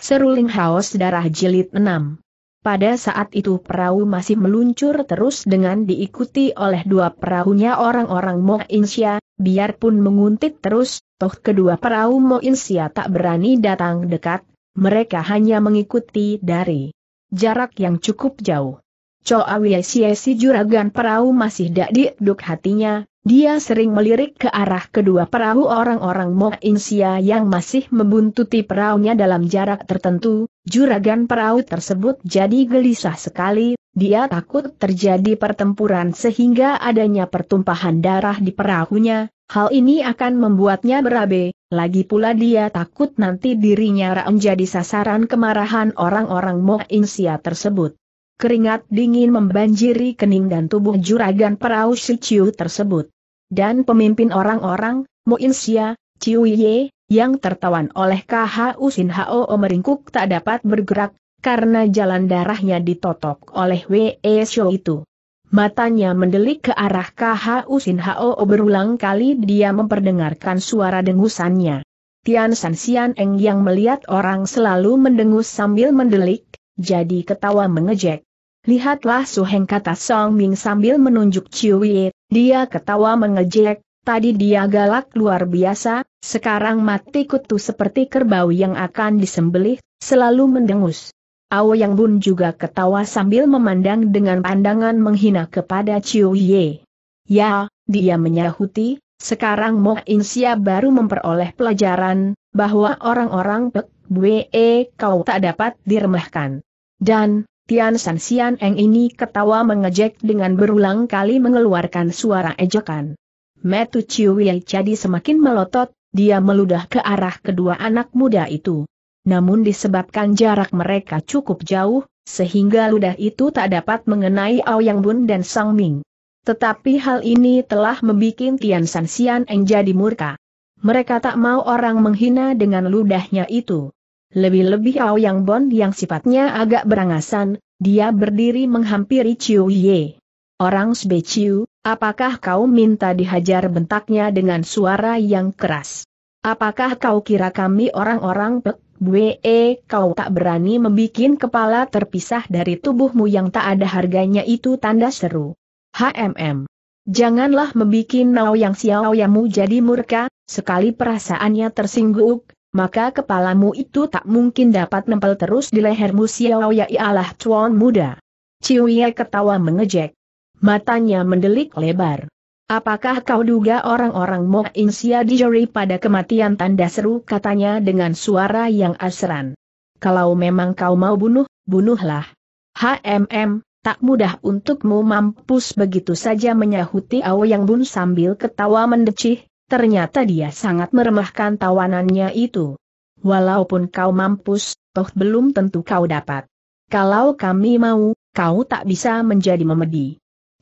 seruling haus darah jilid 6. Pada saat itu perahu masih meluncur terus dengan diikuti oleh dua perahunya orang-orang Moinsya, biarpun menguntit terus, toh kedua perahu Moinsya tak berani datang dekat, mereka hanya mengikuti dari jarak yang cukup jauh. Choa si juragan perahu masih dak duk hatinya, dia sering melirik ke arah kedua perahu orang-orang Moinsya yang masih membuntuti perahunya dalam jarak tertentu, Juragan perahu tersebut jadi gelisah sekali, dia takut terjadi pertempuran sehingga adanya pertumpahan darah di perahunya, hal ini akan membuatnya berabe, lagi pula dia takut nanti dirinya menjadi sasaran kemarahan orang-orang Moinsia tersebut. Keringat dingin membanjiri kening dan tubuh juragan perahu Shichiu tersebut. Dan pemimpin orang-orang, Moinsia, Ciu Ye, yang tertawan oleh KH Usin Hao meringkuk tak dapat bergerak, karena jalan darahnya ditotok oleh W.E. Show itu. Matanya mendelik ke arah KH Usin Hao berulang kali dia memperdengarkan suara dengusannya. Tian San Sian Eng yang melihat orang selalu mendengus sambil mendelik, jadi ketawa mengejek. Lihatlah Su Heng kata Song Ming sambil menunjuk Ciu Ye, dia ketawa mengejek, Tadi dia galak luar biasa, sekarang mati kutu seperti kerbau yang akan disembelih, selalu mendengus. Awo Yang Bun juga ketawa sambil memandang dengan pandangan menghina kepada Chiu Ye. Ya, dia menyahuti, sekarang Mo Insia baru memperoleh pelajaran, bahwa orang-orang Pek Bue kau tak dapat diremehkan. Dan, Tian San Sian Eng ini ketawa mengejek dengan berulang kali mengeluarkan suara ejekan. Metu Ciuwei jadi semakin melotot, dia meludah ke arah kedua anak muda itu. Namun disebabkan jarak mereka cukup jauh, sehingga ludah itu tak dapat mengenai Aoyang Bun dan Sang Ming. Tetapi hal ini telah membuat Tian San Xian Eng jadi murka. Mereka tak mau orang menghina dengan ludahnya itu. Lebih-lebih Aoyang Bun yang sifatnya agak berangasan, dia berdiri menghampiri Ciu Ye. Orang Sbe Ciu, Apakah kau minta dihajar bentaknya dengan suara yang keras? Apakah kau kira kami orang-orang Pek Bue kau tak berani membikin kepala terpisah dari tubuhmu yang tak ada harganya itu tanda seru. HMM. Janganlah membikin nau yang siawayamu jadi murka, sekali perasaannya tersinggung, maka kepalamu itu tak mungkin dapat nempel terus di lehermu siawaya ialah tuan muda. Ciuye ketawa mengejek. Matanya mendelik lebar. Apakah kau duga orang-orang Moinsia dijeri pada kematian tanda seru katanya dengan suara yang asran. Kalau memang kau mau bunuh, bunuhlah. HMM, tak mudah untukmu mampus begitu saja menyahuti Yang Bun sambil ketawa mendecih, ternyata dia sangat meremehkan tawanannya itu. Walaupun kau mampus, toh belum tentu kau dapat. Kalau kami mau, kau tak bisa menjadi memedi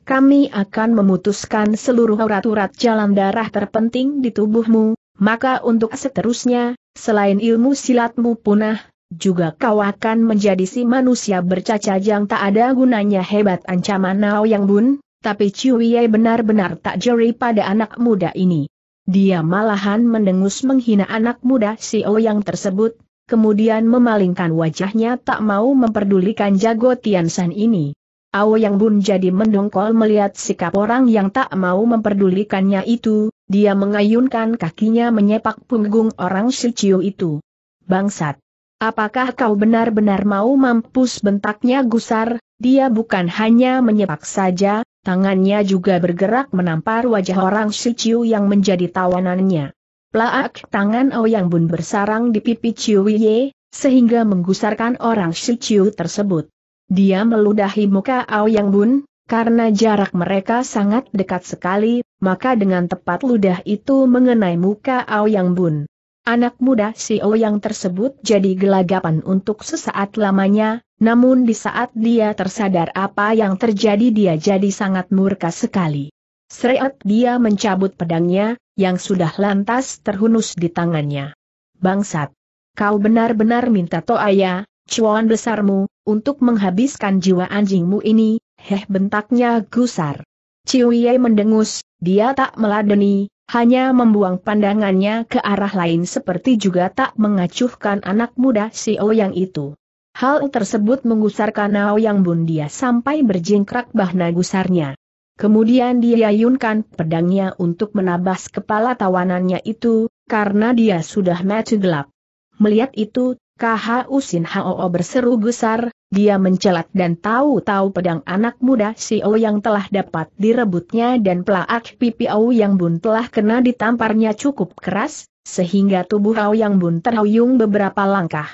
kami akan memutuskan seluruh urat-urat jalan darah terpenting di tubuhmu, maka untuk seterusnya, selain ilmu silatmu punah, juga kau akan menjadi si manusia bercaca yang tak ada gunanya hebat ancaman Nao Yang Bun, tapi Ciuye benar-benar tak jeri pada anak muda ini. Dia malahan mendengus menghina anak muda si Oyang tersebut, kemudian memalingkan wajahnya tak mau memperdulikan jago Tiansan ini. Ao Yang Bun jadi mendongkol melihat sikap orang yang tak mau memperdulikannya itu, dia mengayunkan kakinya menyepak punggung orang Shiciu itu. Bangsat! Apakah kau benar-benar mau mampus bentaknya gusar, dia bukan hanya menyepak saja, tangannya juga bergerak menampar wajah orang Shiciu yang menjadi tawanannya. Plaak tangan Yang Bun bersarang di pipi Ciu Ye, sehingga menggusarkan orang Shiciu tersebut. Dia meludahi muka Yang Bun, karena jarak mereka sangat dekat sekali, maka dengan tepat ludah itu mengenai muka Yang Bun. Anak muda si Yang tersebut jadi gelagapan untuk sesaat lamanya, namun di saat dia tersadar apa yang terjadi dia jadi sangat murka sekali. Seret dia mencabut pedangnya, yang sudah lantas terhunus di tangannya. Bangsat! Kau benar-benar minta toaya, cuan besarmu, untuk menghabiskan jiwa anjingmu ini, heh bentaknya gusar. Ciuye mendengus, dia tak meladeni, hanya membuang pandangannya ke arah lain seperti juga tak mengacuhkan anak muda si Ouyang itu. Hal tersebut mengusarkan Ouyang Bun dia sampai berjingkrak bahna gusarnya. Kemudian dia yunkan pedangnya untuk menabas kepala tawanannya itu, karena dia sudah mati gelap. Melihat itu, KH Usin Hao berseru besar, dia mencelat dan tahu-tahu pedang anak muda si O yang telah dapat direbutnya dan pelaak pipi O yang bun telah kena ditamparnya cukup keras, sehingga tubuh O yang bun terhuyung beberapa langkah.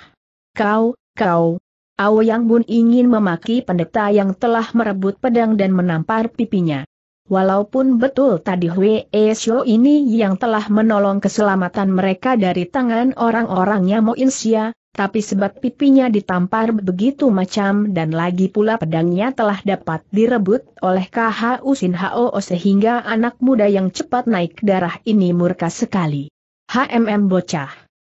Kau, kau, O yang bun ingin memaki pendeta yang telah merebut pedang dan menampar pipinya. Walaupun betul tadi Hwe Shio ini yang telah menolong keselamatan mereka dari tangan orang-orangnya Mo Insia, tapi sebab pipinya ditampar begitu macam dan lagi pula pedangnya telah dapat direbut oleh KH Usin Hao sehingga anak muda yang cepat naik darah ini murka sekali. HMM bocah.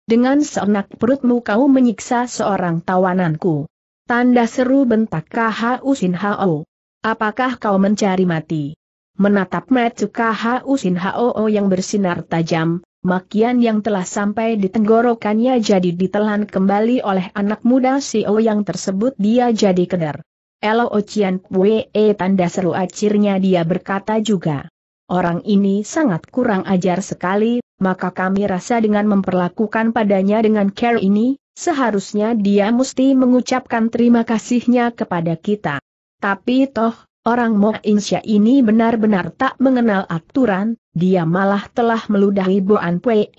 Dengan seenak perutmu kau menyiksa seorang tawananku. Tanda seru bentak KH Usin Hao. Apakah kau mencari mati? Menatap mata KH Usin Hao yang bersinar tajam, makian yang telah sampai di tenggorokannya jadi ditelan kembali oleh anak muda si O yang tersebut dia jadi keder. Elo Ocian Pue tanda seru akhirnya dia berkata juga. Orang ini sangat kurang ajar sekali, maka kami rasa dengan memperlakukan padanya dengan care ini, seharusnya dia mesti mengucapkan terima kasihnya kepada kita. Tapi toh, Orang Mo Insya ini benar-benar tak mengenal aturan, dia malah telah meludahi Boan Pue.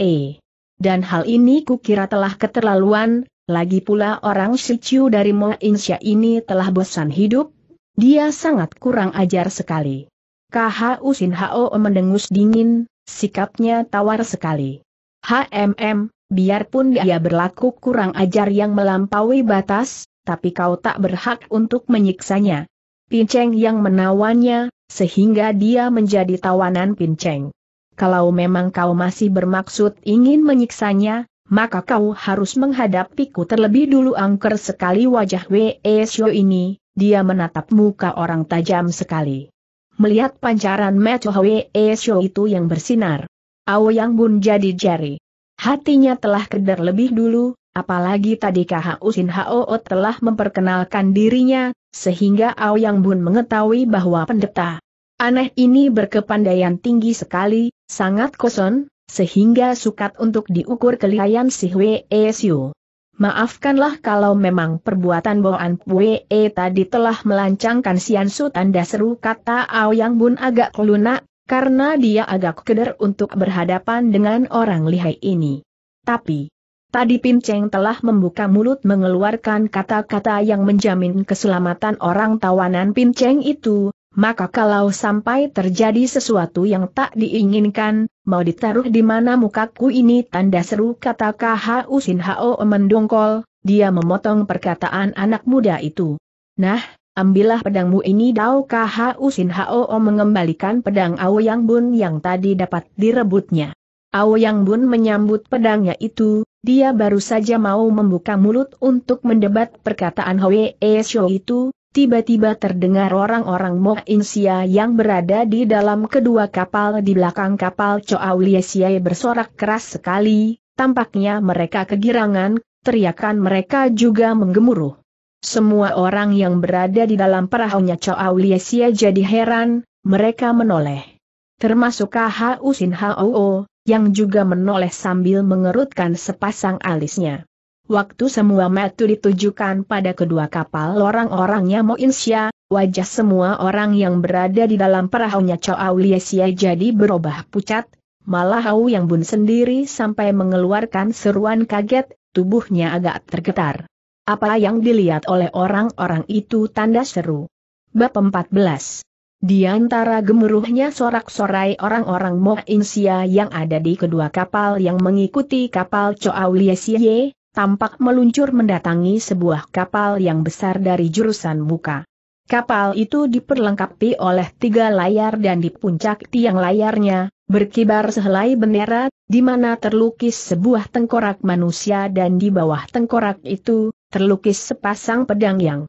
Dan hal ini kukira telah keterlaluan, lagi pula orang Sicu dari Mo Insya ini telah bosan hidup, dia sangat kurang ajar sekali. KH Usin Ho mendengus dingin, sikapnya tawar sekali. HMM, biarpun dia berlaku kurang ajar yang melampaui batas, tapi kau tak berhak untuk menyiksanya. Pinceng yang menawannya, sehingga dia menjadi tawanan Pinceng. Kalau memang kau masih bermaksud ingin menyiksanya, maka kau harus menghadapiku terlebih dulu angker sekali wajah Wei Shio ini, dia menatap muka orang tajam sekali. Melihat pancaran mata Wei Shio itu yang bersinar, Yang Bun jadi jari. Hatinya telah keder lebih dulu, apalagi tadi KH Usin Hao telah memperkenalkan dirinya, sehingga Aoyang Bun mengetahui bahwa pendeta aneh ini berkepandaian tinggi sekali, sangat koson, sehingga sukat untuk diukur kelihayan si Hwe Siu. Maafkanlah kalau memang perbuatan Boan Pue tadi telah melancangkan Sian Su tanda seru kata Aoyang Bun agak kelunak, karena dia agak keder untuk berhadapan dengan orang lihai ini. Tapi, Tadi Pinceng telah membuka mulut mengeluarkan kata-kata yang menjamin keselamatan orang tawanan Pinceng itu, maka kalau sampai terjadi sesuatu yang tak diinginkan, mau ditaruh di mana mukaku ini tanda seru kata KH Usin Hao mendongkol, dia memotong perkataan anak muda itu. Nah, ambillah pedangmu ini Dao KH Usin Hao mengembalikan pedang Aoyang Bun yang tadi dapat direbutnya. Aoyang Bun menyambut pedangnya itu, dia baru saja mau membuka mulut untuk mendebat perkataan Hwe Shou itu, tiba-tiba terdengar orang-orang Mo Insia yang berada di dalam kedua kapal di belakang kapal Chow Liesia bersorak keras sekali, tampaknya mereka kegirangan, teriakan mereka juga menggemuruh. Semua orang yang berada di dalam perahunya Chow Liesia jadi heran, mereka menoleh. Termasuk KH Usin Hao, yang juga menoleh sambil mengerutkan sepasang alisnya. Waktu semua mata ditujukan pada kedua kapal orang-orangnya Mo Insya, wajah semua orang yang berada di dalam perahunya Chow Liesia jadi berubah pucat, malah Hau yang Bun sendiri sampai mengeluarkan seruan kaget, tubuhnya agak tergetar. Apa yang dilihat oleh orang-orang itu tanda seru. Bab 14 di antara gemuruhnya sorak-sorai orang-orang Mo Insia yang ada di kedua kapal yang mengikuti kapal Chow Liesie, tampak meluncur mendatangi sebuah kapal yang besar dari jurusan muka. Kapal itu diperlengkapi oleh tiga layar dan di puncak tiang layarnya, berkibar sehelai bendera, di mana terlukis sebuah tengkorak manusia dan di bawah tengkorak itu, terlukis sepasang pedang yang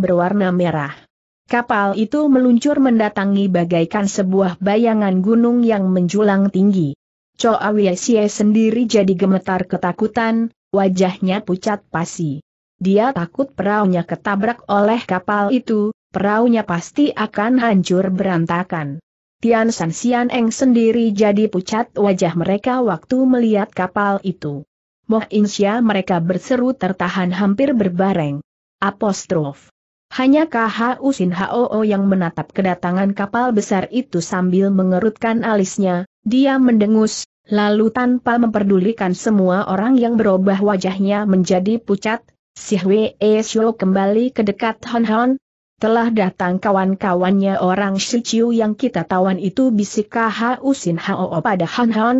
berwarna merah. Kapal itu meluncur mendatangi bagaikan sebuah bayangan gunung yang menjulang tinggi. Cho Awiesie sendiri jadi gemetar ketakutan, wajahnya pucat pasi. Dia takut perahunya ketabrak oleh kapal itu, perahunya pasti akan hancur berantakan. Tian San Sian Eng sendiri jadi pucat wajah mereka waktu melihat kapal itu. Moh Insya mereka berseru tertahan hampir berbareng. Apostrof. Hanya KH Usin HOO yang menatap kedatangan kapal besar itu sambil mengerutkan alisnya, dia mendengus, lalu tanpa memperdulikan semua orang yang berubah wajahnya menjadi pucat, si Hwe Shio kembali ke dekat Hon Hon. Telah datang kawan-kawannya orang Shichiu yang kita tawan itu bisik KH Usin HOO pada Hon Hon.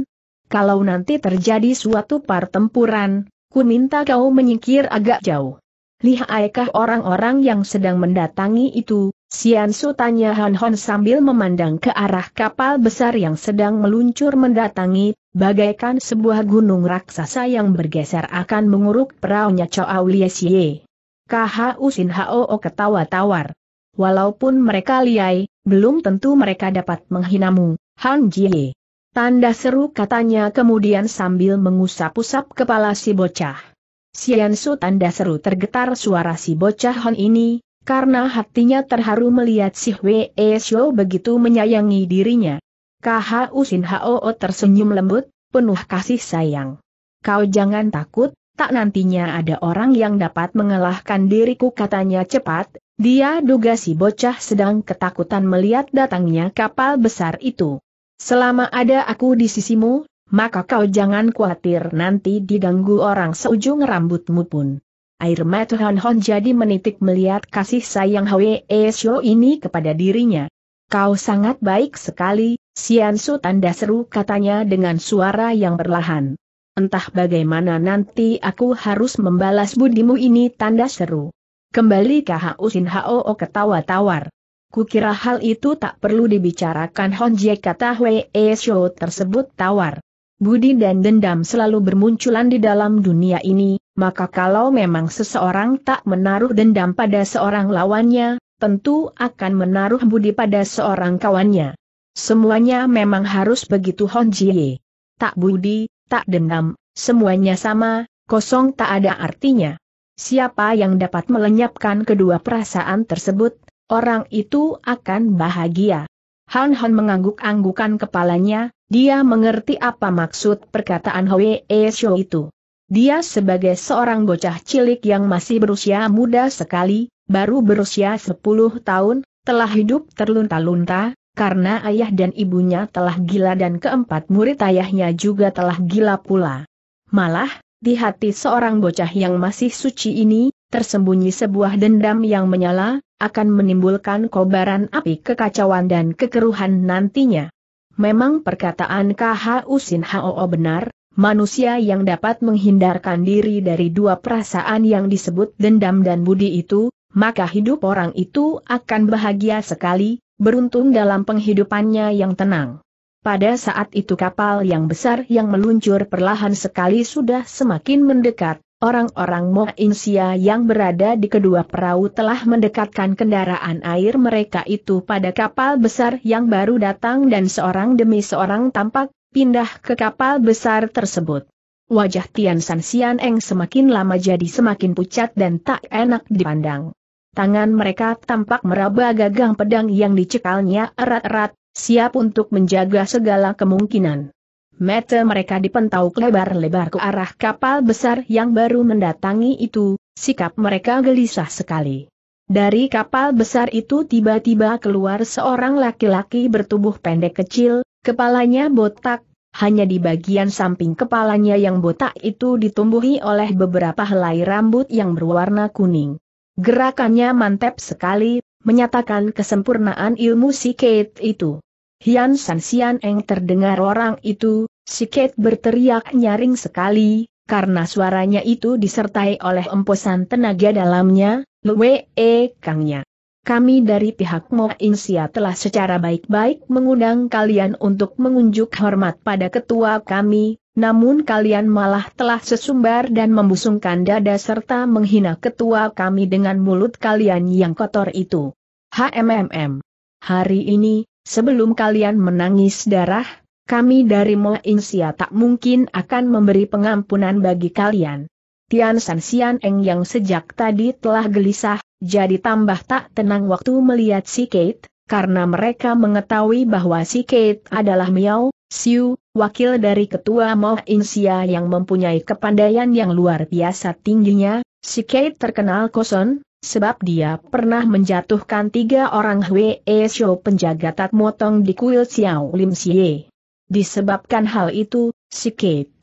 Kalau nanti terjadi suatu pertempuran, ku minta kau menyingkir agak jauh. Lihatkah orang-orang yang sedang mendatangi itu? Sian Su tanya Han Hon sambil memandang ke arah kapal besar yang sedang meluncur mendatangi, bagaikan sebuah gunung raksasa yang bergeser akan menguruk perahunya Chow Liesie. KH Usin Hoo ketawa tawar. Walaupun mereka liai, belum tentu mereka dapat menghinamu, Han Jie. Tanda seru katanya kemudian sambil mengusap-usap kepala si bocah. Sian Su tanda seru tergetar suara si bocah Hon ini, karena hatinya terharu melihat si Hwee Shou begitu menyayangi dirinya. KH Usin Hoo tersenyum lembut, penuh kasih sayang. Kau jangan takut, tak nantinya ada orang yang dapat mengalahkan diriku katanya cepat, dia duga si bocah sedang ketakutan melihat datangnya kapal besar itu. Selama ada aku di sisimu, maka kau jangan khawatir nanti diganggu orang seujung rambutmu pun. Air mata Han Hon jadi menitik melihat kasih sayang Hwe Shou ini kepada dirinya. Kau sangat baik sekali, Sian Su tanda seru katanya dengan suara yang perlahan. Entah bagaimana nanti aku harus membalas budimu ini tanda seru. Kembali ke Hausin Hao ketawa tawar. Kukira hal itu tak perlu dibicarakan Hon Jie kata Hwe Shou tersebut tawar budi dan dendam selalu bermunculan di dalam dunia ini, maka kalau memang seseorang tak menaruh dendam pada seorang lawannya, tentu akan menaruh budi pada seorang kawannya. Semuanya memang harus begitu Hon Jie. Tak budi, tak dendam, semuanya sama, kosong tak ada artinya. Siapa yang dapat melenyapkan kedua perasaan tersebut, orang itu akan bahagia. Han Han mengangguk-anggukan kepalanya, dia mengerti apa maksud perkataan Hwe Shou itu. Dia sebagai seorang bocah cilik yang masih berusia muda sekali, baru berusia 10 tahun, telah hidup terlunta-lunta, karena ayah dan ibunya telah gila dan keempat murid ayahnya juga telah gila pula. Malah, di hati seorang bocah yang masih suci ini, tersembunyi sebuah dendam yang menyala, akan menimbulkan kobaran api kekacauan dan kekeruhan nantinya. Memang perkataan KH Usin Hoo benar, manusia yang dapat menghindarkan diri dari dua perasaan yang disebut dendam dan budi itu, maka hidup orang itu akan bahagia sekali, beruntung dalam penghidupannya yang tenang. Pada saat itu kapal yang besar yang meluncur perlahan sekali sudah semakin mendekat, orang-orang Mo Insia yang berada di kedua perahu telah mendekatkan kendaraan air mereka itu pada kapal besar yang baru datang dan seorang demi seorang tampak pindah ke kapal besar tersebut. Wajah Tian San Sian Eng semakin lama jadi semakin pucat dan tak enak dipandang. Tangan mereka tampak meraba gagang pedang yang dicekalnya erat-erat, siap untuk menjaga segala kemungkinan. Mata mereka dipentauk lebar-lebar ke arah kapal besar yang baru mendatangi itu, sikap mereka gelisah sekali. Dari kapal besar itu tiba-tiba keluar seorang laki-laki bertubuh pendek kecil, kepalanya botak, hanya di bagian samping kepalanya yang botak itu ditumbuhi oleh beberapa helai rambut yang berwarna kuning. Gerakannya mantap sekali, menyatakan kesempurnaan ilmu si Kate itu. Hian San Sian Eng terdengar orang itu, si Kate berteriak nyaring sekali, karena suaranya itu disertai oleh emposan tenaga dalamnya, Lue E Kangnya. Kami dari pihak Mo Insia telah secara baik-baik mengundang kalian untuk mengunjuk hormat pada ketua kami, namun kalian malah telah sesumbar dan membusungkan dada serta menghina ketua kami dengan mulut kalian yang kotor itu. HMMM. Hari ini, sebelum kalian menangis darah, kami dari Mo Insia tak mungkin akan memberi pengampunan bagi kalian. Tian San Sian Eng yang sejak tadi telah gelisah, jadi tambah tak tenang waktu melihat si Kate, karena mereka mengetahui bahwa si Kate adalah Miao, Siu, wakil dari ketua Mo Insia yang mempunyai kepandaian yang luar biasa tingginya, si Kate terkenal koson, sebab dia pernah menjatuhkan tiga orang Hwe Show penjaga tak motong di kuil Xiao Lim Xie. Disebabkan hal itu, si Kate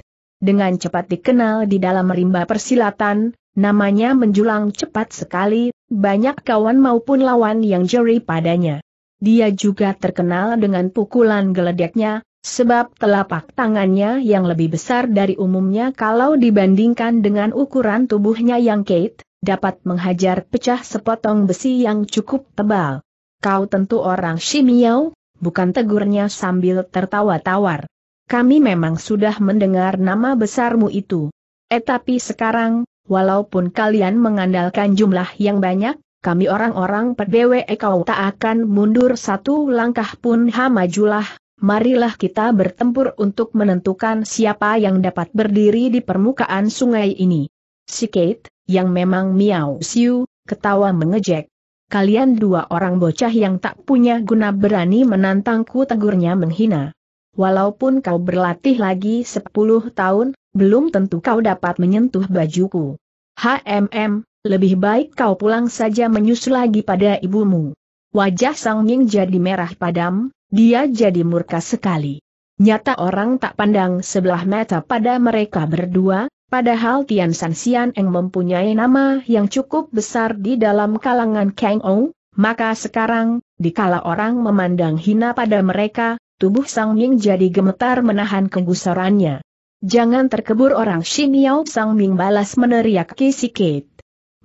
dengan cepat dikenal di dalam rimba persilatan, namanya menjulang cepat sekali, banyak kawan maupun lawan yang jeri padanya. Dia juga terkenal dengan pukulan geledeknya, sebab telapak tangannya yang lebih besar dari umumnya kalau dibandingkan dengan ukuran tubuhnya yang Kate, dapat menghajar pecah sepotong besi yang cukup tebal. Kau tentu orang Shimiao, bukan tegurnya sambil tertawa tawar. Kami memang sudah mendengar nama besarmu itu. Eh tapi sekarang, walaupun kalian mengandalkan jumlah yang banyak, kami orang-orang PBWE kau tak akan mundur satu langkah pun ha majulah, marilah kita bertempur untuk menentukan siapa yang dapat berdiri di permukaan sungai ini. Si Kate, yang memang Miao Siu, ketawa mengejek. Kalian dua orang bocah yang tak punya guna berani menantangku tegurnya menghina. Walaupun kau berlatih lagi sepuluh tahun, belum tentu kau dapat menyentuh bajuku. HMM, lebih baik kau pulang saja menyusul lagi pada ibumu. Wajah Sang Ming jadi merah padam, dia jadi murka sekali. Nyata orang tak pandang sebelah mata pada mereka berdua, Padahal Tian San Sian Eng mempunyai nama yang cukup besar di dalam kalangan Kang Ong, maka sekarang, dikala orang memandang hina pada mereka, tubuh Sang Ming jadi gemetar menahan kegusarannya. Jangan terkebur orang Ximiao Sang Ming balas meneriak sikit.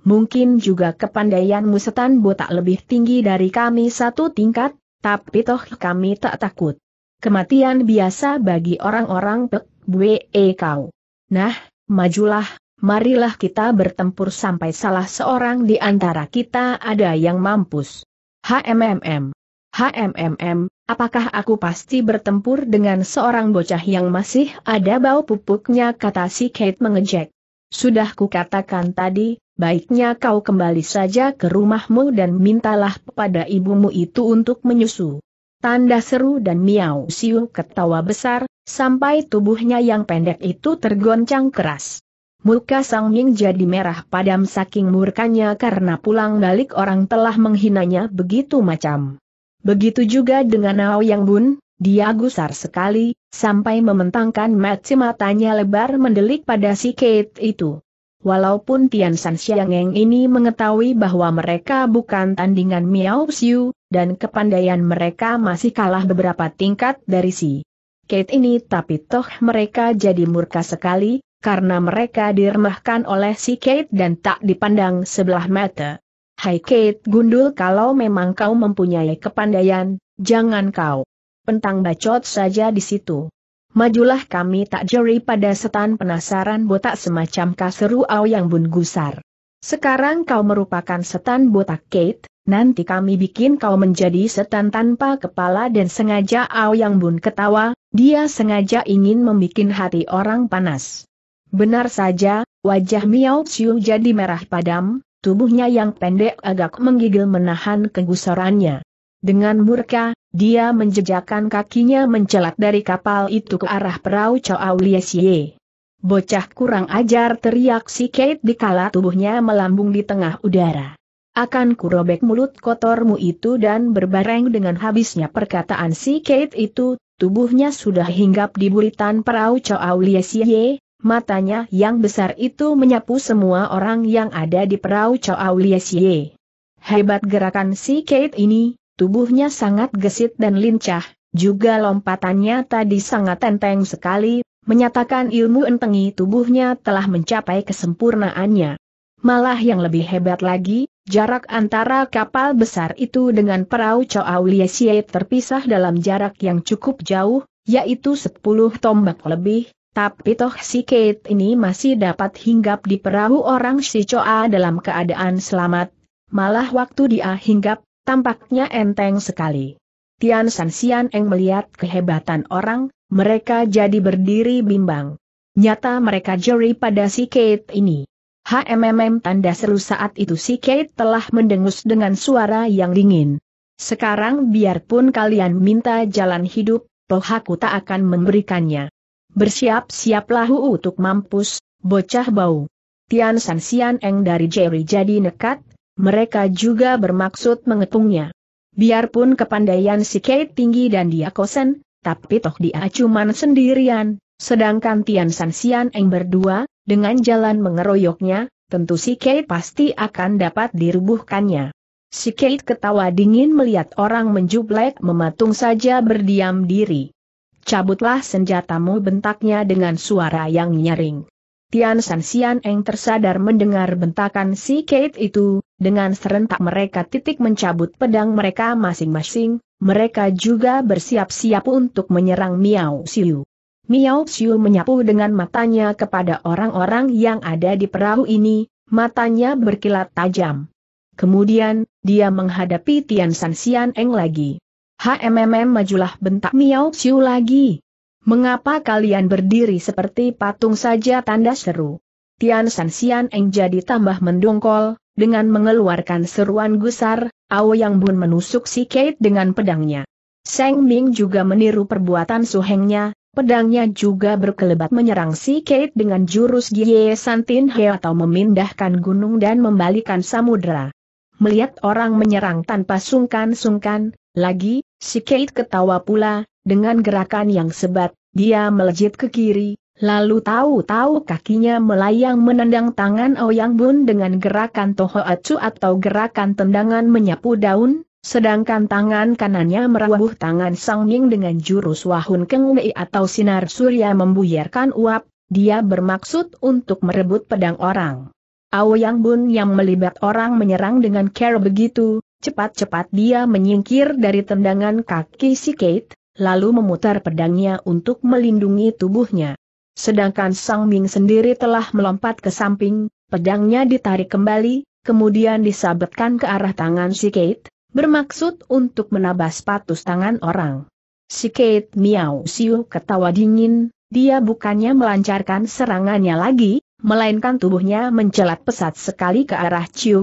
Mungkin juga kepandaianmu setan botak lebih tinggi dari kami satu tingkat, tapi toh kami tak takut. Kematian biasa bagi orang-orang pek bue kau. Nah, majulah, marilah kita bertempur sampai salah seorang di antara kita ada yang mampus. HMMM. HMMM, apakah aku pasti bertempur dengan seorang bocah yang masih ada bau pupuknya kata si Kate mengejek. Sudah kukatakan tadi, baiknya kau kembali saja ke rumahmu dan mintalah pada ibumu itu untuk menyusu. Tanda seru dan miau siu ketawa besar, sampai tubuhnya yang pendek itu tergoncang keras. Muka Sang Ming jadi merah padam saking murkanya karena pulang balik orang telah menghinanya begitu macam. Begitu juga dengan Nao Yang Bun, dia gusar sekali, sampai mementangkan mata matanya lebar mendelik pada si Kate itu. Walaupun Tian San Xiangeng ini mengetahui bahwa mereka bukan tandingan Miao Xiu, dan kepandaian mereka masih kalah beberapa tingkat dari si Kate ini tapi toh mereka jadi murka sekali, karena mereka diremahkan oleh si Kate dan tak dipandang sebelah mata. Hai Kate gundul kalau memang kau mempunyai kepandaian, jangan kau pentang bacot saja di situ. Majulah kami tak jeri pada setan penasaran botak semacam kaseru au yang bun gusar. Sekarang kau merupakan setan botak Kate, nanti kami bikin kau menjadi setan tanpa kepala dan sengaja au yang bun ketawa, dia sengaja ingin membikin hati orang panas. Benar saja, wajah Miao Xiu jadi merah padam, tubuhnya yang pendek agak menggigil menahan kegusarannya. Dengan murka, dia menjejakkan kakinya mencelat dari kapal itu ke arah perahu Chow Liesie. Bocah kurang ajar teriak si Kate dikala tubuhnya melambung di tengah udara. Akan kurobek mulut kotormu itu dan berbareng dengan habisnya perkataan si Kate itu, tubuhnya sudah hinggap di buritan perahu Chow Liesie, matanya yang besar itu menyapu semua orang yang ada di perahu Chow Liesie. Hebat gerakan si Kate ini, Tubuhnya sangat gesit dan lincah, juga lompatannya tadi sangat enteng sekali, menyatakan ilmu entengi tubuhnya telah mencapai kesempurnaannya. Malah yang lebih hebat lagi, jarak antara kapal besar itu dengan perahu Chow Liesie terpisah dalam jarak yang cukup jauh, yaitu 10 tombak lebih, tapi toh si Kate ini masih dapat hinggap di perahu orang si Choa dalam keadaan selamat. Malah waktu dia hinggap, tampaknya enteng sekali. Tian San Sian Eng melihat kehebatan orang, mereka jadi berdiri bimbang. Nyata mereka jeri pada si Kate ini. HMMM tanda seru saat itu si Kate telah mendengus dengan suara yang dingin. Sekarang biarpun kalian minta jalan hidup, toh aku tak akan memberikannya. Bersiap-siaplah untuk mampus, bocah bau. Tian San Sian Eng dari Jerry jadi nekat, mereka juga bermaksud mengepungnya. Biarpun kepandaian si Kate tinggi dan dia kosen, tapi toh dia cuman sendirian, sedangkan Tian San Sian Eng berdua, dengan jalan mengeroyoknya, tentu si Kate pasti akan dapat dirubuhkannya. Si Kate ketawa dingin melihat orang menjublek mematung saja berdiam diri. Cabutlah senjatamu bentaknya dengan suara yang nyaring. Tian San Sian Eng tersadar mendengar bentakan si Kate itu, dengan serentak mereka titik mencabut pedang mereka masing-masing, mereka juga bersiap-siap untuk menyerang Miao Xiu. Miao Xiu menyapu dengan matanya kepada orang-orang yang ada di perahu ini, matanya berkilat tajam. Kemudian, dia menghadapi Tian San Sian Eng lagi. HMMM majulah bentak Miao Xiu lagi. Mengapa kalian berdiri seperti patung saja tanda seru? Tian San Sian Eng jadi tambah mendongkol, dengan mengeluarkan seruan gusar, Ao Yang Bun menusuk si Kate dengan pedangnya. Seng Ming juga meniru perbuatan suhengnya, pedangnya juga berkelebat menyerang si Kate dengan jurus Gie Santin He atau memindahkan gunung dan membalikan samudera. Melihat orang menyerang tanpa sungkan-sungkan, lagi, si Kate ketawa pula, dengan gerakan yang sebat, dia melejit ke kiri, lalu tahu-tahu kakinya melayang menendang tangan Ouyang Bun dengan gerakan Toho Acu atau gerakan tendangan menyapu daun, sedangkan tangan kanannya merawabuh tangan Sang Ming dengan jurus Wahun Keng Wei atau sinar surya membuyarkan uap, dia bermaksud untuk merebut pedang orang. Aoyang Bun yang melibat orang menyerang dengan care begitu, cepat-cepat dia menyingkir dari tendangan kaki si Kate, lalu memutar pedangnya untuk melindungi tubuhnya. Sedangkan Sang Ming sendiri telah melompat ke samping, pedangnya ditarik kembali, kemudian disabetkan ke arah tangan si Kate, bermaksud untuk menabas patus tangan orang. Si Kate Miao Siu ketawa dingin, dia bukannya melancarkan serangannya lagi, melainkan tubuhnya mencelat pesat sekali ke arah Chiu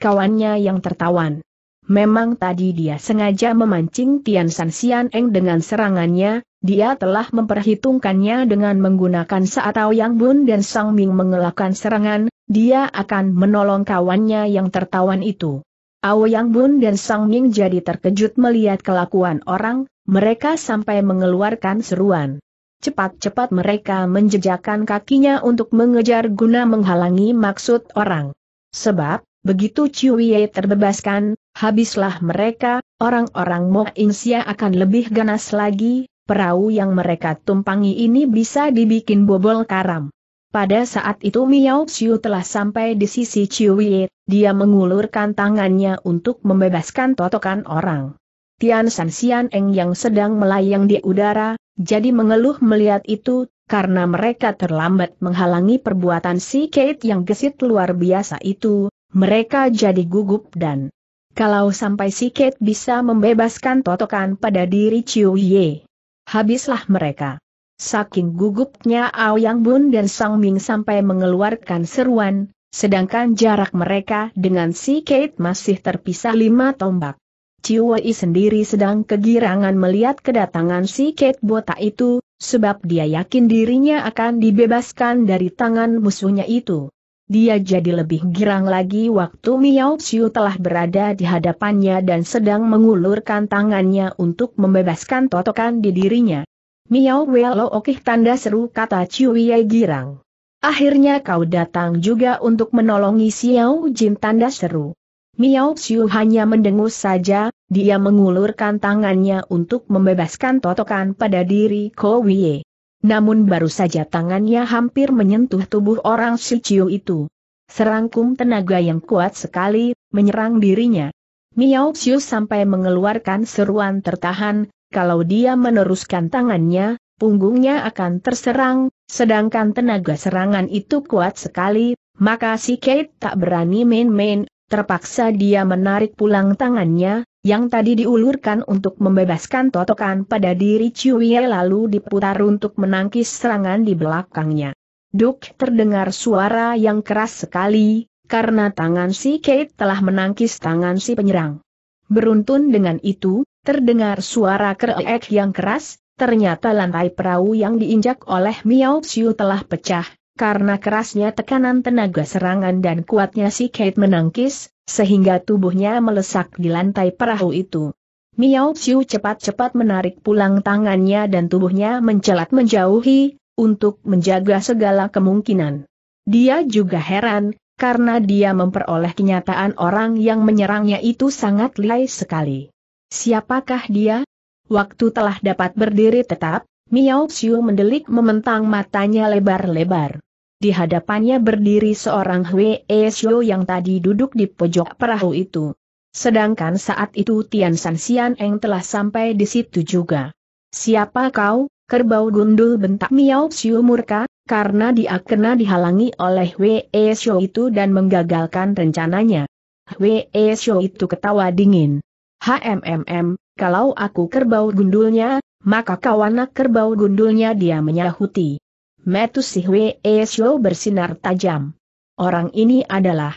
kawannya yang tertawan. Memang tadi dia sengaja memancing Tian San Sian Eng dengan serangannya, dia telah memperhitungkannya dengan menggunakan saat Yang Bun dan Sang Ming mengelakkan serangan, dia akan menolong kawannya yang tertawan itu. Yang Bun dan Sang Ming jadi terkejut melihat kelakuan orang, mereka sampai mengeluarkan seruan. Cepat-cepat mereka menjejakkan kakinya untuk mengejar guna menghalangi maksud orang. Sebab, Begitu Ciuye terbebaskan, habislah mereka, orang-orang Mo Insia akan lebih ganas lagi, perahu yang mereka tumpangi ini bisa dibikin bobol karam. Pada saat itu Miao Xiu telah sampai di sisi Ciuye, dia mengulurkan tangannya untuk membebaskan totokan orang. Tian San Sian Eng yang sedang melayang di udara, jadi mengeluh melihat itu, karena mereka terlambat menghalangi perbuatan si Kate yang gesit luar biasa itu, mereka jadi gugup dan kalau sampai si Kate bisa membebaskan totokan pada diri Chiu Ye, habislah mereka. Saking gugupnya Yang Bun dan Sang Ming sampai mengeluarkan seruan, sedangkan jarak mereka dengan si Kate masih terpisah lima tombak. Chiu Wei sendiri sedang kegirangan melihat kedatangan si Kate botak itu, sebab dia yakin dirinya akan dibebaskan dari tangan musuhnya itu dia jadi lebih girang lagi waktu Miao Xiu telah berada di hadapannya dan sedang mengulurkan tangannya untuk membebaskan totokan di dirinya. Miao Welo okih tanda seru kata Chiu Ye girang. Akhirnya kau datang juga untuk menolongi Xiao Jin tanda seru. Miao Xiu hanya mendengus saja, dia mengulurkan tangannya untuk membebaskan totokan pada diri Ko Wei. Namun baru saja tangannya hampir menyentuh tubuh orang si Ciu itu. Serangkum tenaga yang kuat sekali, menyerang dirinya. Miao Xiu sampai mengeluarkan seruan tertahan, kalau dia meneruskan tangannya, punggungnya akan terserang, sedangkan tenaga serangan itu kuat sekali, maka si Kate tak berani main-main, terpaksa dia menarik pulang tangannya, yang tadi diulurkan untuk membebaskan totokan pada diri Ciuye lalu diputar untuk menangkis serangan di belakangnya. Duk terdengar suara yang keras sekali, karena tangan si Kate telah menangkis tangan si penyerang. Beruntun dengan itu, terdengar suara kerek yang keras, ternyata lantai perahu yang diinjak oleh Miao Xiu telah pecah, karena kerasnya tekanan tenaga serangan dan kuatnya si Kate menangkis, sehingga tubuhnya melesak di lantai perahu itu. Miao Xiu cepat-cepat menarik pulang tangannya dan tubuhnya mencelat menjauhi, untuk menjaga segala kemungkinan. Dia juga heran, karena dia memperoleh kenyataan orang yang menyerangnya itu sangat lihai sekali. Siapakah dia? Waktu telah dapat berdiri tetap, Miao Xiu mendelik mementang matanya lebar-lebar. Di hadapannya berdiri seorang Hwee Shio yang tadi duduk di pojok perahu itu. Sedangkan saat itu Tian San Sian Eng telah sampai di situ juga. Siapa kau, kerbau gundul bentak Miao Xiu murka, karena dia kena dihalangi oleh Hwee Shio itu dan menggagalkan rencananya. Hwee Shio itu ketawa dingin. HMMM, kalau aku kerbau gundulnya, maka kau anak kerbau gundulnya dia menyahuti. Metu si Hwee Shio bersinar tajam. Orang ini adalah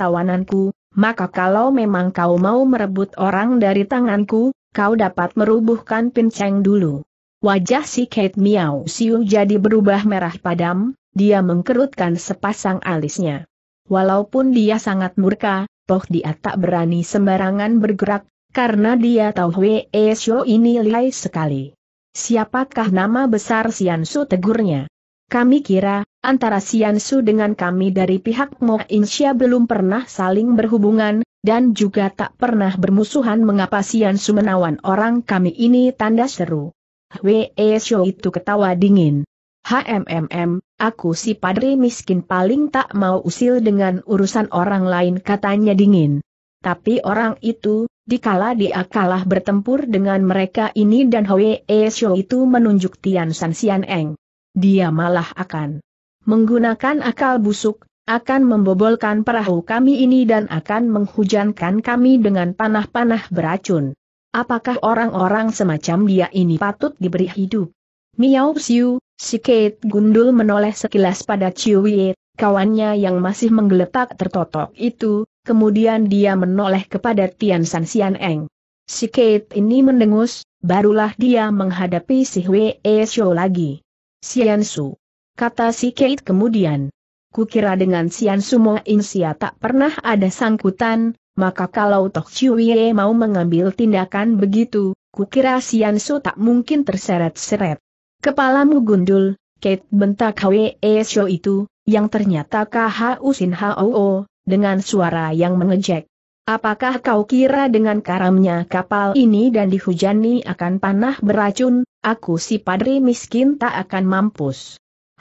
tawananku, maka kalau memang kau mau merebut orang dari tanganku, kau dapat merubuhkan pinceng dulu. Wajah si Kate Miao Siu jadi berubah merah padam, dia mengkerutkan sepasang alisnya. Walaupun dia sangat murka, toh dia tak berani sembarangan bergerak, karena dia tahu Hwee Shio ini lihai sekali. Siapakah nama besar Sian Su tegurnya? Kami kira, antara Sian Su dengan kami dari pihak Mo Insya belum pernah saling berhubungan, dan juga tak pernah bermusuhan mengapa Sian Su menawan orang kami ini tanda seru. Hwee Shio itu ketawa dingin. HMMM, aku si padri miskin paling tak mau usil dengan urusan orang lain katanya dingin. Tapi orang itu, dikala dia kalah bertempur dengan mereka ini dan Hwee Shio itu menunjuk Tian San Sian Eng dia malah akan menggunakan akal busuk, akan membobolkan perahu kami ini dan akan menghujankan kami dengan panah-panah beracun. Apakah orang-orang semacam dia ini patut diberi hidup? Miao Xiu, si Kate Gundul menoleh sekilas pada Chiu Wei, kawannya yang masih menggeletak tertotok itu, kemudian dia menoleh kepada Tian San Sian Eng. Si Kate ini mendengus, barulah dia menghadapi si Wei Xiu lagi. Siansu. Kata si Kate kemudian. Kukira dengan Siansu Mo Insia tak pernah ada sangkutan, maka kalau Tok Chuye mau mengambil tindakan begitu, kukira Siansu tak mungkin terseret-seret. Kepalamu gundul, Kate bentak Hwe Esho itu, yang ternyata KH Usin Hoo, dengan suara yang mengejek. Apakah kau kira dengan karamnya kapal ini dan dihujani akan panah beracun, aku si padri miskin tak akan mampus?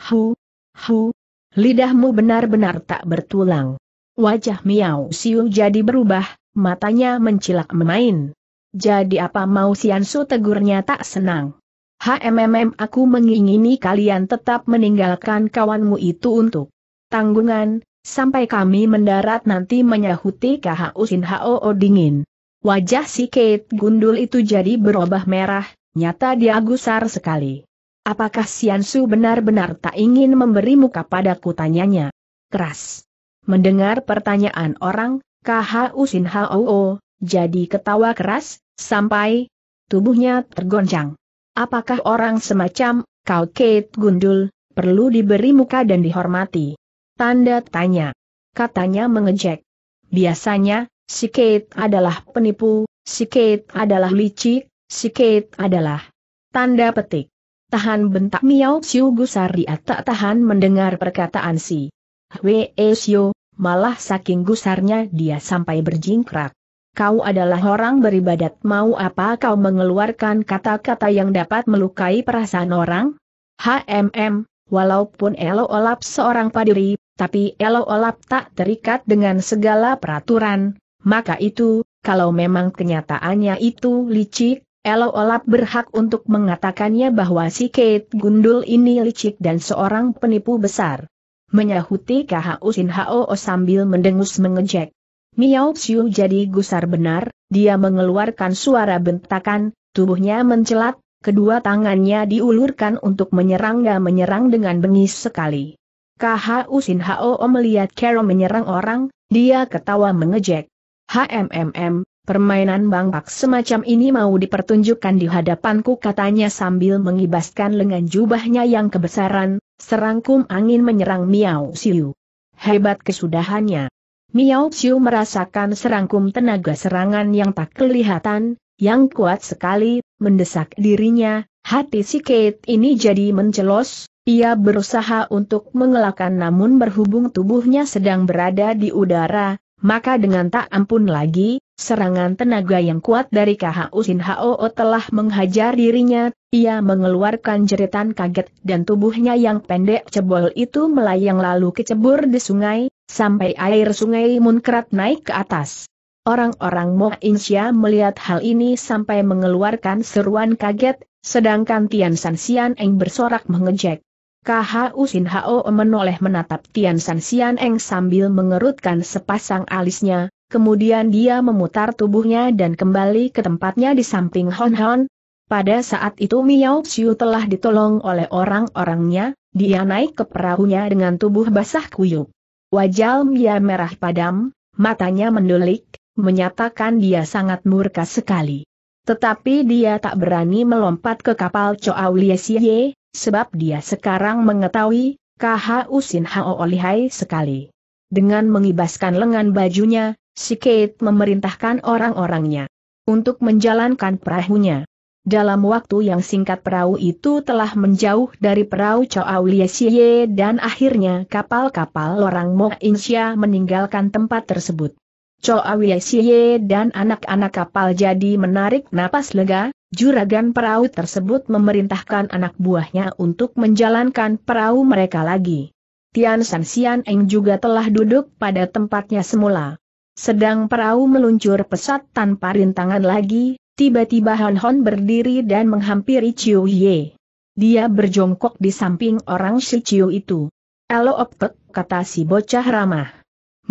Hu, hu, lidahmu benar-benar tak bertulang. Wajah Miao Siu jadi berubah, matanya mencilak memain. Jadi apa mau Siansu tegurnya tak senang. HMMM aku mengingini kalian tetap meninggalkan kawanmu itu untuk tanggungan, Sampai kami mendarat nanti menyahuti KH Usin Hoo dingin. Wajah si Kate gundul itu jadi berubah merah, nyata dia gusar sekali. Apakah Siansu benar-benar tak ingin memberi muka padaku tanyanya? Keras. Mendengar pertanyaan orang, KH Usin Hoo, jadi ketawa keras, sampai tubuhnya tergoncang. Apakah orang semacam kau Kate Gundul, perlu diberi muka dan dihormati? Tanda tanya. Katanya mengejek. Biasanya, si Kate adalah penipu, si Kate adalah licik, si Kate adalah tanda petik. Tahan bentak Miao gusar dia tak tahan mendengar perkataan si Hwee Xiu, malah saking gusarnya dia sampai berjingkrak. Kau adalah orang beribadat mau apa kau mengeluarkan kata-kata yang dapat melukai perasaan orang? HMM, walaupun Elo Olap seorang padiri, tapi Elo Olap tak terikat dengan segala peraturan, maka itu, kalau memang kenyataannya itu licik, Elo Olap berhak untuk mengatakannya bahwa si Kate Gundul ini licik dan seorang penipu besar. Menyahuti KH Usin Ho sambil mendengus mengejek. Miao Xiu jadi gusar benar, dia mengeluarkan suara bentakan, tubuhnya mencelat, kedua tangannya diulurkan untuk menyerang dan menyerang dengan bengis sekali. KH Usin Hao melihat Carol menyerang orang, dia ketawa mengejek. HMMM, permainan bangpak semacam ini mau dipertunjukkan di hadapanku katanya sambil mengibaskan lengan jubahnya yang kebesaran, serangkum angin menyerang Miao Xiu. Hebat kesudahannya. Miao Xiu merasakan serangkum tenaga serangan yang tak kelihatan, yang kuat sekali, mendesak dirinya, hati si Kate ini jadi mencelos, ia berusaha untuk mengelakkan namun berhubung tubuhnya sedang berada di udara, maka dengan tak ampun lagi, serangan tenaga yang kuat dari KH Usin Hoo telah menghajar dirinya, ia mengeluarkan jeritan kaget dan tubuhnya yang pendek cebol itu melayang lalu kecebur di sungai, sampai air sungai munkrat naik ke atas. Orang-orang Mo Insya melihat hal ini sampai mengeluarkan seruan kaget, sedangkan Tian San Sian Eng bersorak mengejek. KH Usin Hao menoleh menatap Tian San Sian Eng sambil mengerutkan sepasang alisnya, kemudian dia memutar tubuhnya dan kembali ke tempatnya di samping Hon Hon. Pada saat itu Miao Xiu telah ditolong oleh orang-orangnya, dia naik ke perahunya dengan tubuh basah kuyup. Wajah Mia merah padam, matanya mendelik, menyatakan dia sangat murka sekali. Tetapi dia tak berani melompat ke kapal Chow Liesie, sebab dia sekarang mengetahui, KH Usin Hao lihai sekali. Dengan mengibaskan lengan bajunya, si Kate memerintahkan orang-orangnya untuk menjalankan perahunya. Dalam waktu yang singkat perahu itu telah menjauh dari perahu Chow Liesie dan akhirnya kapal-kapal orang Mo Insya meninggalkan tempat tersebut. Choawiesiye dan anak-anak kapal jadi menarik napas lega, juragan perahu tersebut memerintahkan anak buahnya untuk menjalankan perahu mereka lagi. Tian San Sian Eng juga telah duduk pada tempatnya semula. Sedang perahu meluncur pesat tanpa rintangan lagi, tiba-tiba Han Hon berdiri dan menghampiri Chiu Ye. Dia berjongkok di samping orang si Chiu itu. Elo opek, kata si bocah ramah.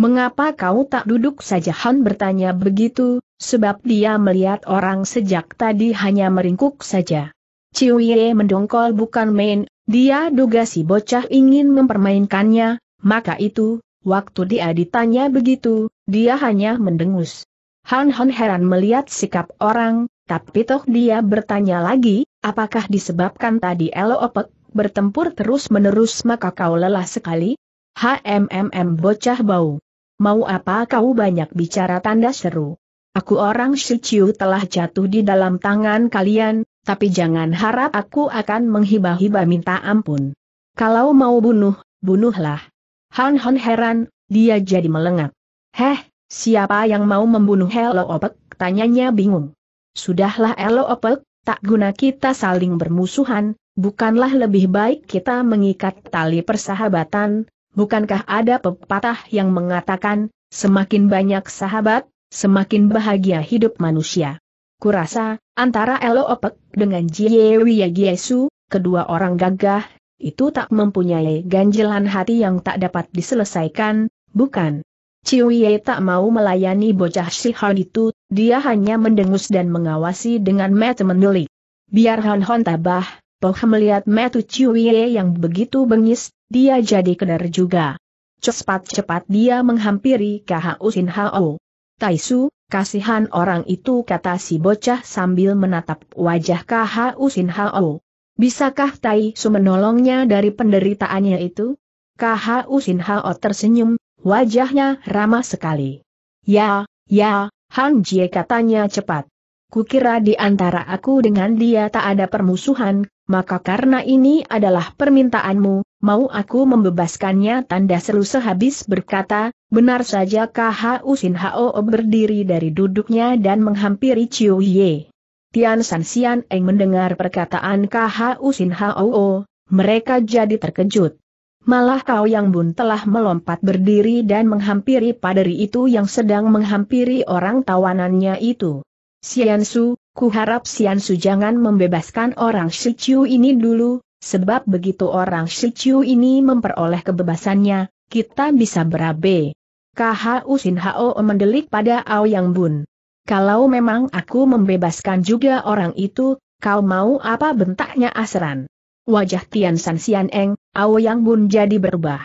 Mengapa kau tak duduk saja Han bertanya begitu, sebab dia melihat orang sejak tadi hanya meringkuk saja. Ciwie mendongkol bukan main, dia duga si bocah ingin mempermainkannya, maka itu, waktu dia ditanya begitu, dia hanya mendengus. Han Han heran melihat sikap orang, tapi toh dia bertanya lagi, apakah disebabkan tadi Elo Opek bertempur terus-menerus maka kau lelah sekali? HMMM bocah bau. Mau apa kau banyak bicara tanda seru? Aku orang Shiciu telah jatuh di dalam tangan kalian, tapi jangan harap aku akan menghibah-hibah minta ampun. Kalau mau bunuh, bunuhlah. Han Han heran, dia jadi melengak. Heh, siapa yang mau membunuh Elo Opek? Tanyanya bingung. Sudahlah Elo Opek, tak guna kita saling bermusuhan, bukanlah lebih baik kita mengikat tali persahabatan, bukankah ada pepatah yang mengatakan, semakin banyak sahabat, semakin bahagia hidup manusia. Kurasa, antara Elo Opek dengan Jie Giesu, kedua orang gagah, itu tak mempunyai ganjilan hati yang tak dapat diselesaikan, bukan? Ciwie tak mau melayani bocah Shihon itu, dia hanya mendengus dan mengawasi dengan mata mendelik. Biar Hon Hon tabah, Poh melihat metu Ciwie yang begitu bengis, dia jadi kedar juga. Cepat-cepat dia menghampiri KH Usin Hao. Taisu, kasihan orang itu kata si bocah sambil menatap wajah KH Usin Hao. Bisakah Taisu menolongnya dari penderitaannya itu? KH Usin Hao tersenyum, wajahnya ramah sekali. Ya, ya, Han Jie katanya cepat. Kukira di antara aku dengan dia tak ada permusuhan, maka karena ini adalah permintaanmu, mau aku membebaskannya tanda seru sehabis berkata, benar saja KH Usin Hao berdiri dari duduknya dan menghampiri Chiu Ye. Tian San Sian Eng mendengar perkataan KH Usin Hao, mereka jadi terkejut. Malah kau yang bun telah melompat berdiri dan menghampiri paderi itu yang sedang menghampiri orang tawanannya itu. Siansu, kuharap Siansu jangan membebaskan orang Shichu ini dulu, sebab begitu orang Shichu ini memperoleh kebebasannya, kita bisa berabe. KHU Sin Hao mendelik pada Aoyang Bun. Kalau memang aku membebaskan juga orang itu, kau mau apa bentaknya asran? Wajah Tian San Sian Eng, Aoyang Bun jadi berubah.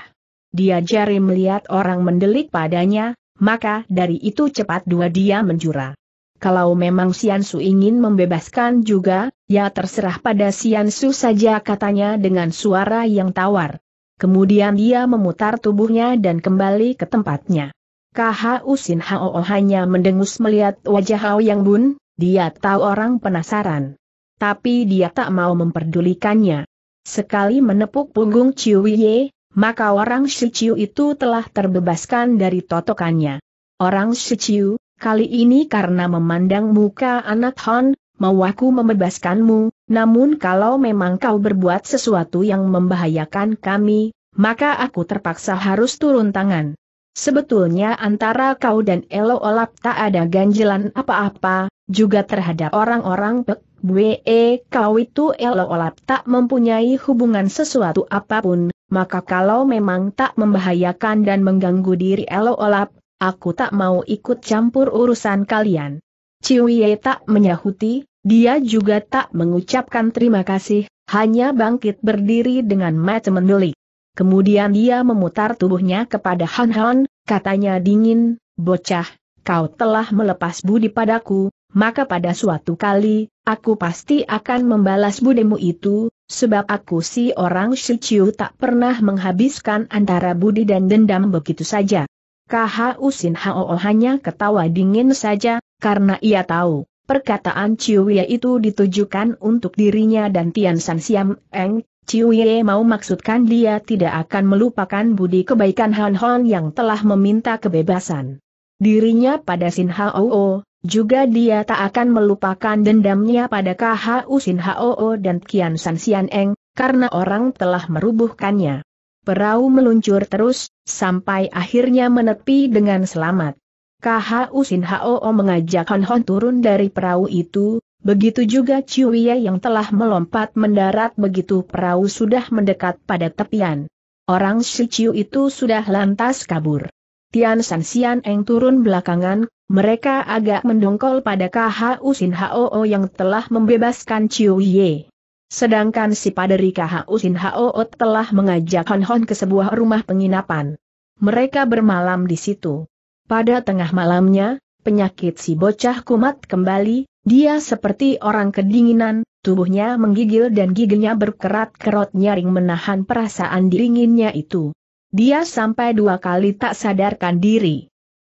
Dia jari melihat orang mendelik padanya, maka dari itu cepat dua dia menjura. Kalau memang Sian Su ingin membebaskan juga, ya terserah pada Sian Su saja katanya dengan suara yang tawar. Kemudian dia memutar tubuhnya dan kembali ke tempatnya. KHU Sin Hao hanya mendengus melihat wajah Hao Yang Bun, dia tahu orang penasaran. Tapi dia tak mau memperdulikannya. Sekali menepuk punggung Ciu Ye, maka orang Shi Ciu itu telah terbebaskan dari totokannya. Orang Shi Ciu, kali ini karena memandang muka anak Hon, mau aku membebaskanmu, namun kalau memang kau berbuat sesuatu yang membahayakan kami, maka aku terpaksa harus turun tangan. Sebetulnya antara kau dan Elo Olap tak ada ganjilan apa-apa, juga terhadap orang-orang Pek Bwe kau itu Elo Olap tak mempunyai hubungan sesuatu apa pun, maka kalau memang tak membahayakan dan mengganggu diri Elo Olap, aku tak mau ikut campur urusan kalian. Ciwie tak menyahuti, dia juga tak mengucapkan terima kasih, hanya bangkit berdiri dengan mata mendelik. Kemudian dia memutar tubuhnya kepada Han Han, katanya dingin, bocah, kau telah melepas budi padaku, maka pada suatu kali, aku pasti akan membalas budimu itu, sebab aku si orang Shichiu tak pernah menghabiskan antara budi dan dendam begitu saja. KH Usin Hao hanya ketawa dingin saja, karena ia tahu, perkataan Ciuye itu ditujukan untuk dirinya dan Tian San Siam Eng, Ciuye mau maksudkan dia tidak akan melupakan budi kebaikan Han Hon yang telah meminta kebebasan. Dirinya pada Sin Hao, juga dia tak akan melupakan dendamnya pada KH Usin Hao dan Kian San Sian Eng, karena orang telah merubuhkannya. Perahu meluncur terus, sampai akhirnya menepi dengan selamat. KH Usin Hao mengajak Hon Hon turun dari perahu itu, begitu juga Ciuye yang telah melompat mendarat begitu perahu sudah mendekat pada tepian. Orang si Ciu itu sudah lantas kabur. Tian San Sian Eng turun belakangan, mereka agak mendongkol pada KH Usin Hao yang telah membebaskan Ciuye. Sedangkan si Paderi KH Usin Hao telah mengajak Hon Hon ke sebuah rumah penginapan. Mereka bermalam di situ. Pada tengah malamnya, penyakit si bocah kumat kembali, dia seperti orang kedinginan, tubuhnya menggigil dan giginya berkerat-kerot nyaring menahan perasaan dinginnya itu. Dia sampai dua kali tak sadarkan diri.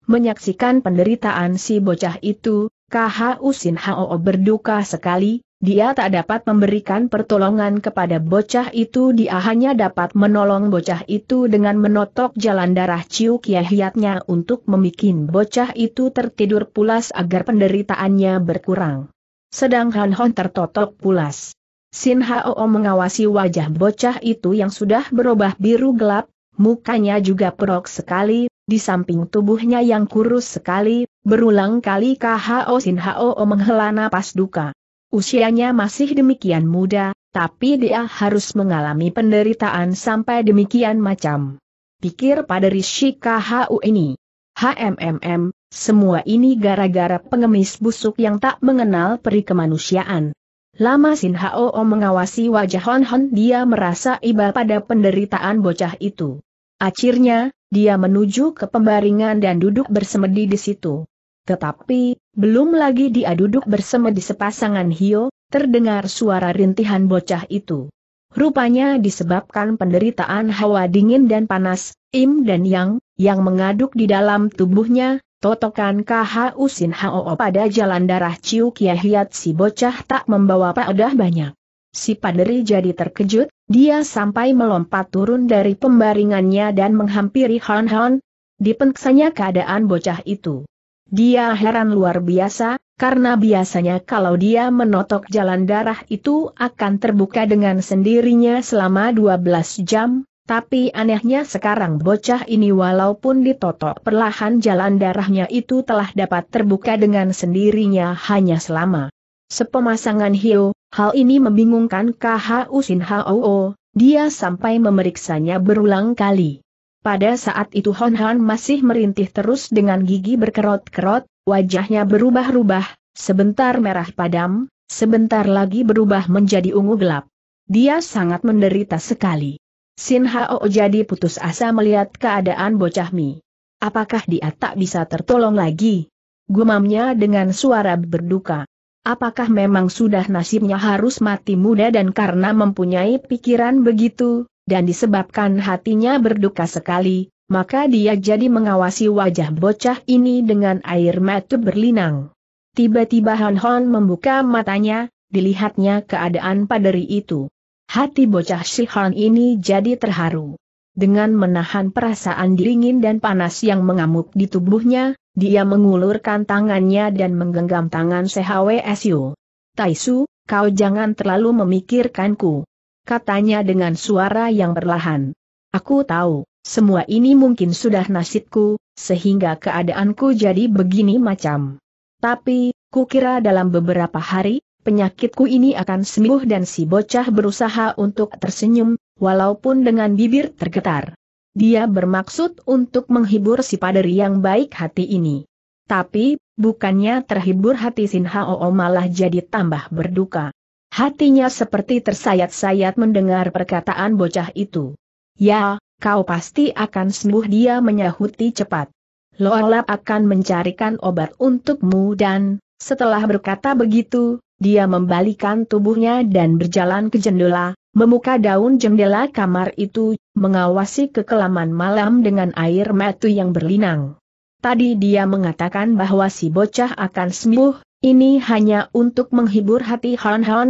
Menyaksikan penderitaan si bocah itu, KH Usin Hao berduka sekali, dia tak dapat memberikan pertolongan kepada bocah itu dia hanya dapat menolong bocah itu dengan menotok jalan darah Ciu Kiahiatnya untuk membuat bocah itu tertidur pulas agar penderitaannya berkurang. Sedang Han Hon tertotok pulas. Sin Hao mengawasi wajah bocah itu yang sudah berubah biru gelap, mukanya juga perok sekali, di samping tubuhnya yang kurus sekali, berulang kali KHO Sin Hao menghela napas duka. Usianya masih demikian muda, tapi dia harus mengalami penderitaan sampai demikian macam. Pikir pada Rishi KHU ini. HMMM, semua ini gara-gara pengemis busuk yang tak mengenal peri kemanusiaan. Lama Sin Hao mengawasi wajah Hon Hon dia merasa iba pada penderitaan bocah itu. Akhirnya, dia menuju ke pembaringan dan duduk bersemedi di situ. Tetapi, belum lagi dia duduk bersama di sepasangan hio, terdengar suara rintihan bocah itu. Rupanya disebabkan penderitaan hawa dingin dan panas, Im dan Yang, yang mengaduk di dalam tubuhnya, totokan KH Usin Hao pada jalan darah Ciu Kiahiat si bocah tak membawa padah banyak. Si Paderi jadi terkejut, dia sampai melompat turun dari pembaringannya dan menghampiri Han Han. Dipengsanya keadaan bocah itu. Dia heran luar biasa, karena biasanya kalau dia menotok jalan darah itu akan terbuka dengan sendirinya selama 12 jam, tapi anehnya sekarang bocah ini walaupun ditotok perlahan jalan darahnya itu telah dapat terbuka dengan sendirinya hanya selama sepemasangan hiu, hal ini membingungkan KH Usin Hao, dia sampai memeriksanya berulang kali. Pada saat itu Hon Hon masih merintih terus dengan gigi berkerot-kerot, wajahnya berubah-ubah, sebentar merah padam, sebentar lagi berubah menjadi ungu gelap. Dia sangat menderita sekali. Sin Hao jadi putus asa melihat keadaan bocah Mi. Apakah dia tak bisa tertolong lagi? Gumamnya dengan suara berduka. Apakah memang sudah nasibnya harus mati muda dan karena mempunyai pikiran begitu, dan disebabkan hatinya berduka sekali, maka dia jadi mengawasi wajah bocah ini dengan air mata berlinang. Tiba-tiba Han Hon membuka matanya, dilihatnya keadaan paderi itu. Hati bocah si Han ini jadi terharu. Dengan menahan perasaan dingin dan panas yang mengamuk di tubuhnya, dia mengulurkan tangannya dan menggenggam tangan CHWSU. Taisu, kau jangan terlalu memikirkanku. Katanya dengan suara yang perlahan. Aku tahu, semua ini mungkin sudah nasibku, sehingga keadaanku jadi begini macam. Tapi, kukira dalam beberapa hari, penyakitku ini akan sembuh dan si bocah berusaha untuk tersenyum, walaupun dengan bibir tergetar. Dia bermaksud untuk menghibur si paderi yang baik hati ini. Tapi, bukannya terhibur hati Sin Hao malah jadi tambah berduka. Hatinya seperti tersayat-sayat mendengar perkataan bocah itu. Ya, kau pasti akan sembuh dia menyahuti cepat. Loalap akan mencarikan obat untukmu dan, setelah berkata begitu, dia membalikan tubuhnya dan berjalan ke jendela, Memuka daun jendela kamar itu, mengawasi kekelaman malam dengan air mata yang berlinang. Tadi dia mengatakan bahwa si bocah akan sembuh, ini hanya untuk menghibur hati Han Han.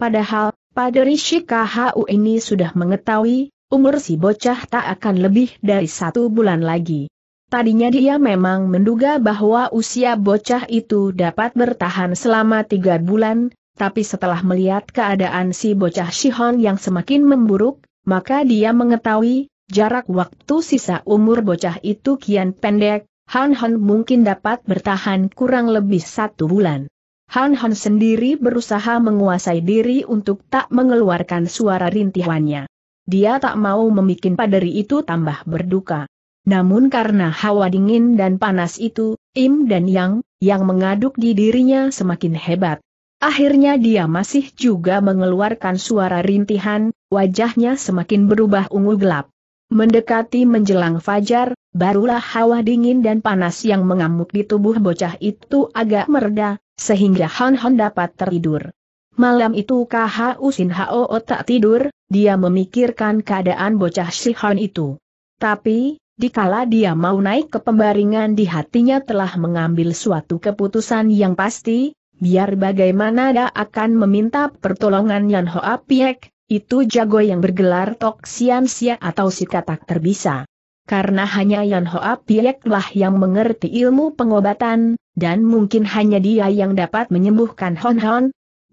Padahal, Paderi Shikahu ini sudah mengetahui, umur si bocah tak akan lebih dari satu bulan lagi. Tadinya dia memang menduga bahwa usia bocah itu dapat bertahan selama tiga bulan, tapi setelah melihat keadaan si bocah Shihon yang semakin memburuk, maka dia mengetahui, jarak waktu sisa umur bocah itu kian pendek, Han Han mungkin dapat bertahan kurang lebih satu bulan. Han Han sendiri berusaha menguasai diri untuk tak mengeluarkan suara rintihannya. Dia tak mau membuat paderi itu tambah berduka. Namun karena hawa dingin dan panas itu, Im dan Yang, yang mengaduk di dirinya semakin hebat. Akhirnya dia masih juga mengeluarkan suara rintihan, wajahnya semakin berubah ungu gelap. Mendekati menjelang fajar, barulah hawa dingin dan panas yang mengamuk di tubuh bocah itu agak mereda, sehingga Han Han dapat tertidur. Malam itu KHU Sin Hao tak tidur, dia memikirkan keadaan bocah si Han itu. Tapi, dikala dia mau naik ke pembaringan di hatinya telah mengambil suatu keputusan yang pasti, biar bagaimana dia akan meminta pertolongan Yan Hoa Piek, itu jago yang bergelar Tok Sian Sia atau si katak terbisa. Karena hanya Yan Hoa Piek yang mengerti ilmu pengobatan, dan mungkin hanya dia yang dapat menyembuhkan Hon Hon,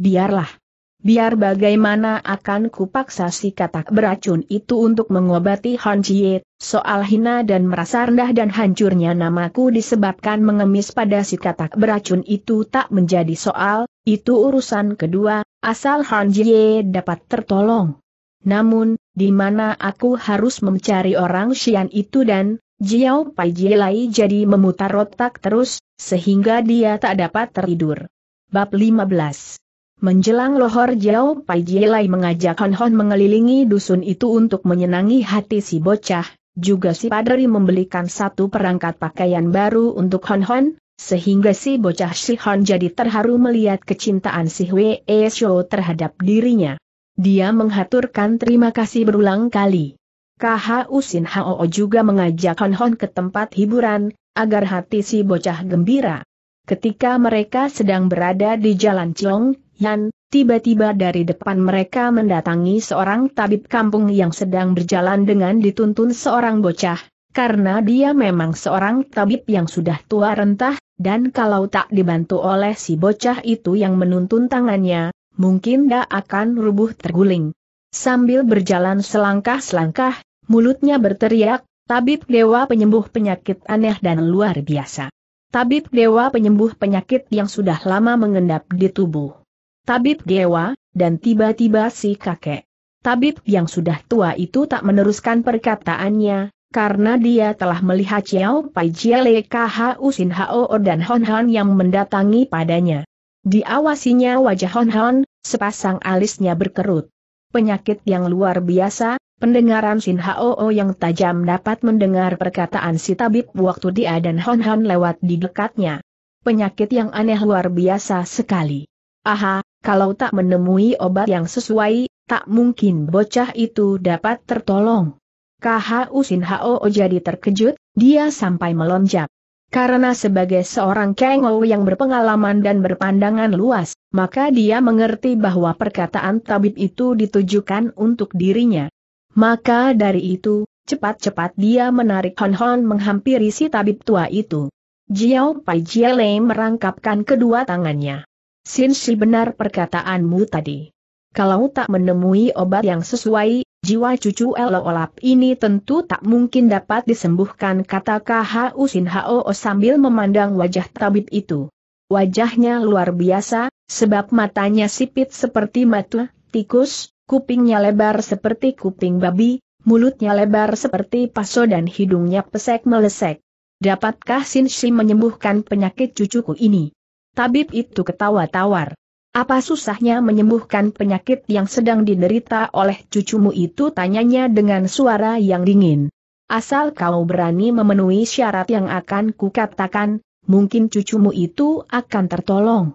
biarlah. Biar bagaimana akan kupaksa si katak beracun itu untuk mengobati Han Jie, soal hina dan merasa rendah dan hancurnya namaku disebabkan mengemis pada si katak beracun itu tak menjadi soal, itu urusan kedua, asal Han Jie dapat tertolong. Namun, di mana aku harus mencari orang Xian itu dan, Jiao Pai Jielai jadi memutar otak terus, sehingga dia tak dapat tertidur. Bab 15 Menjelang lohor Jiao Pai Jielai mengajak Hon Hon mengelilingi dusun itu untuk menyenangi hati si bocah, juga si padri membelikan satu perangkat pakaian baru untuk Hon Hon, sehingga si bocah si Hon jadi terharu melihat kecintaan si Hwe Shou terhadap dirinya. Dia menghaturkan terima kasih berulang kali. KH Usin Hao juga mengajak Hon Hon ke tempat hiburan, agar hati si bocah gembira. Ketika mereka sedang berada di Jalan Ciong, Yan, tiba-tiba dari depan mereka mendatangi seorang tabib kampung yang sedang berjalan dengan dituntun seorang bocah, karena dia memang seorang tabib yang sudah tua rentah, dan kalau tak dibantu oleh si bocah itu yang menuntun tangannya, mungkin dia akan rubuh terguling. Sambil berjalan selangkah-selangkah, mulutnya berteriak, tabib dewa penyembuh penyakit aneh dan luar biasa. Tabib dewa penyembuh penyakit yang sudah lama mengendap di tubuh tabib dewa, dan tiba-tiba si kakek. Tabib yang sudah tua itu tak meneruskan perkataannya, karena dia telah melihat Chiao Pai Jiale KHU Sin Hao dan Hon Hon yang mendatangi padanya. Diawasinya wajah Hon Hon, sepasang alisnya berkerut. Penyakit yang luar biasa, pendengaran Sin Hao yang tajam dapat mendengar perkataan si tabib waktu dia dan Hon Hon lewat di dekatnya. Penyakit yang aneh luar biasa sekali. Aha, kalau tak menemui obat yang sesuai, tak mungkin bocah itu dapat tertolong. KHU Sin Hao jadi terkejut, dia sampai melonjak. Karena sebagai seorang Kengou yang berpengalaman dan berpandangan luas, maka dia mengerti bahwa perkataan tabib itu ditujukan untuk dirinya. Maka dari itu, cepat-cepat dia menarik Hon Hon menghampiri si tabib tua itu. Jiao Pai Jiale merangkapkan kedua tangannya. Sin si benar perkataanmu tadi. Kalau tak menemui obat yang sesuai, jiwa cucu Olap ini tentu tak mungkin dapat disembuhkan kata KHU Sin Hao sambil memandang wajah tabib itu. Wajahnya luar biasa, sebab matanya sipit seperti mata tikus, kupingnya lebar seperti kuping babi, mulutnya lebar seperti paso dan hidungnya pesek melesek. Dapatkah Sin Shi menyembuhkan penyakit cucuku ini? Tabib itu ketawa tawar. Apa susahnya menyembuhkan penyakit yang sedang diderita oleh cucumu itu tanyanya dengan suara yang dingin. Asal kau berani memenuhi syarat yang akan kukatakan, mungkin cucumu itu akan tertolong.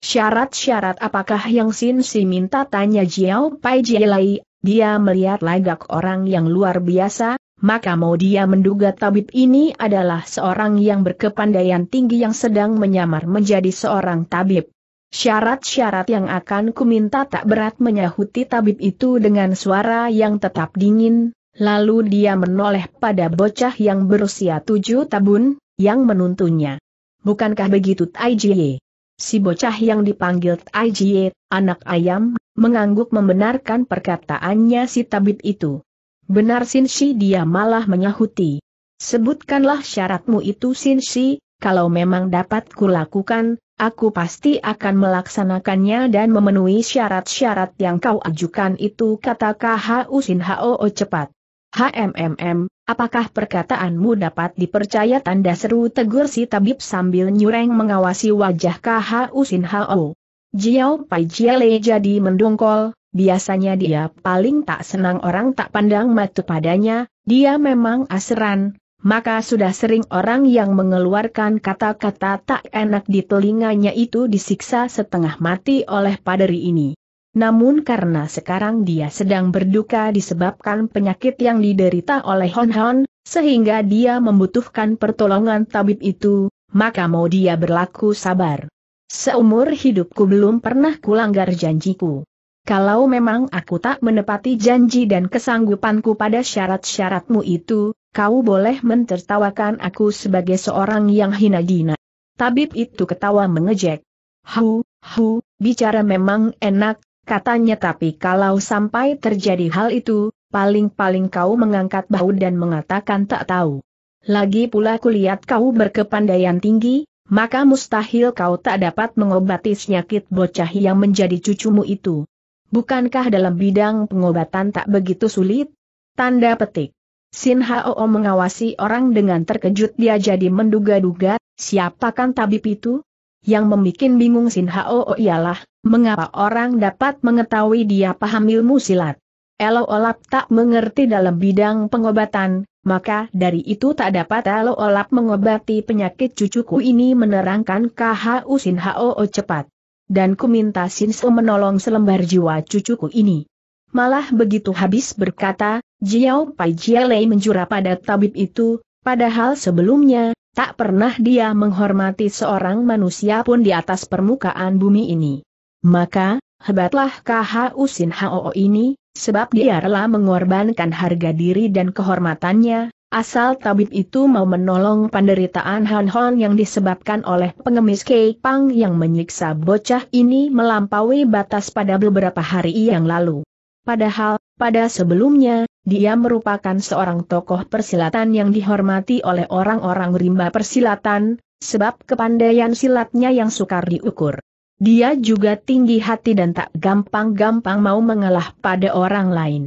Syarat-syarat apakah yang Sin Si minta tanya Jiao Pai Jielai, dia melihat lagak orang yang luar biasa, maka mau dia menduga tabib ini adalah seorang yang berkepandaian tinggi yang sedang menyamar menjadi seorang tabib. Syarat-syarat yang akan kuminta tak berat menyahuti tabib itu dengan suara yang tetap dingin, lalu dia menoleh pada bocah yang berusia tujuh tahun, yang menuntunnya. Bukankah begitu Tai Jie? Si bocah yang dipanggil Tai Jie, anak ayam, mengangguk membenarkan perkataannya si tabib itu. Benar Sin Shi dia malah menyahuti. Sebutkanlah syaratmu itu Sin Shi, kalau memang dapat kulakukan, aku pasti akan melaksanakannya dan memenuhi syarat-syarat yang kau ajukan itu kata KHU Sin Hao cepat. HMMM, apakah perkataanmu dapat dipercaya tanda seru tegur si tabib sambil nyureng mengawasi wajah KHU Sin Hao. Jiao Pai Jiale jadi mendongkol, biasanya dia paling tak senang orang tak pandang mata padanya, dia memang aseran, maka sudah sering orang yang mengeluarkan kata-kata tak enak di telinganya itu disiksa setengah mati oleh paderi ini. Namun karena sekarang dia sedang berduka disebabkan penyakit yang diderita oleh Hon Hon, sehingga dia membutuhkan pertolongan tabib itu, maka mau dia berlaku sabar. Seumur hidupku belum pernah kulanggar janjiku. Kalau memang aku tak menepati janji dan kesanggupanku pada syarat-syaratmu itu, kau boleh mentertawakan aku sebagai seorang yang hina dina. Tabib itu ketawa mengejek. Hu, hu, bicara memang enak, katanya tapi kalau sampai terjadi hal itu, paling-paling kau mengangkat bahu dan mengatakan tak tahu. Lagi pula kulihat kau berkepandaian tinggi, maka mustahil kau tak dapat mengobati penyakit bocah yang menjadi cucumu itu. Bukankah dalam bidang pengobatan tak begitu sulit? Tanda petik. Sin Hao mengawasi orang dengan terkejut dia jadi menduga-duga, siapakan tabib itu? Yang membuat bingung Sin Hao ialah, mengapa orang dapat mengetahui dia paham ilmu silat. Elo Olap tak mengerti dalam bidang pengobatan, maka dari itu tak dapat Elo Olap mengobati penyakit cucuku ini menerangkan KHU Sin Hao cepat. Dan ku minta Sin menolong selembar jiwa cucuku ini. Malah begitu habis berkata, Jiao Pai Jialei menjura pada tabib itu, padahal sebelumnya, tak pernah dia menghormati seorang manusia pun di atas permukaan bumi ini. Maka, hebatlah KHU Sin Hao ini, sebab dia rela mengorbankan harga diri dan kehormatannya, asal tabib itu mau menolong penderitaan Han Hon yang disebabkan oleh pengemis Kei Pang yang menyiksa bocah ini melampaui batas pada beberapa hari yang lalu. Padahal, pada sebelumnya, dia merupakan seorang tokoh persilatan yang dihormati oleh orang-orang rimba persilatan, sebab kepandaian silatnya yang sukar diukur. Dia juga tinggi hati dan tak gampang-gampang mau mengalah pada orang lain.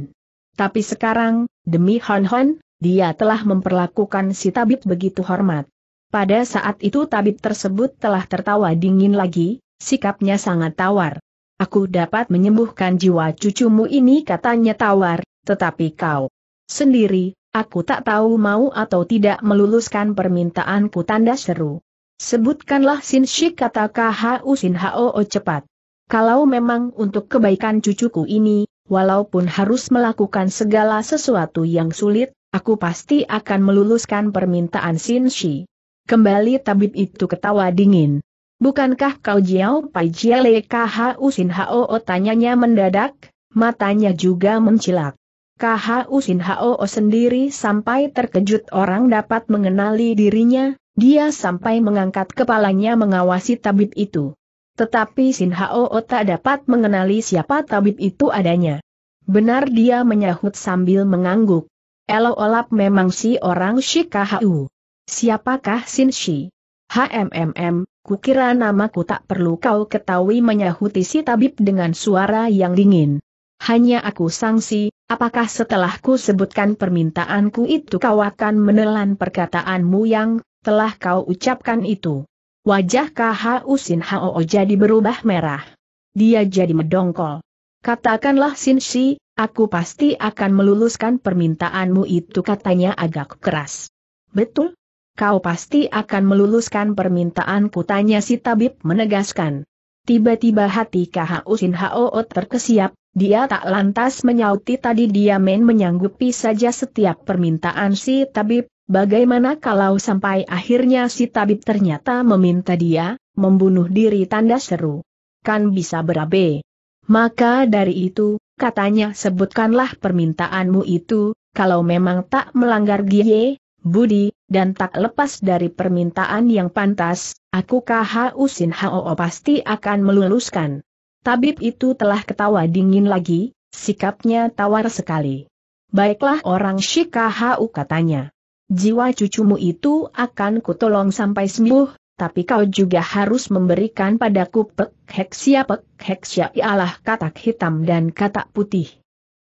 Tapi sekarang, demi Hon Hon, dia telah memperlakukan si tabib begitu hormat. Pada saat itu tabib tersebut telah tertawa dingin lagi, sikapnya sangat tawar. Aku dapat menyembuhkan jiwa cucumu ini katanya tawar, tetapi kau sendiri, aku tak tahu mau atau tidak meluluskan permintaanku tanda seru. Sebutkanlah Sin Shik kata KHU Sin HOO cepat. Kalau memang untuk kebaikan cucuku ini, walaupun harus melakukan segala sesuatu yang sulit, aku pasti akan meluluskan permintaan Sin Shi. Kembali tabib itu ketawa dingin. Bukankah kau Jiao Pai Jiale KHU Sin HOO tanyanya mendadak, matanya juga mencilak. KHU Sin HOO sendiri sampai terkejut orang dapat mengenali dirinya, dia sampai mengangkat kepalanya mengawasi tabib itu. Tetapi Sin Hao tak dapat mengenali siapa tabib itu adanya. Benar dia menyahut sambil mengangguk. Elo olap memang si orang Shikahau. Siapakah Sin Shi? HMMM, kukira namaku tak perlu kau ketahui menyahuti si tabib dengan suara yang dingin. Hanya aku sangsi, apakah setelah ku sebutkan permintaanku itu kau akan menelan perkataanmu yang telah kau ucapkan itu. Wajah KHU Sin Hao jadi berubah merah. Dia jadi medongkol. Katakanlah Sin Si, aku pasti akan meluluskan permintaanmu itu katanya agak keras. Betul? Kau pasti akan meluluskan permintaanku tanya si tabib menegaskan. Tiba-tiba hati KHU Sin Hao terkesiap, dia tak lantas menyauti tadi dia main menyanggupi saja setiap permintaan si tabib, Bagaimana kalau sampai akhirnya si tabib ternyata meminta dia, membunuh diri tanda seru? Kan bisa berabe. Maka dari itu, katanya sebutkanlah permintaanmu itu, kalau memang tak melanggar giye, budi, dan tak lepas dari permintaan yang pantas, aku KH Usin Hao pasti akan meluluskan. Tabib itu telah ketawa dingin lagi, sikapnya tawar sekali. Baiklah orang Shikahau katanya jiwa cucumu itu akan kutolong sampai sembuh, tapi kau juga harus memberikan padaku pek heksia pek heksia ialah katak hitam dan katak putih.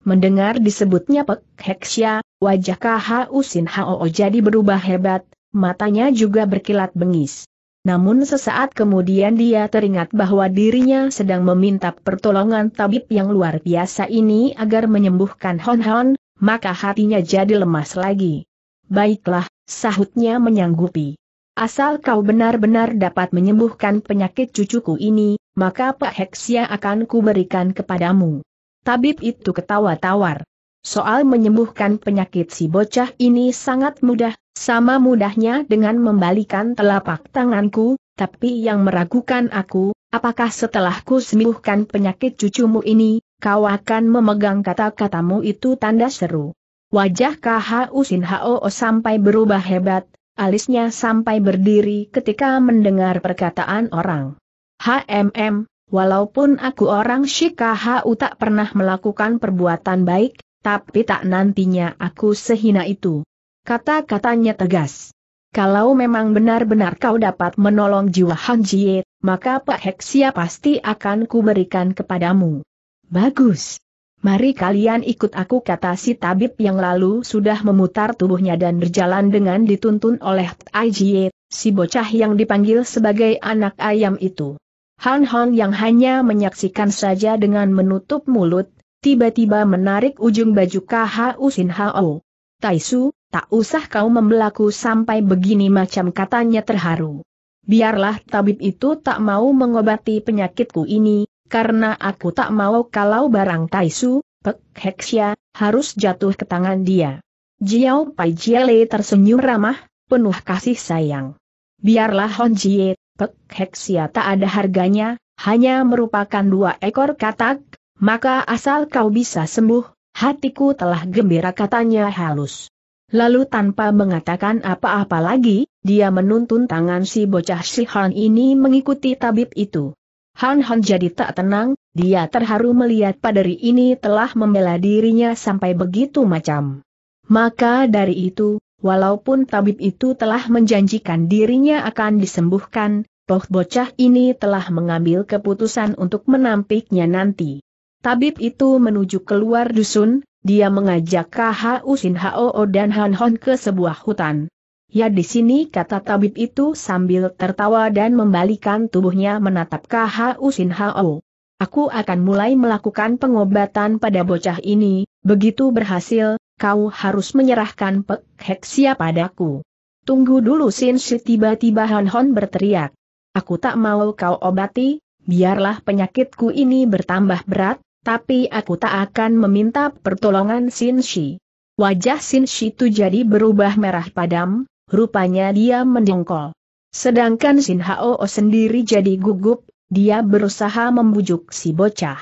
Mendengar disebutnya pek heksia, wajah KH Usin Hao jadi berubah hebat, matanya juga berkilat bengis. Namun sesaat kemudian dia teringat bahwa dirinya sedang meminta pertolongan tabib yang luar biasa ini agar menyembuhkan Hon Hon, maka hatinya jadi lemas lagi. Baiklah, sahutnya menyanggupi. Asal kau benar-benar dapat menyembuhkan penyakit cucuku ini, maka Pak Heksia akan kuberikan kepadamu. Tabib itu ketawa tawar. Soal menyembuhkan penyakit si bocah ini sangat mudah, sama mudahnya dengan membalikan telapak tanganku, tapi yang meragukan aku, apakah setelah ku sembuhkan penyakit cucumu ini, kau akan memegang kata-katamu itu tanda seru. Wajah KHU Sin Hao sampai berubah hebat, alisnya sampai berdiri ketika mendengar perkataan orang. HMM, walaupun aku orang KHU tak pernah melakukan perbuatan baik, tapi tak nantinya aku sehina itu. Kata-katanya tegas. Kalau memang benar-benar kau dapat menolong jiwa Han Jie, maka Pak Heksia pasti akan kuberikan kepadamu. Bagus. Mari kalian ikut aku kata si tabib yang lalu sudah memutar tubuhnya dan berjalan dengan dituntun oleh Tai Jie, si bocah yang dipanggil sebagai anak ayam itu. Han Han yang hanya menyaksikan saja dengan menutup mulut, tiba-tiba menarik ujung baju KH Usin Hao. Taisu, tak usah kau membelaku sampai begini macam katanya terharu. Biarlah tabib itu tak mau mengobati penyakitku ini, karena aku tak mau kalau barang Taisu, Pek Heksia, harus jatuh ke tangan dia. Jiao Pai Jiale tersenyum ramah, penuh kasih sayang. Biarlah Hon Jie, Pek Heksia tak ada harganya, hanya merupakan dua ekor katak, maka asal kau bisa sembuh, hatiku telah gembira katanya halus. Lalu tanpa mengatakan apa-apa lagi, dia menuntun tangan si bocah si Han ini mengikuti tabib itu. Han Han jadi tak tenang, dia terharu melihat paderi ini telah membela dirinya sampai begitu macam. Maka dari itu, walaupun tabib itu telah menjanjikan dirinya akan disembuhkan, toh bocah ini telah mengambil keputusan untuk menampiknya nanti. Tabib itu menuju keluar dusun, dia mengajak KH Usin Hoo dan Han Hon ke sebuah hutan. Ya di sini kata tabib itu sambil tertawa dan membalikan tubuhnya menatap KH Usin Hoo. Aku akan mulai melakukan pengobatan pada bocah ini, begitu berhasil, kau harus menyerahkan Pek Heksia padaku. Tunggu dulu Sin Si tiba-tiba Han Hon berteriak. Aku tak mau kau obati, biarlah penyakitku ini bertambah berat, tapi aku tak akan meminta pertolongan Sin Shi. Wajah Sin Shi itu jadi berubah merah padam, rupanya dia mendengkol. Sedangkan Sin Hao sendiri jadi gugup, dia berusaha membujuk si bocah.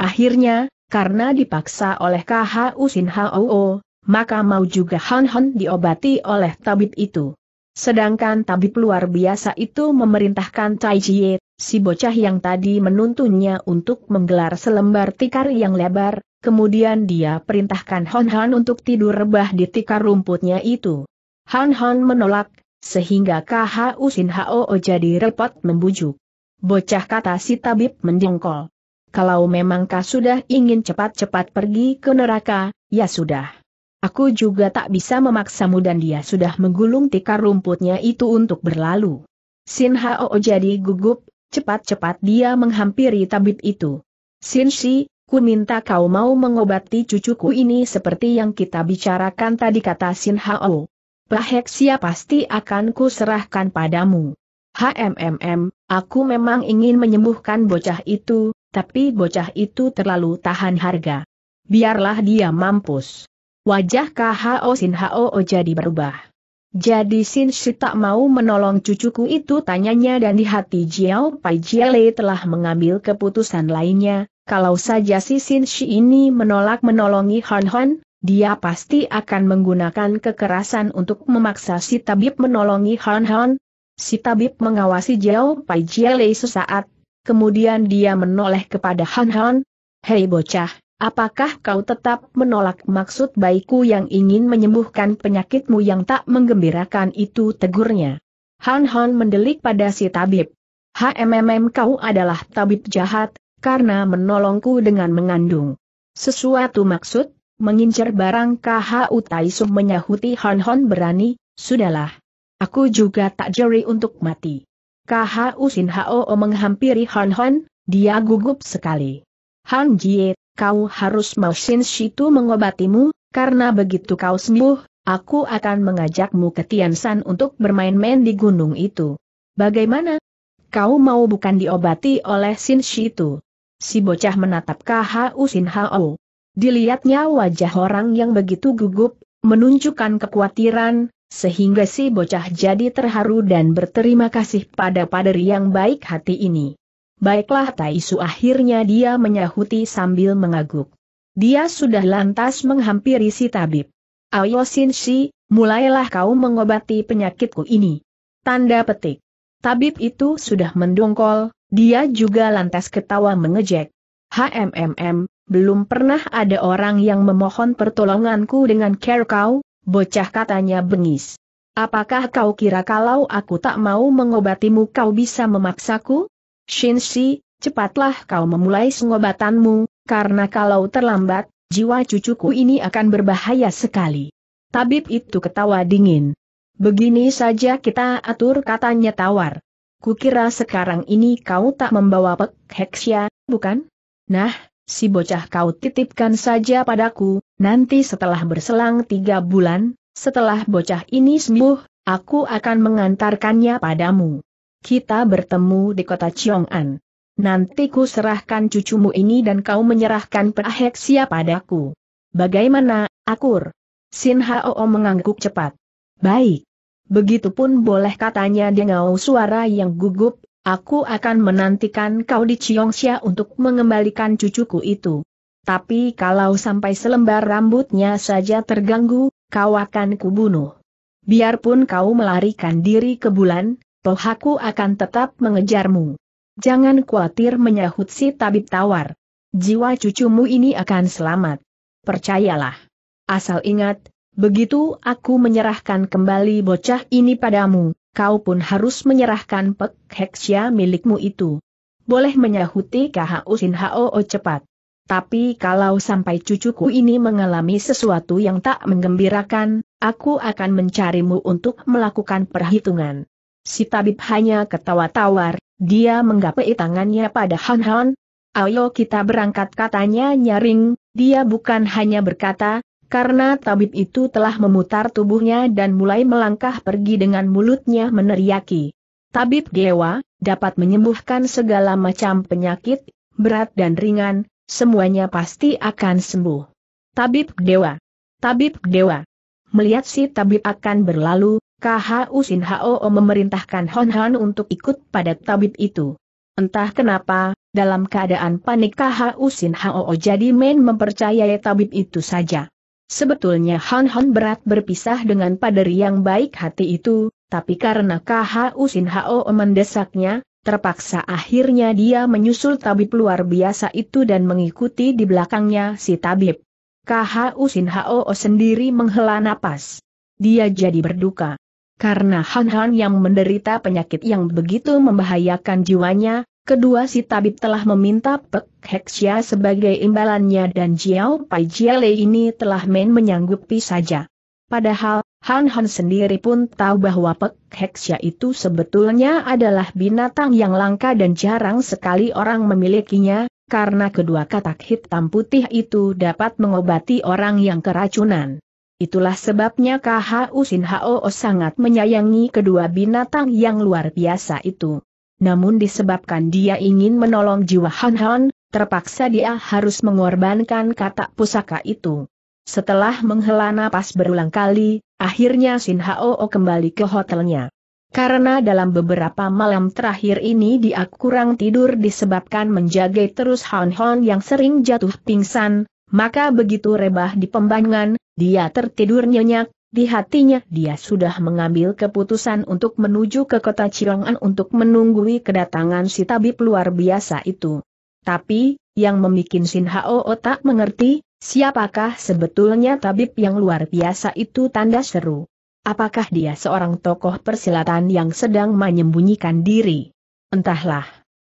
Akhirnya, karena dipaksa oleh KH Sin Hao, maka mau juga Han Han diobati oleh tabib itu. Sedangkan tabib luar biasa itu memerintahkan Tai Jie, si bocah yang tadi menuntunnya untuk menggelar selembar tikar yang lebar, kemudian dia perintahkan Han Han untuk tidur rebah di tikar rumputnya itu. Han Han menolak, sehingga KH Usin Hao jadi repot membujuk. Bocah kata si tabib mendengkol. Kalau memang kau sudah ingin cepat-cepat pergi ke neraka, ya sudah. Aku juga tak bisa memaksamu dan dia sudah menggulung tikar rumputnya itu untuk berlalu. Sin Hao jadi gugup, Cepat-cepat dia menghampiri tabib itu. Sin Shi, ku minta kau mau mengobati cucuku ini seperti yang kita bicarakan tadi kata Sin Hao. Paheksia pasti akan ku serahkan padamu. HMMM, aku memang ingin menyembuhkan bocah itu, tapi bocah itu terlalu tahan harga. Biarlah dia mampus. Wajah KHO Sin Hao jadi berubah. Jadi Sin Shi tak mau menolong cucuku itu tanyanya dan di hati Jiao Pai Jiale telah mengambil keputusan lainnya, kalau saja si Sin Shi ini menolak menolongi Han Han, dia pasti akan menggunakan kekerasan untuk memaksa si tabib menolongi Han Han. Si tabib mengawasi Jiao Pai Jiale sesaat, kemudian dia menoleh kepada Han Han. Hei bocah, Apakah kau tetap menolak maksud baikku yang ingin menyembuhkan penyakitmu yang tak menggembirakan itu tegurnya? Han Han mendelik pada si tabib. HMMM kau adalah tabib jahat, karena menolongku dengan mengandung. Sesuatu maksud, mengincar barang KH Utaisum menyahuti Han Han berani, sudahlah. Aku juga tak jeri untuk mati. KH Usin Hao menghampiri Han Han, dia gugup sekali. Han Jie, kau harus mau Shin Shitu mengobatimu, karena begitu kau sembuh, aku akan mengajakmu ke Tiansan untuk bermain-main di gunung itu. Bagaimana? Kau mau bukan diobati oleh Shin Shitu? Si bocah menatap KH Usin Hao. Dilihatnya wajah orang yang begitu gugup, menunjukkan kekhawatiran, sehingga si bocah jadi terharu dan berterima kasih pada paderi yang baik hati ini. Baiklah Taisu akhirnya dia menyahuti sambil mengaguk. Dia sudah lantas menghampiri si tabib. Ayo Sin Si, mulailah kau mengobati penyakitku ini. Tanda petik. Tabib itu sudah mendongkol, dia juga lantas ketawa mengejek. HMMM, belum pernah ada orang yang memohon pertolonganku dengan care kau, bocah katanya bengis. Apakah kau kira kalau aku tak mau mengobatimu kau bisa memaksaku? Shinshi, cepatlah kau memulai pengobatanmu, karena kalau terlambat, jiwa cucuku ini akan berbahaya sekali. Tabib itu ketawa dingin. Begini saja kita atur katanya tawar. Kukira sekarang ini kau tak membawa pek heksya, bukan? Nah, si bocah kau titipkan saja padaku, nanti setelah berselang tiga bulan, setelah bocah ini sembuh, aku akan mengantarkannya padamu kita bertemu di kota Chong'an. Nanti ku serahkan cucumu ini dan kau menyerahkan Praheksia padaku. Bagaimana, akur? Sin Hao mengangguk cepat. Baik. Begitupun boleh katanya dengan suara yang gugup, aku akan menantikan kau di Chongxia untuk mengembalikan cucuku itu. Tapi kalau sampai selembar rambutnya saja terganggu, kau akan kubunuh. Biarpun kau melarikan diri ke bulan, Tohaku akan tetap mengejarmu. Jangan khawatir menyahut si tabib tawar. Jiwa cucumu ini akan selamat. Percayalah. Asal ingat, begitu aku menyerahkan kembali bocah ini padamu, kau pun harus menyerahkan pek heksya milikmu itu. Boleh menyahuti KHU Sin Hao cepat. Tapi kalau sampai cucuku ini mengalami sesuatu yang tak menggembirakan, aku akan mencarimu untuk melakukan perhitungan. Si tabib hanya ketawa tawar, dia menggapai tangannya pada Han Han. Ayo kita berangkat katanya nyaring, dia bukan hanya berkata, karena tabib itu telah memutar tubuhnya dan mulai melangkah pergi dengan mulutnya meneriaki. Tabib Dewa, dapat menyembuhkan segala macam penyakit, berat dan ringan, semuanya pasti akan sembuh. Tabib Dewa. Tabib Dewa. Melihat si tabib akan berlalu, KHU Sin Hao memerintahkan Hon Han untuk ikut pada tabib itu. Entah kenapa, dalam keadaan panik KHU Sin Hao jadi main mempercayai tabib itu saja. Sebetulnya Han Han berat berpisah dengan paderi yang baik hati itu, tapi karena KHU Sin Hao mendesaknya, Terpaksa akhirnya dia menyusul tabib luar biasa itu dan mengikuti di belakangnya si tabib. KHU Sin Hao sendiri menghela napas. Dia jadi berduka. Karena Han Han yang menderita penyakit yang begitu membahayakan jiwanya, kedua si tabib telah meminta Pek Heksia sebagai imbalannya dan Jiao Pai Jiale ini telah main menyanggupi saja. Padahal, Han Han sendiri pun tahu bahwa Pek Heksia itu sebetulnya adalah binatang yang langka dan jarang sekali orang memilikinya, karena kedua katak hitam putih itu dapat mengobati orang yang keracunan. Itulah sebabnya KHU Sin Hao sangat menyayangi kedua binatang yang luar biasa itu. Namun disebabkan dia ingin menolong jiwa Han Han, terpaksa dia harus mengorbankan katak pusaka itu. Setelah menghela napas berulang kali, akhirnya Sin Hao kembali ke hotelnya. Karena dalam beberapa malam terakhir ini dia kurang tidur disebabkan menjaga terus Han Han yang sering jatuh pingsan, maka begitu rebah di pembangunan, dia tertidur nyenyak, di hatinya dia sudah mengambil keputusan untuk menuju ke kota Cirongan untuk menunggui kedatangan si tabib luar biasa itu. Tapi, yang membuat Sin Hao tak mengerti, Siapakah sebetulnya tabib yang luar biasa itu tanda seru? Apakah dia seorang tokoh persilatan yang sedang menyembunyikan diri? Entahlah.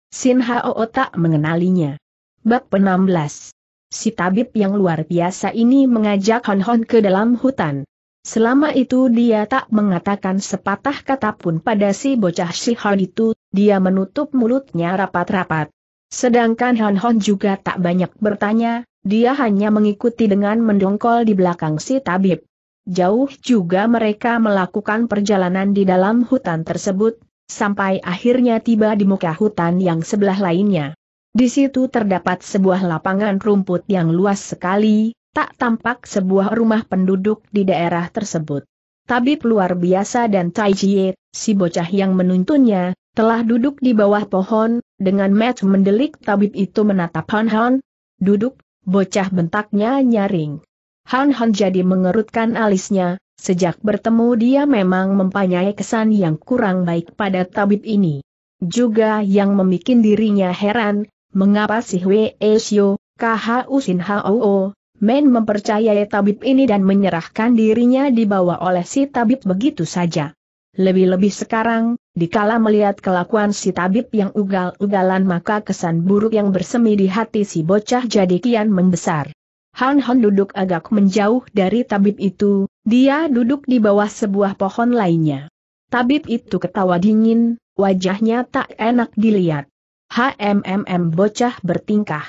Sin Hao tak mengenalinya. Bab 16 Si tabib yang luar biasa ini mengajak Hon Hon ke dalam hutan. Selama itu dia tak mengatakan sepatah kata pun pada si bocah Shihar itu, dia menutup mulutnya rapat-rapat. Sedangkan Hon Hon juga tak banyak bertanya, dia hanya mengikuti dengan mendongkol di belakang si tabib. Jauh juga mereka melakukan perjalanan di dalam hutan tersebut, sampai akhirnya tiba di muka hutan yang sebelah lainnya. Di situ terdapat sebuah lapangan rumput yang luas sekali, tak tampak sebuah rumah penduduk di daerah tersebut. Tabib luar biasa dan Tai Jie, si bocah yang menuntunnya, telah duduk di bawah pohon, dengan mata mendelik tabib itu menatap Han Han. Duduk, Bocah bentaknya nyaring. Han Han jadi mengerutkan alisnya, sejak bertemu dia memang mempunyai kesan yang kurang baik pada tabib ini. Juga yang membuat dirinya heran, mengapa si Hwe Esyo, KH Usin Hao, Men mempercayai tabib ini dan menyerahkan dirinya dibawa oleh si tabib begitu saja. Lebih-lebih sekarang, dikala melihat kelakuan si tabib yang ugal-ugalan maka kesan buruk yang bersemi di hati si bocah jadi kian membesar. Han Han duduk agak menjauh dari tabib itu, dia duduk di bawah sebuah pohon lainnya. Tabib itu ketawa dingin, wajahnya tak enak dilihat. HMMM bocah bertingkah.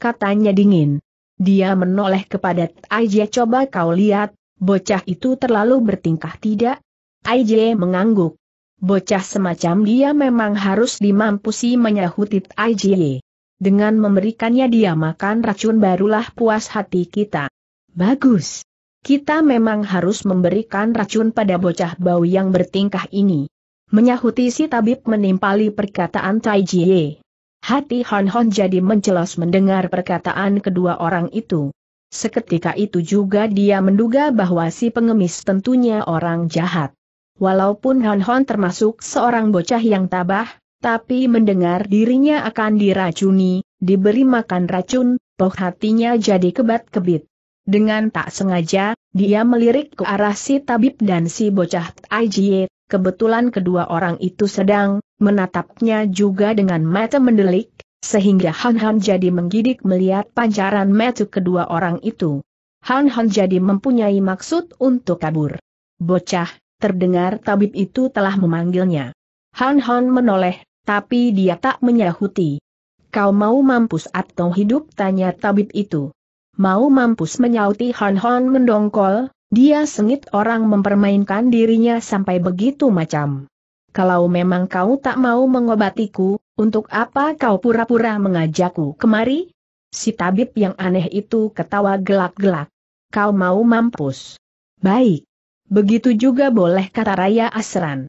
Katanya dingin. Dia menoleh kepada Aja coba kau lihat, bocah itu terlalu bertingkah tidak? Aije mengangguk. Bocah semacam dia memang harus dimampusi menyahuti Aije. Dengan memberikannya dia makan racun barulah puas hati kita. Bagus. Kita memang harus memberikan racun pada bocah bau yang bertingkah ini. Menyahuti si tabib menimpali perkataan Tai Jie. Hati Hon Hon jadi mencelos mendengar perkataan kedua orang itu. Seketika itu juga dia menduga bahwa si pengemis tentunya orang jahat. Walaupun Han Hon termasuk seorang bocah yang tabah, tapi mendengar dirinya akan diracuni, diberi makan racun, poh hatinya jadi kebat-kebit. Dengan tak sengaja, dia melirik ke arah si tabib dan si bocah Taijie, kebetulan kedua orang itu sedang menatapnya juga dengan mata mendelik, sehingga Han Han jadi menggidik melihat pancaran metu kedua orang itu. Han Han jadi mempunyai maksud untuk kabur. Bocah, terdengar tabib itu telah memanggilnya. Han Han menoleh, tapi dia tak menyahuti. Kau mau mampus atau hidup? tanya tabib itu. Mau mampus menyauti Han Han mendongkol, dia sengit orang mempermainkan dirinya sampai begitu macam. Kalau memang kau tak mau mengobatiku, untuk apa kau pura-pura mengajakku kemari? Si tabib yang aneh itu ketawa gelak-gelak. Kau mau mampus. Baik. Begitu juga boleh kata Raya Asran.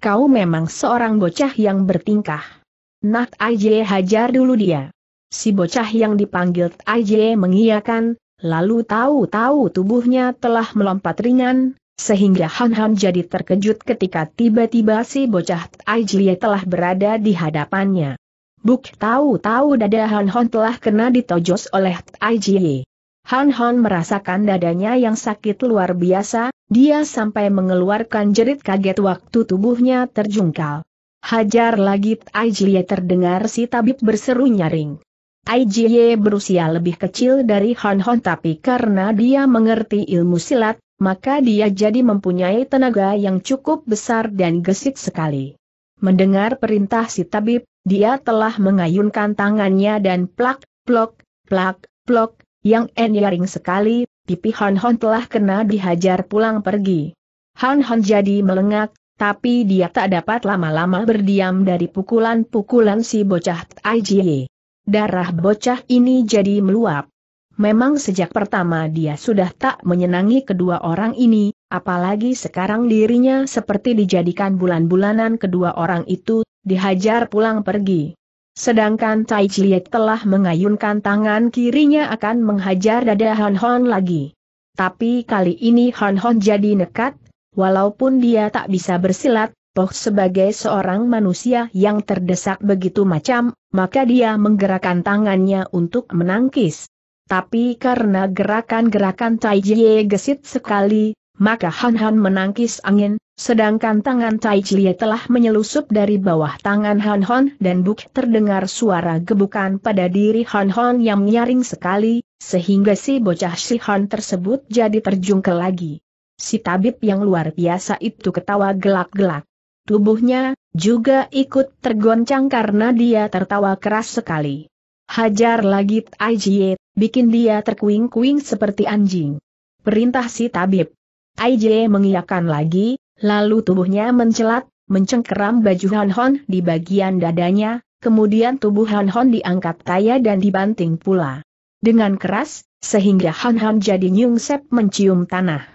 Kau memang seorang bocah yang bertingkah. Nat AJ hajar dulu dia. Si bocah yang dipanggil AJ mengiyakan, lalu tahu-tahu tubuhnya telah melompat ringan, sehingga Han Han jadi terkejut ketika tiba-tiba si bocah AJ telah berada di hadapannya. Buk tahu-tahu dada Han Han telah kena ditojos oleh AJ. Han Han merasakan dadanya yang sakit luar biasa, dia sampai mengeluarkan jerit kaget waktu tubuhnya terjungkal. Hajar lagi Aijie terdengar si tabib berseru nyaring. Aijie berusia lebih kecil dari Han Han tapi karena dia mengerti ilmu silat, maka dia jadi mempunyai tenaga yang cukup besar dan gesit sekali. Mendengar perintah si tabib, dia telah mengayunkan tangannya dan plak, plok, plak, plok, yang enyaring sekali, pipi Han Han telah kena dihajar pulang pergi. Han Han jadi melengak, tapi dia tak dapat lama-lama berdiam dari pukulan-pukulan si bocah Taijie. Darah bocah ini jadi meluap. Memang sejak pertama dia sudah tak menyenangi kedua orang ini, apalagi sekarang dirinya seperti dijadikan bulan-bulanan kedua orang itu, dihajar pulang pergi. Sedangkan Tai Chiet telah mengayunkan tangan kirinya akan menghajar dada Han Hon lagi. Tapi kali ini Han Hon jadi nekat, walaupun dia tak bisa bersilat, toh sebagai seorang manusia yang terdesak begitu macam, maka dia menggerakkan tangannya untuk menangkis. Tapi karena gerakan-gerakan Tai Jie gesit sekali, maka Han Han menangkis angin, Sedangkan tangan Tai Chie telah menyelusup dari bawah tangan Han Hon dan Buk terdengar suara gebukan pada diri Han Hon yang nyaring sekali, sehingga si bocah si Han tersebut jadi terjungkel lagi. Si tabib yang luar biasa itu ketawa gelak-gelak. Tubuhnya juga ikut tergoncang karena dia tertawa keras sekali. Hajar lagi Tai Chie, bikin dia terkuing-kuing seperti anjing. Perintah si tabib. Aije mengiyakan lagi, Lalu tubuhnya mencelat, mencengkeram baju Han Hon di bagian dadanya, kemudian tubuh Han Hon diangkat kaya dan dibanting pula. Dengan keras, sehingga Han Hon jadi nyungsep mencium tanah.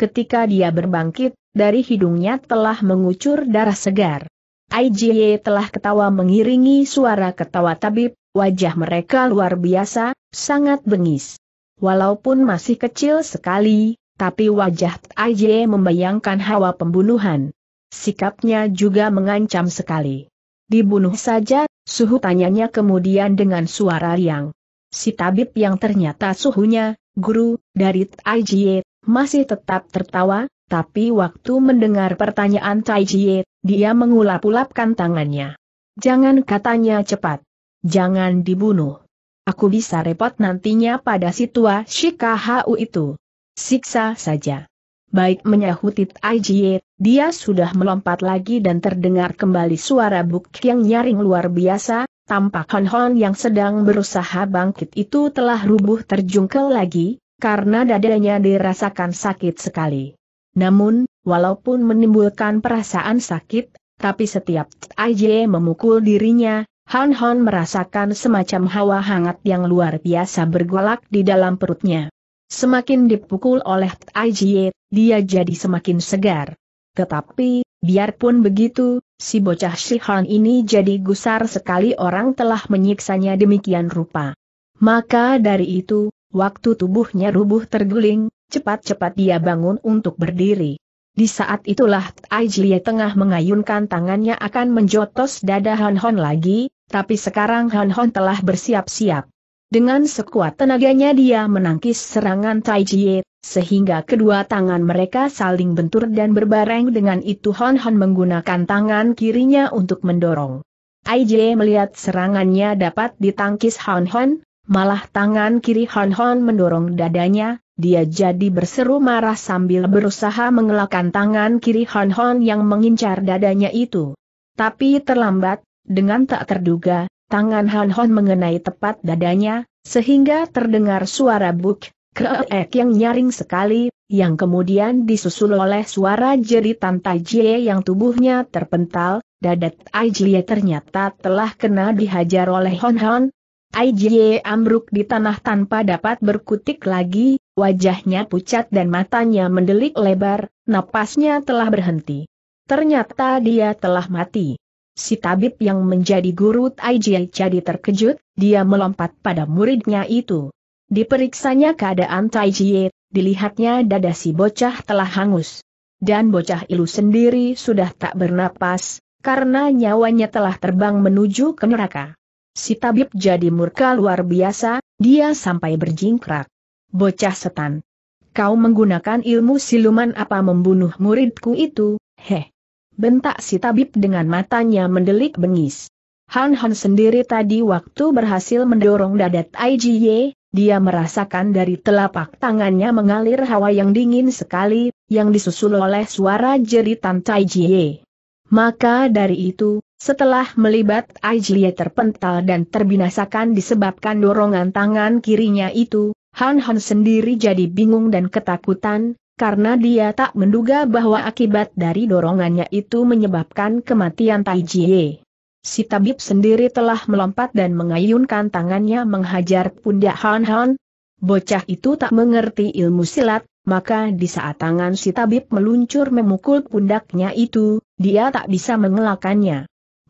Ketika dia berbangkit, dari hidungnya telah mengucur darah segar. IJY telah ketawa mengiringi suara ketawa tabib, wajah mereka luar biasa, sangat bengis. Walaupun masih kecil sekali, tapi wajah Taije membayangkan hawa pembunuhan. Sikapnya juga mengancam sekali. Dibunuh saja, suhu tanyanya kemudian dengan suara riang. Si tabib yang ternyata suhunya, guru, dari Taijie, masih tetap tertawa, tapi waktu mendengar pertanyaan Taijie, dia mengulap-ulapkan tangannya. Jangan katanya cepat. Jangan dibunuh. Aku bisa repot nantinya pada situasi KHU itu. Siksa saja. Baik menyahuti Aijie, dia sudah melompat lagi dan terdengar kembali suara Buk yang nyaring luar biasa, tampak Hon Hon yang sedang berusaha bangkit itu telah rubuh terjungkel lagi, karena dadanya dirasakan sakit sekali. Namun, walaupun menimbulkan perasaan sakit, tapi setiap Aijie memukul dirinya, Han Hon merasakan semacam hawa hangat yang luar biasa bergolak di dalam perutnya. Semakin dipukul oleh Taijie, dia jadi semakin segar. Tetapi, biarpun begitu, si bocah Shihan ini jadi gusar sekali orang telah menyiksanya demikian rupa. Maka dari itu, waktu tubuhnya rubuh terguling, cepat-cepat dia bangun untuk berdiri. Di saat itulah Taijie tengah mengayunkan tangannya akan menjotos dada Han Hon lagi, tapi sekarang Han Hon telah bersiap-siap. Dengan sekuat tenaganya dia menangkis serangan Tai Jie, sehingga kedua tangan mereka saling bentur dan berbareng dengan itu Hon Hon menggunakan tangan kirinya untuk mendorong. IJ melihat serangannya dapat ditangkis Han Han, malah tangan kiri Han Han mendorong dadanya, dia jadi berseru marah sambil berusaha mengelakkan tangan kiri Han Han yang mengincar dadanya itu. Tapi terlambat, dengan tak terduga, tangan Han Han mengenai tepat dadanya, sehingga terdengar suara buk, kreek yang nyaring sekali, yang kemudian disusul oleh suara jeritan Tai Jie yang tubuhnya terpental, dadat Aijie ternyata telah kena dihajar oleh Hon Hon. Aijie ambruk di tanah tanpa dapat berkutik lagi, wajahnya pucat dan matanya mendelik lebar, napasnya telah berhenti. Ternyata dia telah mati. Si tabib yang menjadi guru Aijie jadi terkejut, dia melompat pada muridnya itu. Diperiksanya keadaan Taijie, dilihatnya dada si bocah telah hangus. Dan bocah ilu sendiri sudah tak bernapas, karena nyawanya telah terbang menuju ke neraka. Si tabib jadi murka luar biasa, dia sampai berjingkrak. Bocah setan. Kau menggunakan ilmu siluman apa membunuh muridku itu, heh. Bentak si tabib dengan matanya mendelik bengis. Han Han sendiri tadi waktu berhasil mendorong dadat IGY, dia merasakan dari telapak tangannya mengalir hawa yang dingin sekali, yang disusul oleh suara jeritan Tai Jie. Maka dari itu, setelah melibat Aijlie terpental dan terbinasakan disebabkan dorongan tangan kirinya itu, Han Han sendiri jadi bingung dan ketakutan, karena dia tak menduga bahwa akibat dari dorongannya itu menyebabkan kematian Tai Jie. Si tabib sendiri telah melompat dan mengayunkan tangannya menghajar pundak Han Han. Bocah itu tak mengerti ilmu silat, maka di saat tangan si tabib meluncur memukul pundaknya itu, dia tak bisa mengelakkannya.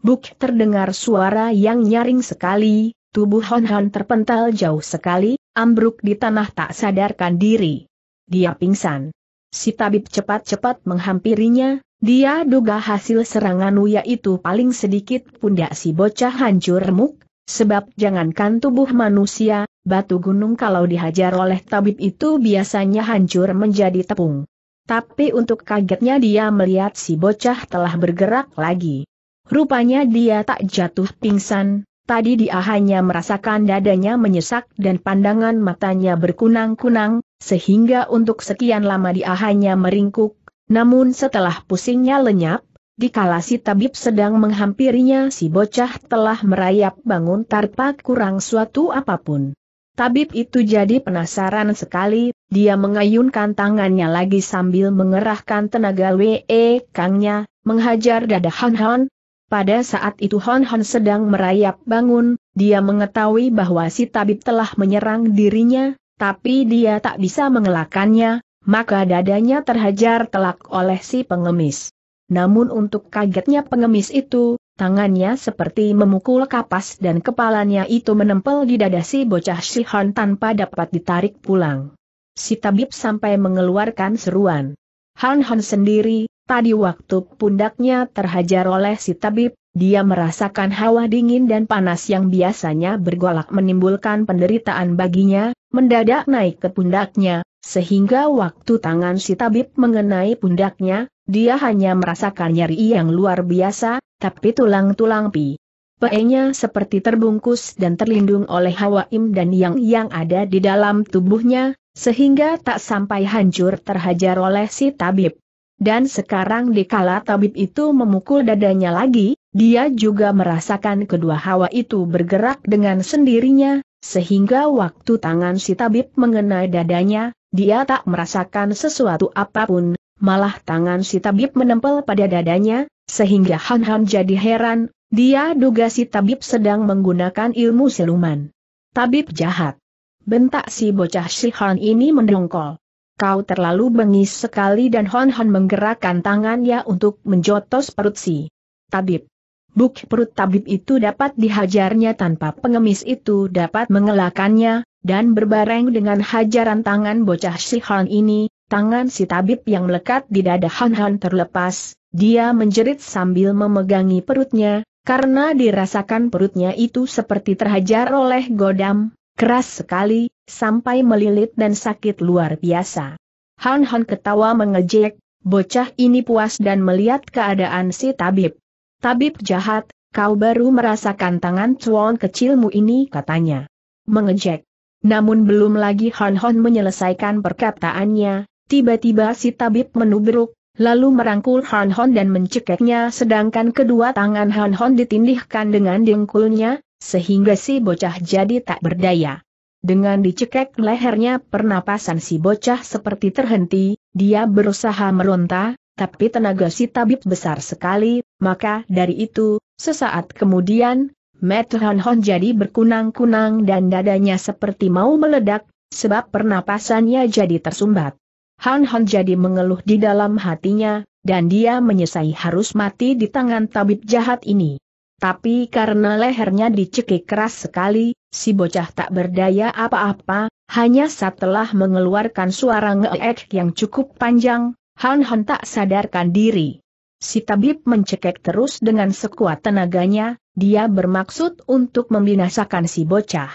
Buk terdengar suara yang nyaring sekali, tubuh Hon Hon terpental jauh sekali, ambruk di tanah tak sadarkan diri. Dia pingsan. Si tabib cepat-cepat menghampirinya, dia duga hasil serangan Uya itu paling sedikit pundak si bocah hancur remuk, sebab jangankan tubuh manusia, batu gunung kalau dihajar oleh tabib itu biasanya hancur menjadi tepung. Tapi untuk kagetnya dia melihat si bocah telah bergerak lagi. Rupanya dia tak jatuh pingsan, tadi dia hanya merasakan dadanya menyesak dan pandangan matanya berkunang-kunang, sehingga untuk sekian lama dia hanya meringkuk, namun setelah pusingnya lenyap, Dikala si tabib sedang menghampirinya si bocah telah merayap bangun tanpa kurang suatu apa pun. Tabib itu jadi penasaran sekali, dia mengayunkan tangannya lagi sambil mengerahkan tenaga WE Kangnya, menghajar dada Han Han. Pada saat itu Han Han sedang merayap bangun, dia mengetahui bahwa si tabib telah menyerang dirinya, tapi dia tak bisa mengelakkannya, maka dadanya terhajar telak oleh si pengemis. Namun untuk kagetnya pengemis itu, tangannya seperti memukul kapas dan kepalanya itu menempel di dada si bocah Sihan tanpa dapat ditarik pulang. Si tabib sampai mengeluarkan seruan. Han Han sendiri, tadi waktu pundaknya terhajar oleh si tabib, dia merasakan hawa dingin dan panas yang biasanya bergolak menimbulkan penderitaan baginya, mendadak naik ke pundaknya, sehingga waktu tangan si tabib mengenai pundaknya, dia hanya merasakan nyeri yang luar biasa, tapi tulang-tulang pi. Pe-nya seperti terbungkus dan terlindung oleh hawa im dan yang yang ada di dalam tubuhnya, sehingga tak sampai hancur terhajar oleh si tabib. Dan sekarang dikala tabib itu memukul dadanya lagi, dia juga merasakan kedua hawa itu bergerak dengan sendirinya, sehingga waktu tangan si tabib mengenai dadanya, dia tak merasakan sesuatu apa pun, malah tangan si tabib menempel pada dadanya, sehingga Han Han jadi heran, dia duga si tabib sedang menggunakan ilmu siluman. Tabib jahat. Bentak si bocah si Han ini mendongkol. Kau terlalu bengis sekali dan Han Han menggerakkan tangannya untuk menjotos perut si tabib. Buk perut tabib itu dapat dihajarnya tanpa pengemis itu dapat mengelakkannya, dan berbareng dengan hajaran tangan bocah si Han ini, Tangan si tabib yang melekat di dada Han Han terlepas, dia menjerit sambil memegangi perutnya, karena dirasakan perutnya itu seperti terhajar oleh godam, keras sekali, sampai melilit dan sakit luar biasa. Han Han ketawa mengejek, bocah ini puas dan melihat keadaan si tabib. Tabib jahat, kau baru merasakan tangan cuan kecilmu ini katanya. Mengejek. Namun belum lagi Han Hon menyelesaikan perkataannya, tiba-tiba si tabib menubruk, lalu merangkul Han Hon dan mencekeknya sedangkan kedua tangan Han Hon ditindihkan dengan dengkulnya, sehingga si bocah jadi tak berdaya. Dengan dicekek lehernya pernapasan si bocah seperti terhenti, dia berusaha meronta, tapi tenaga si tabib besar sekali, maka dari itu, sesaat kemudian, Matt Han Hon jadi berkunang-kunang dan dadanya seperti mau meledak, sebab pernapasannya jadi tersumbat. Han Hon jadi mengeluh di dalam hatinya, dan dia menyesai harus mati di tangan tabib jahat ini. Tapi karena lehernya dicekik keras sekali, si bocah tak berdaya apa-apa, hanya setelah mengeluarkan suara ngeek yang cukup panjang, Han Han tak sadarkan diri. Si tabib mencekik terus dengan sekuat tenaganya, dia bermaksud untuk membinasakan si bocah.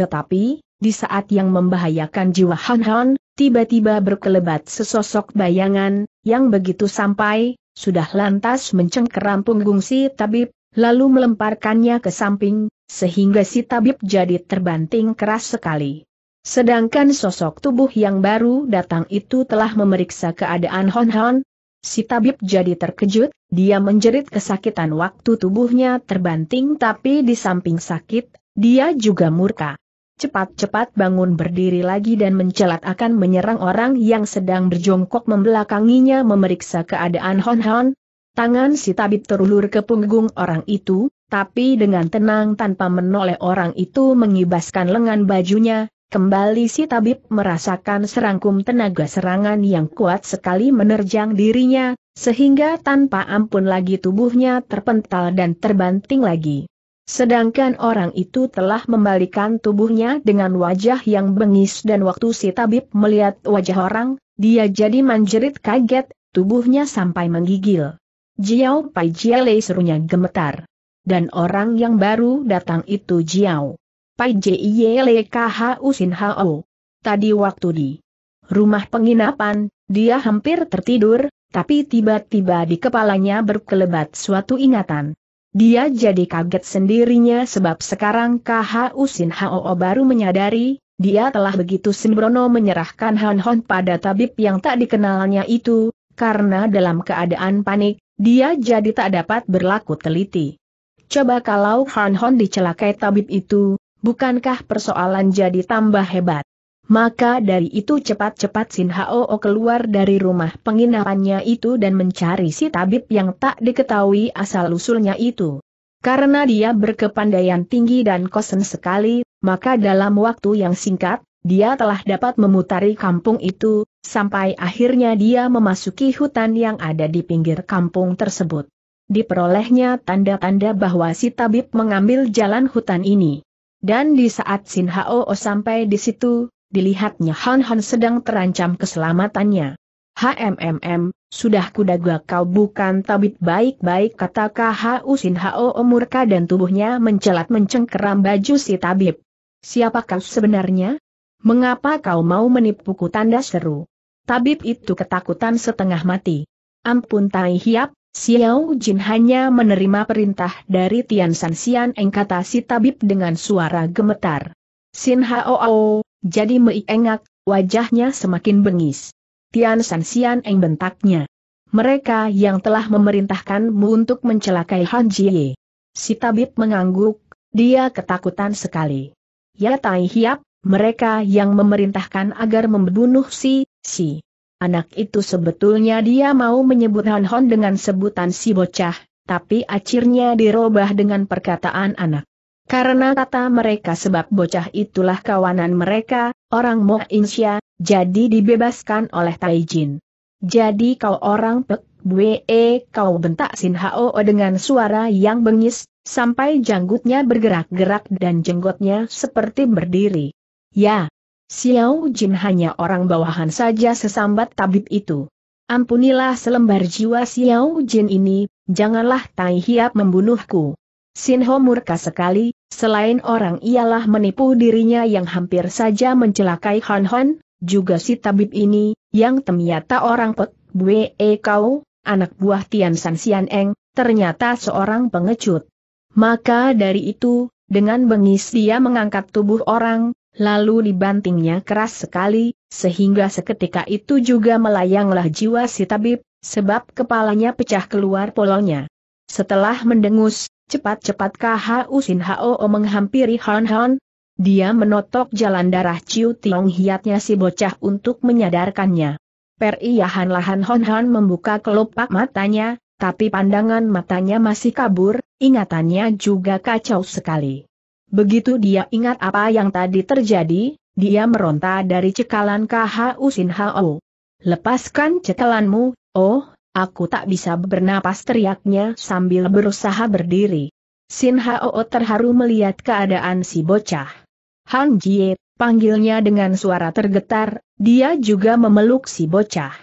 Tetapi, di saat yang membahayakan jiwa Han Han, tiba-tiba berkelebat sesosok bayangan, yang begitu sampai, sudah lantas mencengkeram punggung si tabib, lalu melemparkannya ke samping, sehingga si tabib jadi terbanting keras sekali. Sedangkan sosok tubuh yang baru datang itu telah memeriksa keadaan Hon Hon, si tabib jadi terkejut, dia menjerit kesakitan waktu tubuhnya terbanting tapi di samping sakit, dia juga murka. Cepat-cepat bangun berdiri lagi dan mencelat akan menyerang orang yang sedang berjongkok membelakanginya memeriksa keadaan Hon Hon, Tangan si tabib terulur ke punggung orang itu, tapi dengan tenang tanpa menoleh orang itu mengibaskan lengan bajunya, kembali si tabib merasakan serangkum tenaga serangan yang kuat sekali menerjang dirinya, sehingga tanpa ampun lagi tubuhnya terpental dan terbanting lagi. Sedangkan orang itu telah membalikan tubuhnya dengan wajah yang bengis dan waktu si tabib melihat wajah orang, dia jadi manjerit kaget, tubuhnya sampai menggigil. Jiao Pai Jiale serunya gemetar. Dan orang yang baru datang itu Jiao. Pai Jiale KH Usin Hao. Tadi waktu di rumah penginapan, dia hampir tertidur, tapi tiba-tiba di kepalanya berkelebat suatu ingatan. Dia jadi kaget sendirinya sebab sekarang KH Usin Hao baru menyadari, dia telah begitu sembrono menyerahkan Han Hon pada tabib yang tak dikenalnya itu, karena dalam keadaan panik, dia jadi tak dapat berlaku teliti. Coba kalau Han Hon dicelakai tabib itu, bukankah persoalan jadi tambah hebat? Maka dari itu cepat-cepat Sin Hao keluar dari rumah penginapannya itu dan mencari si tabib yang tak diketahui asal-usulnya itu. Karena dia berkepandaian tinggi dan kosen sekali, maka dalam waktu yang singkat, dia telah dapat memutari kampung itu, sampai akhirnya dia memasuki hutan yang ada di pinggir kampung tersebut. Diperolehnya tanda-tanda bahwa si tabib mengambil jalan hutan ini. Dan di saat Sin Hao sampai di situ, dilihatnya Han Han sedang terancam keselamatannya. HMMM, sudah kudaga kau bukan tabib baik-baik kata KHU Sin Hao murka dan tubuhnya mencelat mencengkeram baju si tabib. Siapakah sebenarnya? Mengapa kau mau menipuku tanda seru? Tabib itu ketakutan setengah mati. Ampun Tai Hiap, Xiao Jin hanya menerima perintah dari Tian San Xian Eng kata si tabib dengan suara gemetar. Sin Hao jadi meiengak, wajahnya semakin bengis. Tian San Xian Eng bentaknya. Mereka yang telah memerintahkanmu untuk mencelakai Han Jie. Si tabib mengangguk, dia ketakutan sekali. Ya Tai Hiap, mereka yang memerintahkan agar membunuh si, si. Anak itu sebetulnya dia mau menyebut Han Hon dengan sebutan si bocah, tapi akhirnya dirubah dengan perkataan anak. Karena kata mereka sebab bocah itulah kawanan mereka, orang Mo Insya, jadi dibebaskan oleh Taijin. Jadi kau orang Pek Bue kau bentak Sin Hao dengan suara yang bengis, sampai janggutnya bergerak-gerak dan jenggotnya seperti berdiri. Ya, Xiao Jin hanya orang bawahan saja sesambat tabib itu. Ampunilah selembar jiwa Xiao Jin ini, janganlah Tai Hiap membunuhku. Sin Ho murka sekali, selain orang ialah menipu dirinya yang hampir saja mencelakai Han Hon, juga si tabib ini, yang ternyata orang Pek Bue Kau, anak buah Tian San Sian Eng, ternyata seorang pengecut. Maka dari itu, dengan bengis dia mengangkat tubuh orang, lalu dibantingnya keras sekali, sehingga seketika itu juga melayanglah jiwa si tabib, sebab kepalanya pecah keluar polongnya. Setelah mendengus, cepat-cepat KHU Sin Hao menghampiri Han Han, dia menotok jalan darah Ciu Tiong hiatnya si bocah untuk menyadarkannya. Periyahan-lahan Hon Han membuka kelopak matanya, tapi pandangan matanya masih kabur, ingatannya juga kacau sekali. Begitu dia ingat apa yang tadi terjadi, dia meronta dari cekalan KH Usin Hao. Lepaskan cekalanmu, oh, aku tak bisa bernapas teriaknya sambil berusaha berdiri. Sin Hao terharu melihat keadaan si bocah. Han Jie, panggilnya dengan suara tergetar, dia juga memeluk si bocah.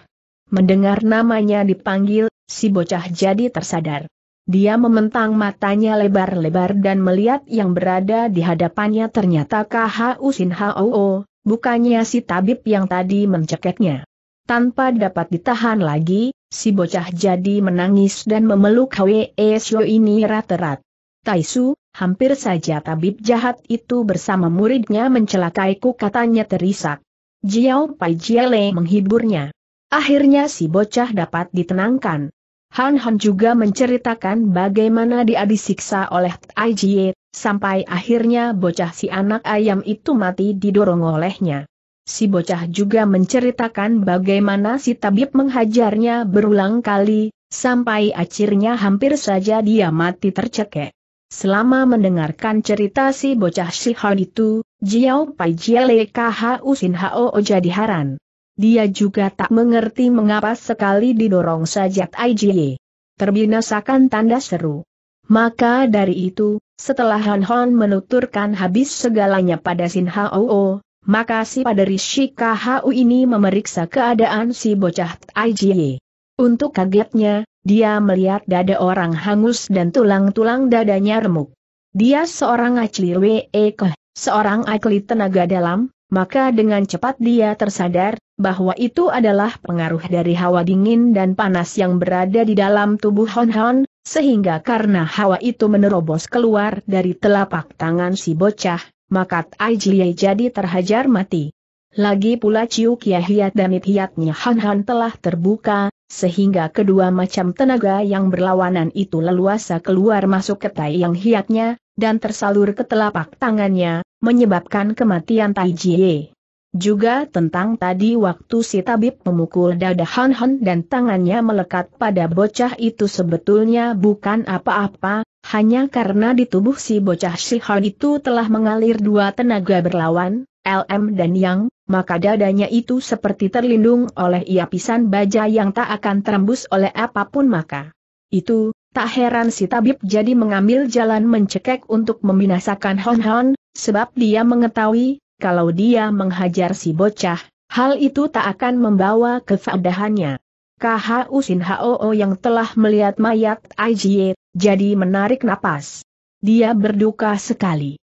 Mendengar namanya dipanggil, si bocah jadi tersadar. Dia mementang matanya lebar-lebar dan melihat yang berada di hadapannya ternyata KHU Sin Hao, bukannya si tabib yang tadi mencekeknya. Tanpa dapat ditahan lagi, si bocah jadi menangis dan memeluk Hwe Sio ini rat-rat. Taisu, hampir saja tabib jahat itu bersama muridnya mencelakaiku katanya terisak. Jiao Pai Jiele menghiburnya. Akhirnya si bocah dapat ditenangkan. Han Han juga menceritakan bagaimana dia disiksa oleh Tai Jie, sampai akhirnya bocah si anak ayam itu mati didorong olehnya. Si bocah juga menceritakan bagaimana si tabib menghajarnya berulang kali, sampai akhirnya hampir saja dia mati tercekek. Selama mendengarkan cerita si bocah Shihon itu, Jiao Pai Jiale KH Usin Hao jadi heran. Dia juga tak mengerti mengapa sekali didorong saja Tai Jie. Terbinasakan tanda seru. Maka dari itu, setelah Han Hon menuturkan habis segalanya pada Sin Hao, maka si Paderi Shi KHU ini memeriksa keadaan si bocah Tai Jie. Untuk kagetnya, dia melihat dada orang hangus dan tulang-tulang dadanya remuk. Dia seorang acli W.E. Keh, seorang akli tenaga dalam, maka dengan cepat dia tersadar, bahwa itu adalah pengaruh dari hawa dingin dan panas yang berada di dalam tubuh Hon Hon, sehingga karena hawa itu menerobos keluar dari telapak tangan si bocah, maka Tai Jie jadi terhajar mati. Lagi pula Ciu Kia Hiat dan Hiatnya Han Han telah terbuka, sehingga kedua macam tenaga yang berlawanan itu leluasa keluar masuk ke tai yang hiatnya, dan tersalur ke telapak tangannya, menyebabkan kematian Tai Jie. Juga tentang tadi waktu si tabib memukul dada Han Han dan tangannya melekat pada bocah itu sebetulnya bukan apa-apa, hanya karena di tubuh si bocah si Han itu telah mengalir dua tenaga berlawan, LM dan Yang, maka dadanya itu seperti terlindung oleh iapisan baja yang tak akan terembus oleh apa pun maka. Itu, tak heran si tabib jadi mengambil jalan mencekek untuk membinasakan Hon Hon, sebab dia mengetahui, kalau dia menghajar si bocah, hal itu tak akan membawa kefadahannya. KHU Sin HOO yang telah melihat mayat IJE, jadi menarik napas. Dia berduka sekali.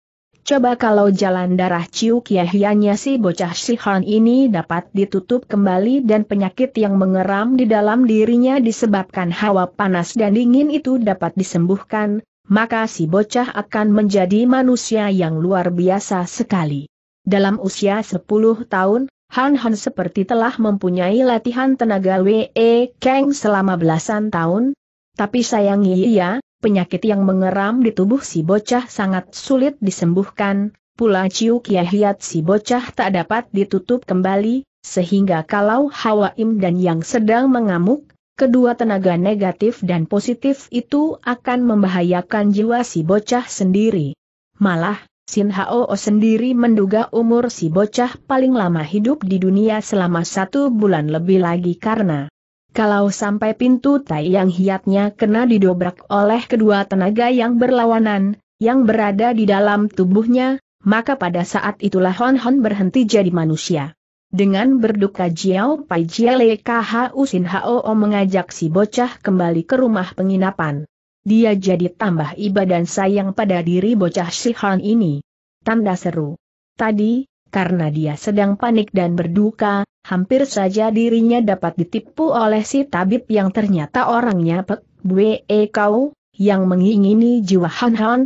Coba kalau jalan darah Ciu Kiahianya si bocah Sihan ini dapat ditutup kembali dan penyakit yang mengeram di dalam dirinya disebabkan hawa panas dan dingin itu dapat disembuhkan, maka si bocah akan menjadi manusia yang luar biasa sekali. Dalam usia 10 tahun, Han Han seperti telah mempunyai latihan tenaga WE Kang selama belasan tahun, tapi sayangnya ia, penyakit yang mengeram di tubuh si bocah sangat sulit disembuhkan, pula ciu kiahiat si bocah tak dapat ditutup kembali, sehingga kalau Hawa Im dan yang sedang mengamuk, kedua tenaga negatif dan positif itu akan membahayakan jiwa si bocah sendiri. Malah, Sin Hao sendiri menduga umur si bocah paling lama hidup di dunia selama satu bulan lebih lagi karena kalau sampai pintu tai yang hiatnya kena didobrak oleh kedua tenaga yang berlawanan, yang berada di dalam tubuhnya, maka pada saat itulah Hon Hon berhenti jadi manusia. Dengan berduka Jiao Pai Jiale KH Usin Hao mengajak si bocah kembali ke rumah penginapan. Dia jadi tambah iba dan sayang pada diri bocah si Han ini. Tanda seru. Tadi, karena dia sedang panik dan berduka, hampir saja dirinya dapat ditipu oleh si tabib yang ternyata orangnya Pek Bue Kau, yang mengingini jiwa Han Han.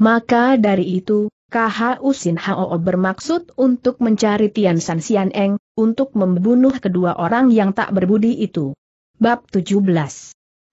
Maka dari itu, KH Usin Hao bermaksud untuk mencari Tian San Sian Eng, untuk membunuh kedua orang yang tak berbudi itu. Bab 17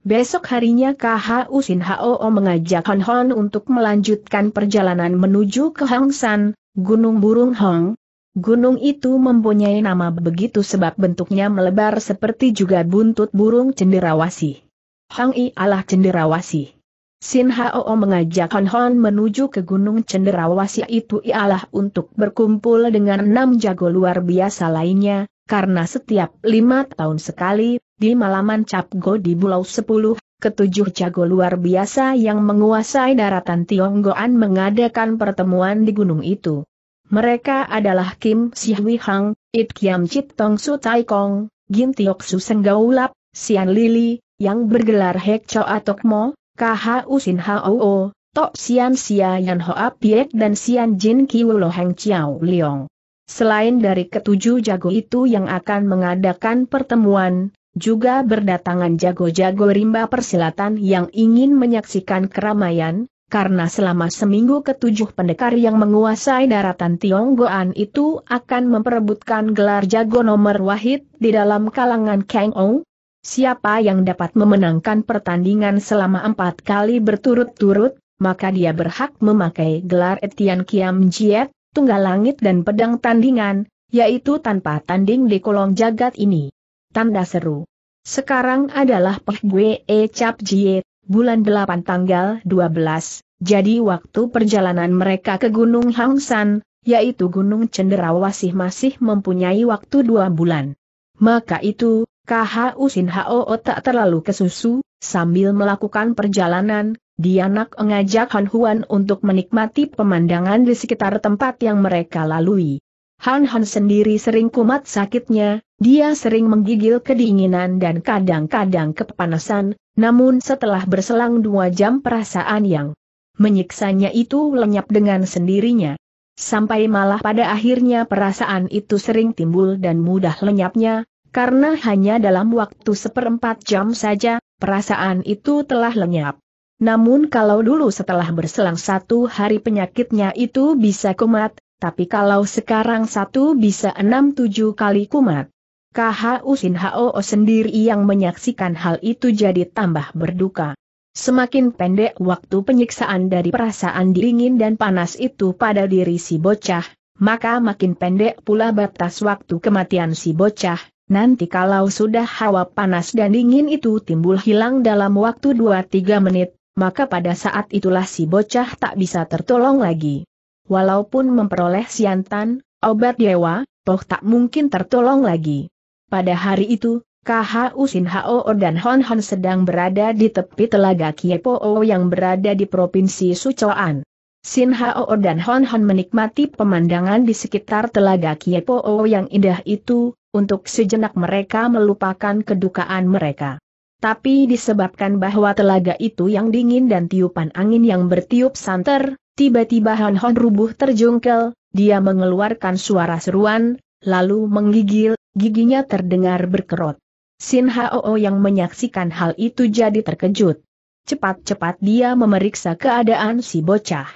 Besok harinya KH Usin Hao mengajak Han Han untuk melanjutkan perjalanan menuju ke Hang San, Gunung Burung Hong. Gunung itu mempunyai nama begitu sebab bentuknya melebar seperti juga buntut burung cenderawasi. Hang I Allah cenderawasi. Sin Hao mengajak Han Han menuju ke Gunung Cenderawasi itu ialah untuk berkumpul dengan enam jago luar biasa lainnya, karena setiap lima tahun sekali, di malaman Cap Go di Pulau Sepuluh, ketujuh jago luar biasa yang menguasai daratan Tionggoan mengadakan pertemuan di gunung itu. Mereka adalah Kim Si Hui Hang, It Kiam Chit Tong Su Tai Kong, Gin Tiok Su Senggau Sian Lili, yang bergelar Hek Cho Atok Mo, KH Usin Hao, Tok Sian Sia Yan Hoa Piek dan Sian Jin Kiu Lo Heng Chiao Liong. Selain dari ketujuh jago itu yang akan mengadakan pertemuan, juga berdatangan jago-jago rimba persilatan yang ingin menyaksikan keramaian, karena selama seminggu ketujuh pendekar yang menguasai daratan Tionggoan itu akan memperebutkan gelar jago nomor wahid di dalam kalangan Kang Ou, Siapa yang dapat memenangkan pertandingan selama empat kali berturut-turut, maka dia berhak memakai gelar Etian Kiam Jiet, tunggal langit dan pedang tandingan, yaitu tanpa tanding di kolong jagat ini. Tanda seru. Sekarang adalah Peh Gue E Cap Jiet, bulan 8 tanggal 12, jadi waktu perjalanan mereka ke Gunung Hangsan, yaitu Gunung Cenderawasih masih mempunyai waktu dua bulan. Maka itu, KH Usin Hao tak terlalu kesusu, sambil melakukan perjalanan, dia nak mengajak Han Huan untuk menikmati pemandangan di sekitar tempat yang mereka lalui. Han Han sendiri sering kumat sakitnya, dia sering menggigil kedinginan dan kadang-kadang kepanasan, namun setelah berselang dua jam perasaan yang menyiksanya itu lenyap dengan sendirinya. Sampai malah pada akhirnya perasaan itu sering timbul dan mudah lenyapnya, karena hanya dalam waktu seperempat jam saja, perasaan itu telah lenyap. Namun kalau dulu setelah berselang satu hari penyakitnya itu bisa kumat, tapi kalau sekarang satu bisa enam tujuh kali kumat. KH Usin Hao sendiri yang menyaksikan hal itu jadi tambah berduka. Semakin pendek waktu penyiksaan dari perasaan dingin dan panas itu pada diri si bocah, maka makin pendek pula batas waktu kematian si bocah, Nanti kalau sudah hawa panas dan dingin itu timbul hilang dalam waktu 2-3 menit, maka pada saat itulah si bocah tak bisa tertolong lagi. Walaupun memperoleh siantan, obat dewa, toh tak mungkin tertolong lagi. Pada hari itu, KH Usin Hao dan Hon Hon sedang berada di tepi telaga Kiepo yang berada di Provinsi Sucoan. Sin Hao dan Hon Hon menikmati pemandangan di sekitar telaga Kiepo yang indah itu, untuk sejenak mereka melupakan kedukaan mereka. Tapi disebabkan bahwa telaga itu yang dingin dan tiupan angin yang bertiup santer, tiba-tiba Han Hon rubuh terjungkel, dia mengeluarkan suara seruan, lalu menggigil, giginya terdengar berkerot. Sin Hao yang menyaksikan hal itu jadi terkejut. Cepat-cepat dia memeriksa keadaan si bocah.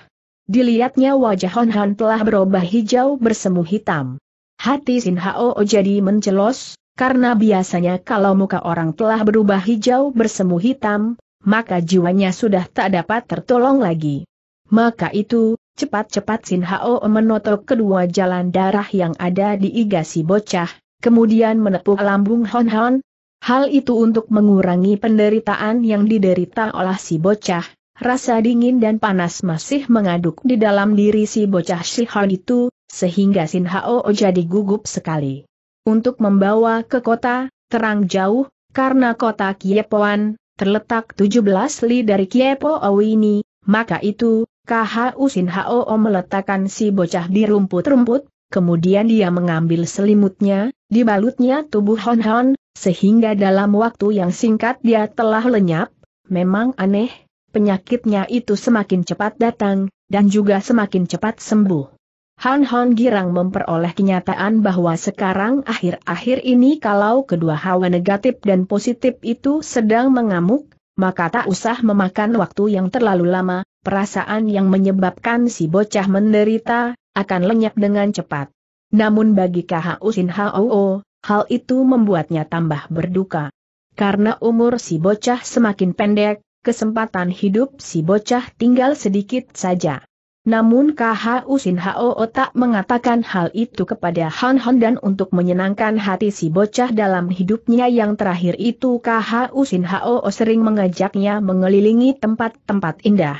Dilihatnya wajah Hon Hon telah berubah hijau bersemu hitam. Hati Sin Hao jadi mencelos, karena biasanya kalau muka orang telah berubah hijau bersemu hitam, maka jiwanya sudah tak dapat tertolong lagi. Maka itu, cepat-cepat Sin Hao menotok kedua jalan darah yang ada di iga si bocah, kemudian menepuk lambung Hon Hon. Hal itu untuk mengurangi penderitaan yang diderita oleh si bocah, rasa dingin dan panas masih mengaduk di dalam diri si bocah Shihon itu, sehingga Sin Hao jadi gugup sekali. Untuk membawa ke kota, terang jauh, karena kota Kiepoan, terletak 17 li dari Kiepo ini, maka itu, KH Sin Hao meletakkan si bocah di rumput-rumput, kemudian dia mengambil selimutnya, dibalutnya tubuh Hon Hon, sehingga dalam waktu yang singkat dia telah lenyap, memang aneh, penyakitnya itu semakin cepat datang, dan juga semakin cepat sembuh. Han Han girang memperoleh kenyataan bahwa sekarang akhir-akhir ini kalau kedua hawa negatif dan positif itu sedang mengamuk, maka tak usah memakan waktu yang terlalu lama, perasaan yang menyebabkan si bocah menderita, akan lenyap dengan cepat. Namun bagi KHU Sin Hao, hal itu membuatnya tambah berduka. Karena umur si bocah semakin pendek, kesempatan hidup si bocah tinggal sedikit saja. Namun KHU Sin Hao tak mengatakan hal itu kepada Han Han dan untuk menyenangkan hati si bocah dalam hidupnya yang terakhir itu KHU Sin Hao sering mengajaknya mengelilingi tempat-tempat indah.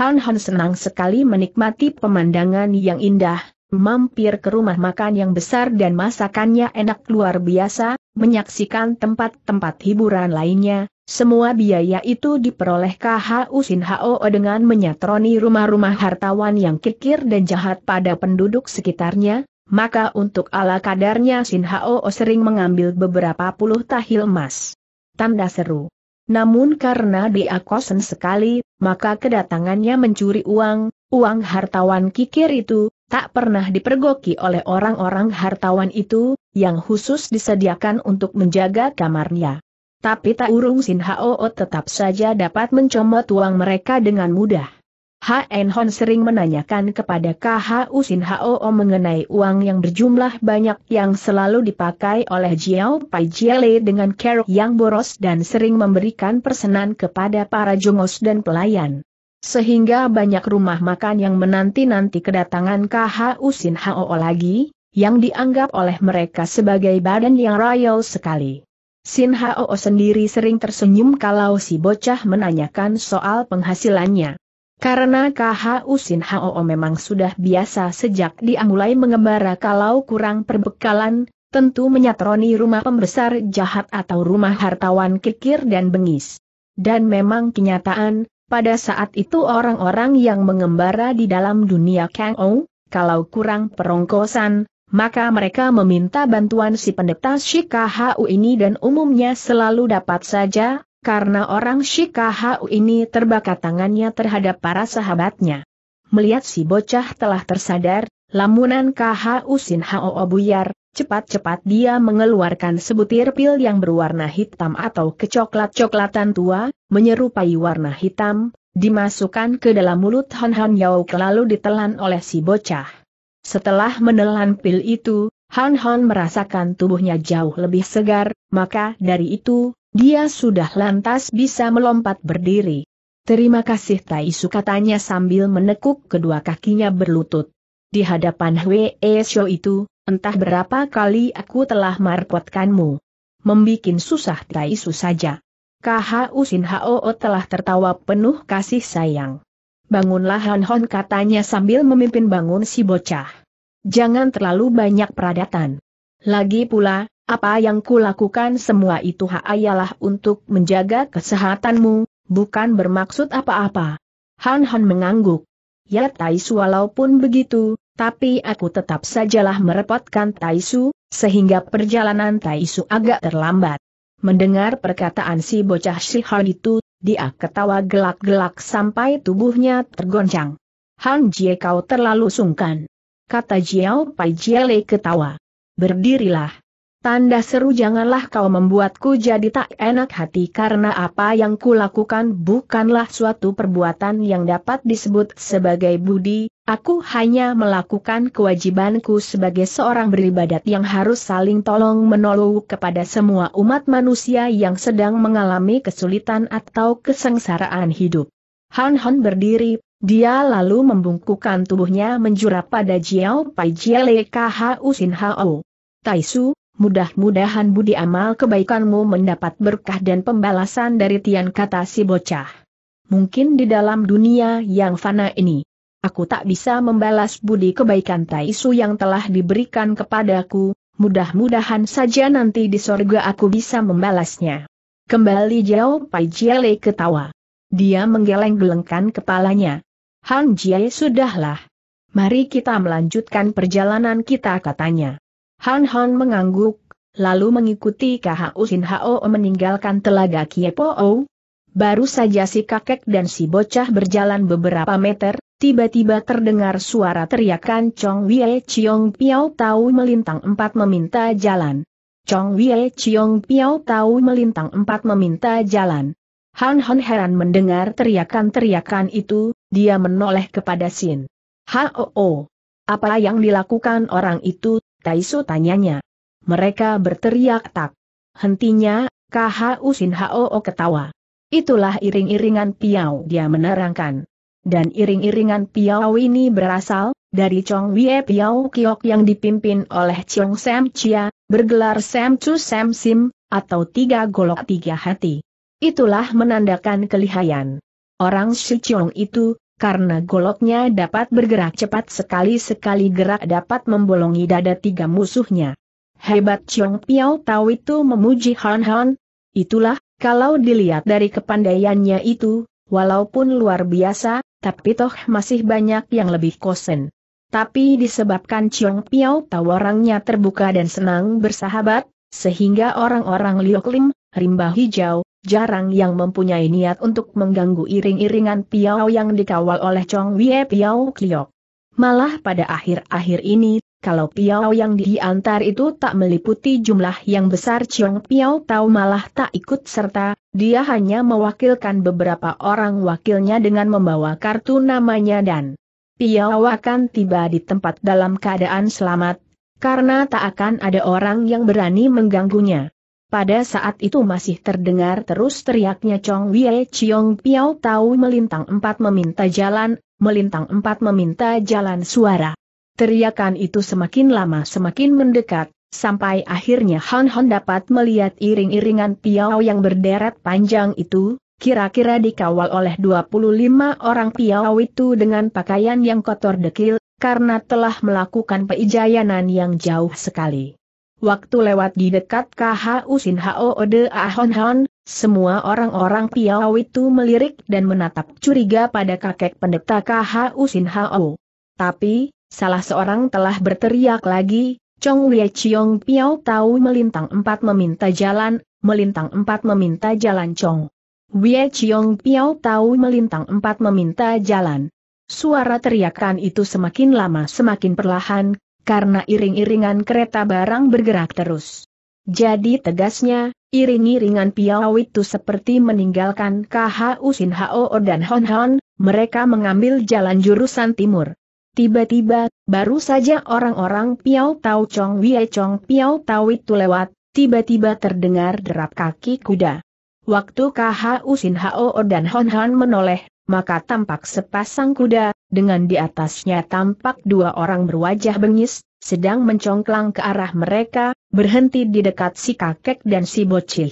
Han Han senang sekali menikmati pemandangan yang indah, mampir ke rumah makan yang besar dan masakannya enak luar biasa, menyaksikan tempat-tempat hiburan lainnya, semua biaya itu diperoleh KHU Sin Hao dengan menyatroni rumah-rumah hartawan yang kikir dan jahat pada penduduk sekitarnya, maka untuk ala kadarnya Sin Hao sering mengambil beberapa puluh tahil emas. Tanda seru. Namun karena dia kosen sekali, maka kedatangannya mencuri uang, uang hartawan kikir itu, tak pernah dipergoki oleh orang-orang hartawan itu, yang khusus disediakan untuk menjaga kamarnya. Tapi tak urung Sin Hao tetap saja dapat mencomot uang mereka dengan mudah. HN Hon sering menanyakan kepada KHU Sin Hao mengenai uang yang berjumlah banyak yang selalu dipakai oleh Jiao Pai Jiale dengan kerok yang boros dan sering memberikan persenan kepada para jongos dan pelayan. Sehingga banyak rumah makan yang menanti-nanti kedatangan KHU Sin Hao lagi, yang dianggap oleh mereka sebagai badan yang royal sekali. Sin Hao sendiri sering tersenyum kalau si bocah menanyakan soal penghasilannya. Karena KHU Sin Hao memang sudah biasa sejak dia mulai mengembara kalau kurang perbekalan, tentu menyatroni rumah pembesar jahat atau rumah hartawan kikir dan bengis. Dan memang kenyataan, pada saat itu orang-orang yang mengembara di dalam dunia Kang Ou, kalau kurang perongkosan, maka mereka meminta bantuan si pendeta Shikahu ini dan umumnya selalu dapat saja, karena orang Shikahu ini terbakat tangannya terhadap para sahabatnya. Melihat si bocah telah tersadar, lamunan KHU Sin Hao buyar, cepat-cepat dia mengeluarkan sebutir pil yang berwarna hitam atau kecoklat-coklatan tua, menyerupai warna hitam, dimasukkan ke dalam mulut Han Han Yao lalu ditelan oleh si bocah. Setelah menelan pil itu, Han Han merasakan tubuhnya jauh lebih segar, maka dari itu, dia sudah lantas bisa melompat berdiri. Terima kasih Taisu katanya sambil menekuk kedua kakinya berlutut. Di hadapan Hwe Shou itu, entah berapa kali aku telah merepotkanmu. Membikin susah Taisu saja. KHU Sin Hao telah tertawa penuh kasih sayang. Bangunlah Han Hon katanya sambil memimpin bangun si bocah. Jangan terlalu banyak peradatan. Lagi pula, apa yang kulakukan semua itu ialah untuk menjaga kesehatanmu, bukan bermaksud apa-apa. Han Han mengangguk. Ya Taisu walaupun begitu, tapi aku tetap sajalah merepotkan Taisu, sehingga perjalanan Taisu agak terlambat. Mendengar perkataan si bocah Shihar itu, dia ketawa gelak-gelak sampai tubuhnya tergoncang. Han Jie kau terlalu sungkan. Kata Jiao Pai Jiele ketawa. Berdirilah. Tanda seru janganlah kau membuatku jadi tak enak hati karena apa yang kulakukan bukanlah suatu perbuatan yang dapat disebut sebagai budi, aku hanya melakukan kewajibanku sebagai seorang beribadat yang harus saling tolong menolong kepada semua umat manusia yang sedang mengalami kesulitan atau kesengsaraan hidup. Han Han berdiri, dia lalu membungkukkan tubuhnya menjurap pada Jiao Pai Jiale KH Usin Hao. Taisu, mudah-mudahan budi amal kebaikanmu mendapat berkah dan pembalasan dari Tian kata si bocah. Mungkin di dalam dunia yang fana ini, aku tak bisa membalas budi kebaikan Taisu yang telah diberikan kepadaku, mudah-mudahan saja nanti di sorga aku bisa membalasnya. Kembali jauh Pai Jiale ketawa. Dia menggeleng-gelengkan kepalanya. Han Jie sudahlah. Mari kita melanjutkan perjalanan kita katanya. Han Han mengangguk, lalu mengikuti KHU Sin Hao meninggalkan telaga Kiepo Baru saja si kakek dan si bocah berjalan beberapa meter, tiba-tiba terdengar suara teriakan Chong Wei Chiong Piao Tau melintang empat meminta jalan. Chong Wei Chiong Piao Tau melintang empat meminta jalan. Han Hon heran mendengar teriakan-teriakan itu, dia menoleh kepada Sin. Ho, apa yang dilakukan orang itu, Taisu tanyanya. Mereka berteriak tak. Hentinya, KH Usin Hoo ketawa. Itulah iring-iringan piau dia menerangkan. Dan iring-iringan piau ini berasal, dari Chong Wie Piao Kiok yang dipimpin oleh Chong Sam Chia, bergelar Sam Chu Sam Sim, atau tiga golok tiga hati. Itulah menandakan kelihayan. Orang Si Chong itu, karena goloknya dapat bergerak cepat sekali-sekali gerak dapat membolongi dada tiga musuhnya. Hebat Chiong Piao Tau itu memuji Han Han. Itulah, kalau dilihat dari kepandaiannya itu, walaupun luar biasa, tapi toh masih banyak yang lebih kosen. Tapi disebabkan Chiong Piao Tau orangnya terbuka dan senang bersahabat, sehingga orang-orang Liok Lim, rimba hijau, jarang yang mempunyai niat untuk mengganggu iring-iringan Piao yang dikawal oleh Chong Wie Piao Kliok. Malah pada akhir-akhir ini, kalau Piao yang diantar itu tak meliputi jumlah yang besar Chiong Piao tahu malah tak ikut serta, dia hanya mewakilkan beberapa orang wakilnya dengan membawa kartu namanya dan Piao akan tiba di tempat dalam keadaan selamat, karena tak akan ada orang yang berani mengganggunya. Pada saat itu masih terdengar terus teriaknya Chong Wei Chiong Piao tahu melintang empat meminta jalan, melintang empat meminta jalan suara. Teriakan itu semakin lama semakin mendekat, sampai akhirnya Han Han dapat melihat iring-iringan piau yang berderet panjang itu, kira-kira dikawal oleh 25 orang piau itu dengan pakaian yang kotor dekil, karena telah melakukan peijayanan yang jauh sekali. Waktu lewat di dekat KH Usin Ho Ode Ahon Han, semua orang-orang piau itu melirik dan menatap curiga pada kakek pendeta KH Usin Ho. Tapi, Salah seorang telah berteriak lagi, Chong Wei Chiong Piao tahu melintang empat meminta jalan, melintang empat meminta jalan Chong. Wei Chiong Piao tahu melintang empat meminta jalan. Suara teriakan itu semakin lama semakin perlahan, karena iring-iringan kereta barang bergerak terus. Jadi tegasnya, iring-iringan Piao itu seperti meninggalkan KH Usin Hao dan Hon Hon, mereka mengambil jalan jurusan timur. Tiba-tiba, baru saja orang-orang Piao Tau Chong Wei Chong Piao Tau itu lewat, tiba-tiba terdengar derap kaki kuda. Waktu KH Usin Hao dan Hon Han menoleh, maka tampak sepasang kuda, dengan di atasnya tampak dua orang berwajah bengis, sedang mencongklang ke arah mereka, berhenti di dekat si kakek dan si bocil.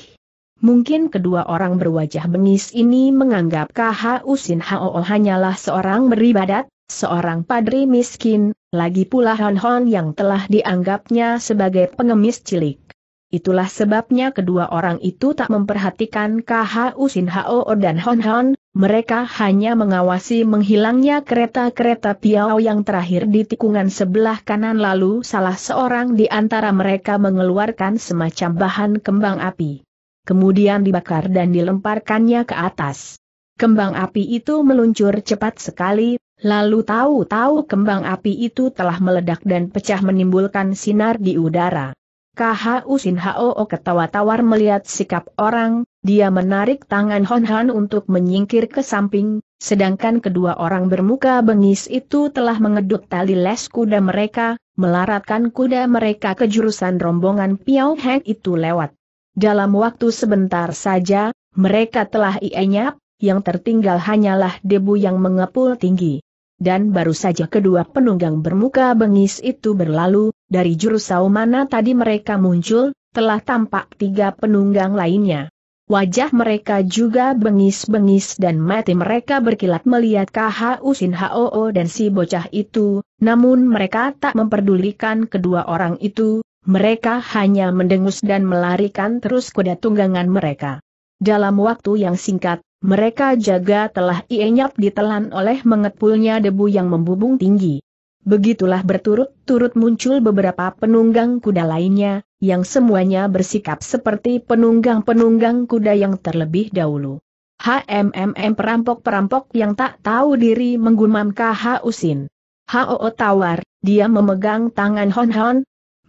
Mungkin kedua orang berwajah bengis ini menganggap KH Usin Hao hanyalah seorang beribadat, seorang padri miskin, lagi pula Hon Hon yang telah dianggapnya sebagai pengemis cilik. Itulah sebabnya kedua orang itu tak memperhatikan KH Usin Hao dan Hon Hon, mereka hanya mengawasi menghilangnya kereta-kereta Piao yang terakhir di tikungan sebelah kanan lalu salah seorang di antara mereka mengeluarkan semacam bahan kembang api. Kemudian dibakar dan dilemparkannya ke atas. Kembang api itu meluncur cepat sekali, Lalu tahu-tahu kembang api itu telah meledak dan pecah menimbulkan sinar di udara. KH Usin Hoo ketawa tawar melihat sikap orang, dia menarik tangan Hon Han untuk menyingkir ke samping, sedangkan kedua orang bermuka bengis itu telah mengeduk tali les kuda mereka, melaratkan kuda mereka ke jurusan rombongan Piao Heng itu lewat. Dalam waktu sebentar saja, mereka telah ienyap, yang tertinggal hanyalah debu yang mengepul tinggi dan baru saja kedua penunggang bermuka bengis itu berlalu, dari jurusau mana tadi mereka muncul, telah tampak tiga penunggang lainnya. Wajah mereka juga bengis-bengis dan mati mereka berkilat melihat KH Usin Hoo dan si bocah itu, namun mereka tak memperdulikan kedua orang itu, mereka hanya mendengus dan melarikan terus kuda tunggangan mereka. Dalam waktu yang singkat, mereka jaga telah ienyap ditelan oleh mengepulnya debu yang membubung tinggi. Begitulah berturut-turut muncul beberapa penunggang kuda lainnya, yang semuanya bersikap seperti penunggang-penunggang kuda yang terlebih dahulu. HMMM perampok-perampok yang tak tahu diri menggumam KH Usin. HOO tawar, dia memegang tangan Hon Hon.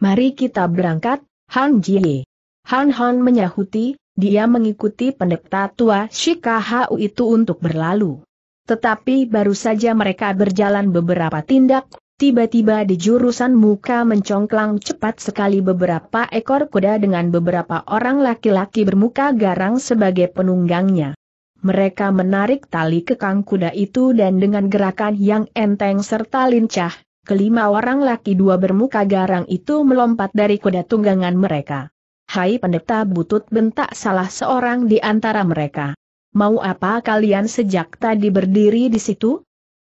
Mari kita berangkat, Han Jie. Han Han menyahuti, dia mengikuti pendeta tua Shikahu itu untuk berlalu. Tetapi baru saja mereka berjalan beberapa tindak, tiba-tiba di jurusan muka mencongklang cepat sekali beberapa ekor kuda dengan beberapa orang laki-laki bermuka garang sebagai penunggangnya. Mereka menarik tali kekang kuda itu dan dengan gerakan yang enteng serta lincah, kelima orang laki dua bermuka garang itu melompat dari kuda tunggangan mereka. Hai pendeta butut bentak salah seorang di antara mereka. Mau apa kalian sejak tadi berdiri di situ?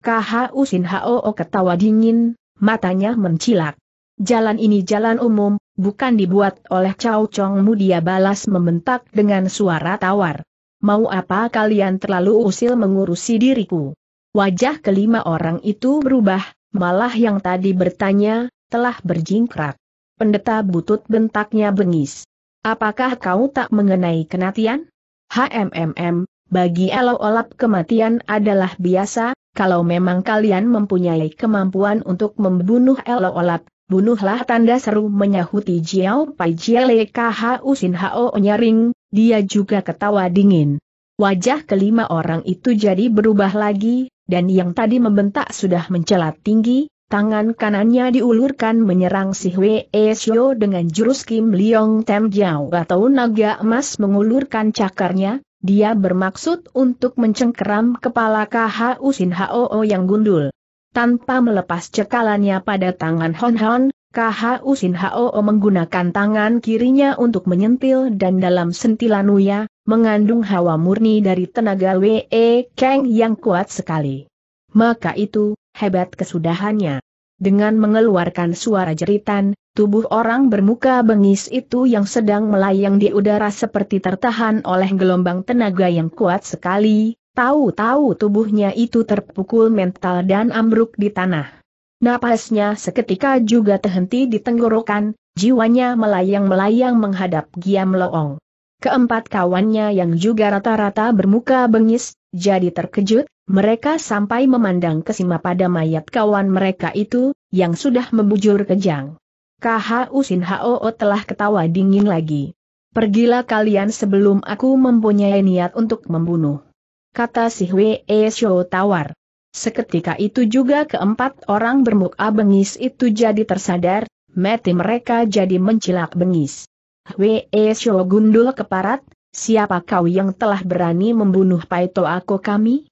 KH Usin Hoo ketawa dingin, matanya mencilak. Jalan ini jalan umum, bukan dibuat oleh Chow Chong Mu dia balas membentak dengan suara tawar. Mau apa kalian terlalu usil mengurusi diriku? Wajah kelima orang itu berubah, malah yang tadi bertanya, telah berjingkrak. Pendeta butut bentaknya bengis. Apakah kau tak mengenai kematian? HMMM, bagi Elo Olap kematian adalah biasa, kalau memang kalian mempunyai kemampuan untuk membunuh Elo Olap, bunuhlah tanda seru menyahuti Jiao Pai Jiale KH Usin Hao nyaring, dia juga ketawa dingin. Wajah kelima orang itu jadi berubah lagi, dan yang tadi membentak sudah mencelat tinggi, Tangan kanannya diulurkan menyerang si Hwee Shio dengan jurus Kim Leong Tem Jiao atau naga emas mengulurkan cakarnya, dia bermaksud untuk mencengkeram kepala KH Usin Hoo yang gundul. Tanpa melepas cekalannya pada tangan Hon Hon, KH Usin Hoo menggunakan tangan kirinya untuk menyentil dan dalam sentilan Uya, mengandung hawa murni dari tenaga Wee Kang yang kuat sekali. Maka itu, hebat kesudahannya. Dengan mengeluarkan suara jeritan, tubuh orang bermuka bengis itu yang sedang melayang di udara seperti tertahan oleh gelombang tenaga yang kuat sekali, tahu-tahu tubuhnya itu terpukul mental dan ambruk di tanah. Napasnya seketika juga terhenti di tenggorokan, jiwanya melayang-melayang menghadap Giam Loong. Keempat kawannya yang juga rata-rata bermuka bengis, jadi terkejut, mereka sampai memandang kesima pada mayat kawan mereka itu, yang sudah membujur kejang. KH Usin Hoo telah ketawa dingin lagi. Pergilah kalian sebelum aku mempunyai niat untuk membunuh. Kata si Hwee Shou tawar. Seketika itu juga keempat orang bermuka bengis itu jadi tersadar, mati mereka jadi mencilak bengis. Hwee Shou gundul keparat, siapa kau yang telah berani membunuh Paito aku kami?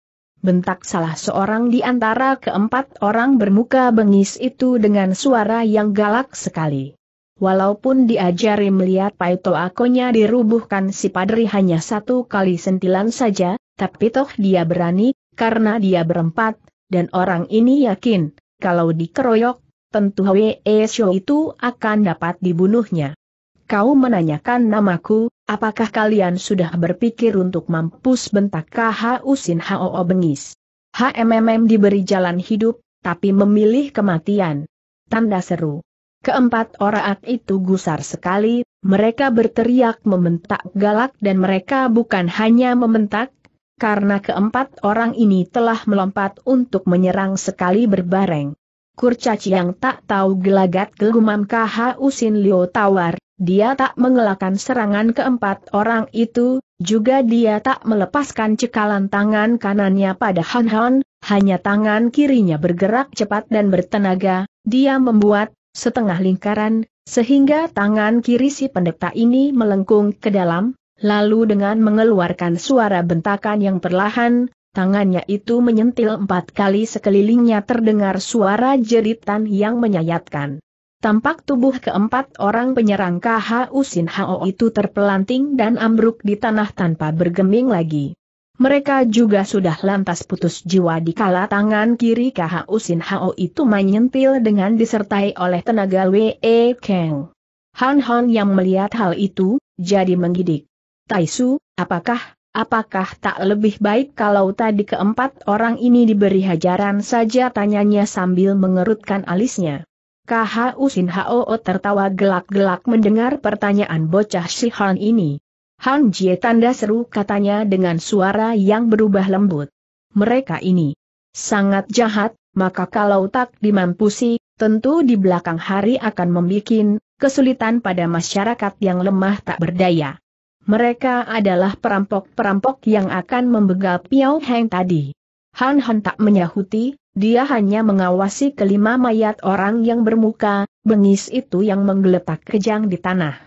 Bentak salah seorang di antara keempat orang bermuka bengis itu dengan suara yang galak sekali. Walaupun diajari melihat paito akonya dirubuhkan si padri hanya satu kali sentilan saja, tapi toh dia berani, karena dia berempat, dan orang ini yakin, kalau dikeroyok, tentu Hwe itu akan dapat dibunuhnya. Kau menanyakan namaku, apakah kalian sudah berpikir untuk mampus bentak KH Usin Hoo bengis? HMMM diberi jalan hidup, tapi memilih kematian. Tanda seru. Keempat orang itu gusar sekali, mereka berteriak membentak galak dan mereka bukan hanya membentak, karena keempat orang ini telah melompat untuk menyerang sekali berbareng. Kurcaci yang tak tahu gelagat gelumam KH Usin Liu Tawar, dia tak mengelakkan serangan keempat orang itu, juga dia tak melepaskan cekalan tangan kanannya pada Han Han, hanya tangan kirinya bergerak cepat dan bertenaga, dia membuat setengah lingkaran, sehingga tangan kiri si pendeta ini melengkung ke dalam, lalu dengan mengeluarkan suara bentakan yang perlahan, tangannya itu menyentil empat kali sekelilingnya terdengar suara jeritan yang menyayatkan. Tampak tubuh keempat orang penyerang KH Usin Hao itu terpelanting dan ambruk di tanah tanpa bergeming lagi. Mereka juga sudah lantas putus jiwa di kala tangan kiri KH Usin Hao itu menyentil dengan disertai oleh tenaga W.E. Kang. Han Han yang melihat hal itu, jadi menggidik. Taisu, apakah, apakah tak lebih baik kalau tadi keempat orang ini diberi hajaran saja tanyanya sambil mengerutkan alisnya. KH Usin Hoo tertawa gelak-gelak mendengar pertanyaan bocah si Han ini. Han Jie tanda seru katanya dengan suara yang berubah lembut. Mereka ini sangat jahat, maka kalau tak dimampusi, tentu di belakang hari akan membuat kesulitan pada masyarakat yang lemah tak berdaya. Mereka adalah perampok-perampok yang akan membegal Piao Heng tadi. Han Han tak menyahuti, dia hanya mengawasi kelima mayat orang yang bermuka, bengis itu yang menggeletak kejang di tanah.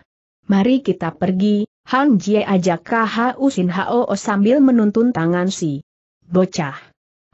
Mari kita pergi, Han Jie ajak KH Usin Hao sambil menuntun tangan si bocah.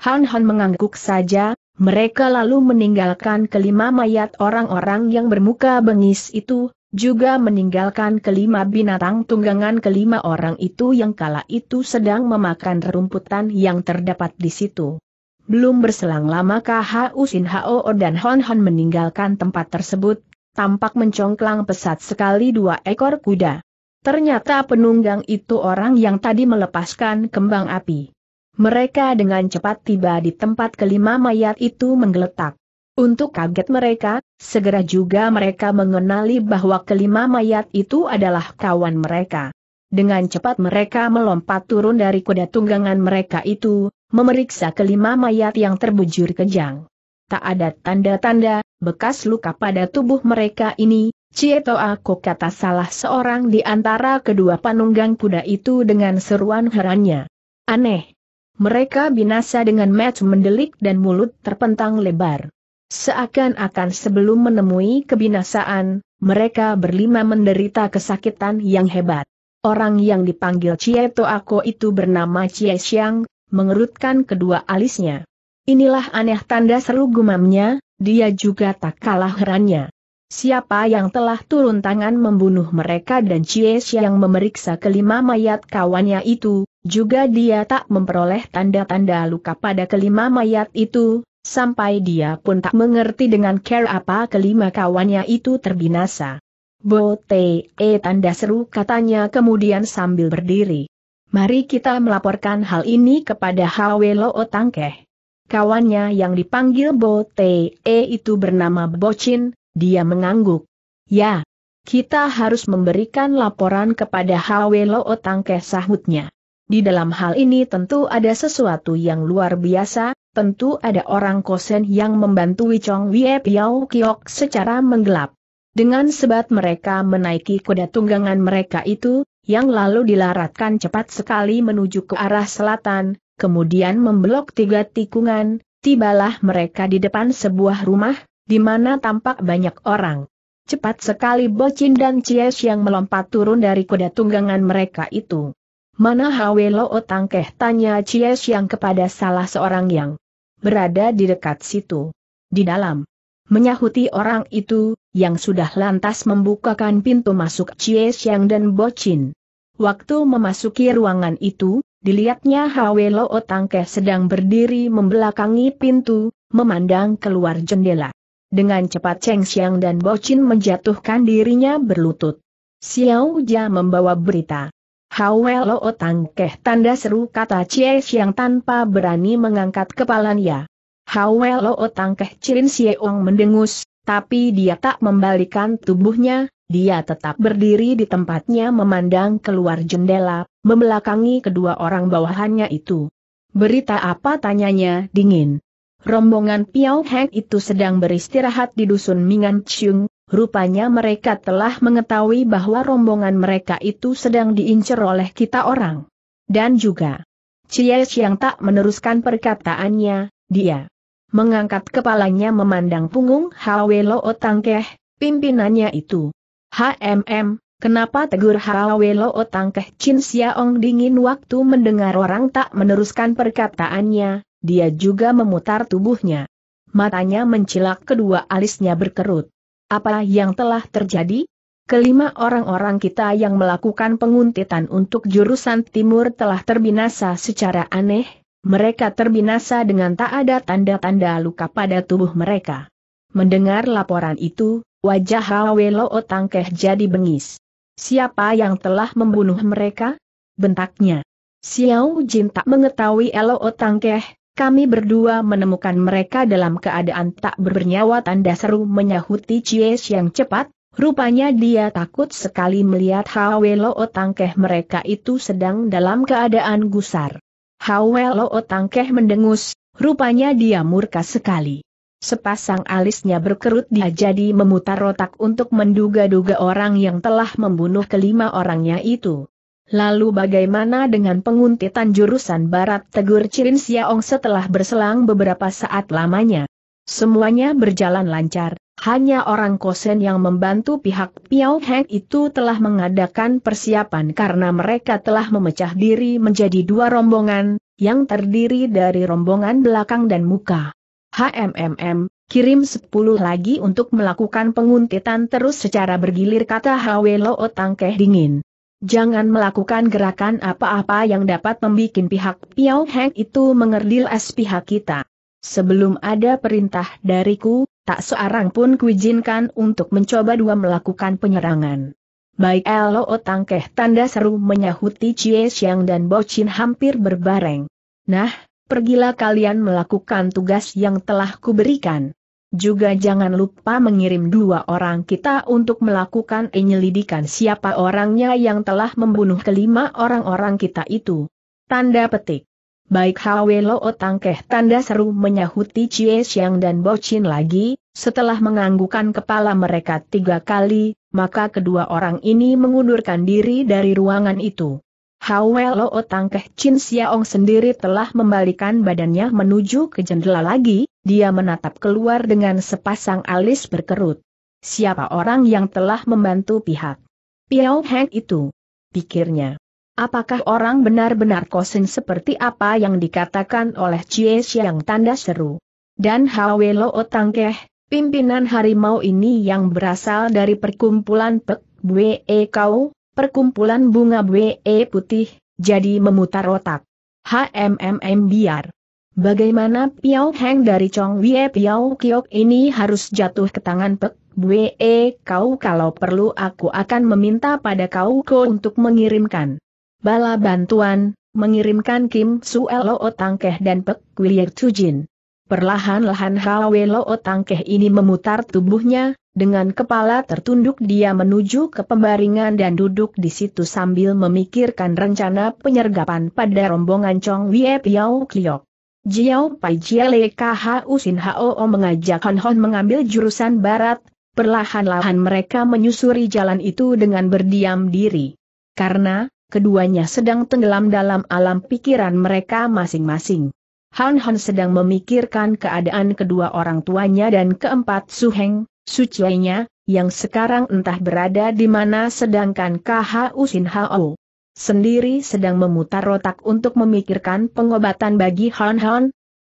Han Han mengangguk saja, mereka lalu meninggalkan kelima mayat orang-orang yang bermuka bengis itu, juga meninggalkan kelima binatang tunggangan kelima orang itu yang kala itu sedang memakan rerumputan yang terdapat di situ. Belum berselang lama KH Usin Hao dan Hon Hon meninggalkan tempat tersebut, tampak mencongklang pesat sekali dua ekor kuda. Ternyata penunggang itu orang yang tadi melepaskan kembang api. Mereka dengan cepat tiba di tempat kelima mayat itu menggeletak. Untuk kaget mereka, segera juga mereka mengenali bahwa kelima mayat itu adalah kawan mereka. Dengan cepat mereka melompat turun dari kuda tunggangan mereka itu, memeriksa kelima mayat yang terbujur kejang. Tak ada tanda-tanda, bekas luka pada tubuh mereka ini, Cieto aku kata salah seorang di antara kedua panunggang kuda itu dengan seruan herannya. Aneh. Mereka binasa dengan mata mendelik dan mulut terpentang lebar. Seakan-akan sebelum menemui kebinasaan, mereka berlima menderita kesakitan yang hebat. Orang yang dipanggil Cieto Ako itu bernama Cie Xiang, mengerutkan kedua alisnya. Inilah aneh tanda seru gumamnya, dia juga tak kalah herannya. Siapa yang telah turun tangan membunuh mereka dan Cie Xiang memeriksa kelima mayat kawannya itu, juga dia tak memperoleh tanda-tanda luka pada kelima mayat itu, Sampai dia pun tak mengerti dengan care apa kelima kawannya itu terbinasa. Bo te e tanda seru katanya kemudian sambil berdiri. Mari kita melaporkan hal ini kepada Hwe Lo Tangkeh. Kawannya yang dipanggil Bo te itu bernama Bocin, dia mengangguk. Ya, kita harus memberikan laporan kepada Hwe Lo Tangkeh sahutnya. Di dalam hal ini tentu ada sesuatu yang luar biasa, tentu ada orang kosen yang membantu Wicong Wie Piao Kiok secara menggelap. Dengan sebat mereka menaiki kuda tunggangan mereka itu, yang lalu dilaratkan cepat sekali menuju ke arah selatan, kemudian membelok tiga tikungan, tibalah mereka di depan sebuah rumah, di mana tampak banyak orang. Cepat sekali Bocin dan Cies yang melompat turun dari kuda tunggangan mereka itu. Mana Hwe Lo Tangkeh tanya Cies yang kepada salah seorang yang berada di dekat situ. Di dalam. Menyahuti orang itu, yang sudah lantas membukakan pintu masuk Cie Xiang dan Bocin. Waktu memasuki ruangan itu, dilihatnya Hwe Lo Tangke sedang berdiri membelakangi pintu, memandang keluar jendela. Dengan cepat Cheng Xiang dan Bocin menjatuhkan dirinya berlutut. Xiao Jia membawa berita. Hwe Lo Tangkeh tanda seru kata Cie yang tanpa berani mengangkat kepalanya. Hwe Lo Tangkeh Cirin Sieong mendengus, tapi dia tak membalikan tubuhnya, dia tetap berdiri di tempatnya memandang keluar jendela, membelakangi kedua orang bawahannya itu. Berita apa tanyanya dingin. Rombongan Piao Heng itu sedang beristirahat di dusun Mingan Chung, Rupanya mereka telah mengetahui bahwa rombongan mereka itu sedang diincar oleh kita orang. Dan juga, Cie yang tak meneruskan perkataannya, dia mengangkat kepalanya memandang punggung Hwe Lo Tangkeh, pimpinannya itu. HMM, kenapa tegur Hwe Lo Tangkeh Chin Siaong dingin waktu mendengar orang tak meneruskan perkataannya, dia juga memutar tubuhnya. Matanya mencilak kedua alisnya berkerut. Apa yang telah terjadi? Kelima orang-orang kita yang melakukan penguntitan untuk jurusan timur telah terbinasa secara aneh, mereka terbinasa dengan tak ada tanda-tanda luka pada tubuh mereka. Mendengar laporan itu, wajah Hwe Lo Tangkeh jadi bengis. Siapa yang telah membunuh mereka? Bentaknya. Xiao Jin tak mengetahui Lo Tangkeh, kami berdua menemukan mereka dalam keadaan tak bernyawa tanda seru menyahuti Cies yang cepat, rupanya dia takut sekali melihat Hwe Lo Tangkeh mereka itu sedang dalam keadaan gusar. Hwe Lo Tangkeh mendengus, rupanya dia murka sekali. Sepasang alisnya berkerut dia jadi memutar otak untuk menduga-duga orang yang telah membunuh kelima orangnya itu. Lalu bagaimana dengan penguntitan jurusan barat tegur Cirin Siaong setelah berselang beberapa saat lamanya? Semuanya berjalan lancar, hanya orang kosen yang membantu pihak Piao Heng itu telah mengadakan persiapan karena mereka telah memecah diri menjadi dua rombongan, yang terdiri dari rombongan belakang dan muka. HMMM, kirim sepuluh lagi untuk melakukan penguntitan terus secara bergilir kata Hwe Lo Tangkeh dingin. Jangan melakukan gerakan apa-apa yang dapat membuat pihak Piao Heng itu mengerdil es pihak kita. Sebelum ada perintah dariku, tak seorang pun kuizinkan untuk mencoba dua melakukan penyerangan. Baik Elo Tangkeh tanda seru menyahuti Cie Xiang dan Bocin hampir berbareng. Nah, pergilah kalian melakukan tugas yang telah kuberikan. Juga jangan lupa mengirim dua orang kita untuk melakukan penyelidikan siapa orangnya yang telah membunuh kelima orang-orang kita itu. Tanda petik. Baik Hwe Lo Tangkeh tanda seru menyahuti Cie Xiang dan Bocin lagi, setelah menganggukkan kepala mereka tiga kali, maka kedua orang ini mengundurkan diri dari ruangan itu. Hwe Lo Tangkeh Chin Xiaong sendiri telah membalikan badannya menuju ke jendela lagi, dia menatap keluar dengan sepasang alis berkerut. Siapa orang yang telah membantu pihak Piao Heng itu? Pikirnya. Apakah orang benar-benar kosen seperti apa yang dikatakan oleh Chie yang tanda seru? Dan Hwe Lo Tangkeh, pimpinan harimau ini yang berasal dari perkumpulan Pek Bue Kau, perkumpulan bunga Bue Putih, jadi memutar otak. HMMM biar. Bagaimana Piao Heng dari Chong Wei Piao Kiok ini harus jatuh ke tangan Pek Bue kau kalau perlu aku akan meminta pada kau ko untuk mengirimkan bala bantuan, mengirimkan Kim Su Lo Tangkeh dan Pek Kulier Tujin. Perlahan-lahan Hwe Lo Tangkeh ini memutar tubuhnya, dengan kepala tertunduk dia menuju ke pembaringan dan duduk di situ sambil memikirkan rencana penyergapan pada rombongan Chong Wei Piao Kliok. Jiao Pai Jiale KH Usin Hao mengajak Hon Hon mengambil jurusan barat, perlahan-lahan mereka menyusuri jalan itu dengan berdiam diri. Karena, keduanya sedang tenggelam dalam alam pikiran mereka masing-masing. Han Han sedang memikirkan keadaan kedua orang tuanya dan keempat Suheng, Suciainya, yang sekarang entah berada di mana sedangkan KH Usin Hao sendiri sedang memutar otak untuk memikirkan pengobatan bagi Han Han.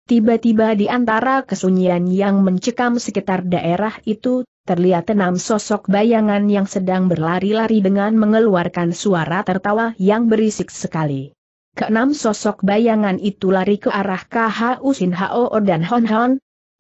Tiba-tiba di antara kesunyian yang mencekam sekitar daerah itu, terlihat enam sosok bayangan yang sedang berlari-lari dengan mengeluarkan suara tertawa yang berisik sekali. Keenam sosok bayangan itu lari ke arah KH Usin Hao dan Hon Hon.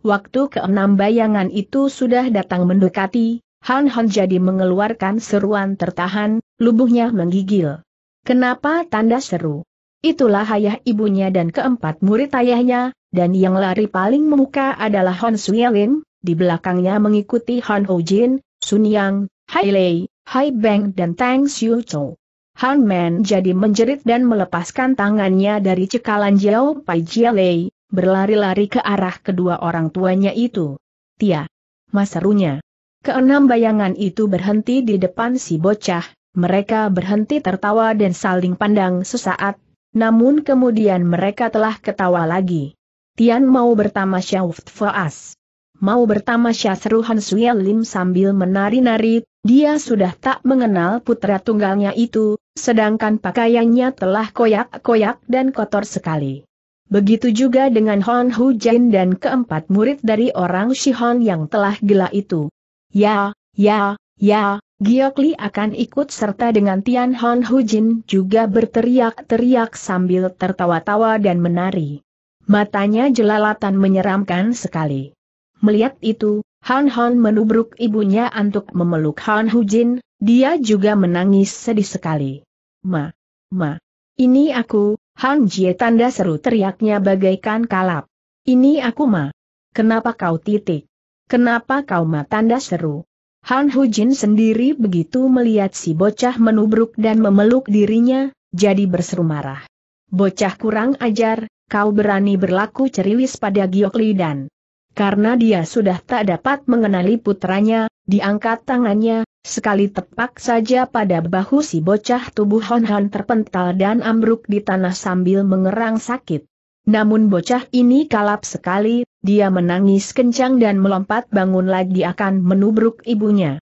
Waktu keenam bayangan itu sudah datang mendekati, Han Han jadi mengeluarkan seruan tertahan, lubuhnya menggigil. Kenapa tanda seru? Itulah ayah ibunya dan keempat murid ayahnya, dan yang lari paling memuka adalah Hon Suyelim, di belakangnya mengikuti Han Ho Jin, Sun Yang, Hai Lei, Hai Beng dan Tang Xiu Chou. Han Men jadi menjerit dan melepaskan tangannya dari cekalan Jiao Pai Jia Lei, berlari-lari ke arah kedua orang tuanya itu. Tia. Masarunya. Keenam bayangan itu berhenti di depan si bocah, mereka berhenti tertawa dan saling pandang sesaat, namun kemudian mereka telah ketawa lagi. Tian mau bertamasya Faas. Mau bertamasya seru Han Lim sambil menari-nari, dia sudah tak mengenal putra tunggalnya itu, sedangkan pakaiannya telah koyak-koyak dan kotor sekali. Begitu juga dengan Hon Hu Jin dan keempat murid dari orang Shihon yang telah gila itu. Ya, ya, ya, Giok Li akan ikut serta dengan Tian Hon Hujin juga berteriak-teriak sambil tertawa-tawa dan menari. Matanya jelalatan menyeramkan sekali. Melihat itu, Han Hon menubruk ibunya untuk memeluk Han Hujin, dia juga menangis sedih sekali. Ma, ma, ini aku, Han Jie tanda seru teriaknya bagaikan kalap. Ini aku ma. Kenapa kau titik? Kenapa kau ma tanda seru? Han Hujin sendiri begitu melihat si bocah menubruk dan memeluk dirinya, jadi berseru marah. Bocah kurang ajar, kau berani berlaku ceriwis pada Giok Li dan karena dia sudah tak dapat mengenali putranya, Diangkat tangannya, sekali tepak saja pada bahu si bocah tubuh Hon Hon terpental dan ambruk di tanah sambil mengerang sakit. Namun bocah ini kalap sekali, dia menangis kencang dan melompat bangun lagi akan menubruk ibunya.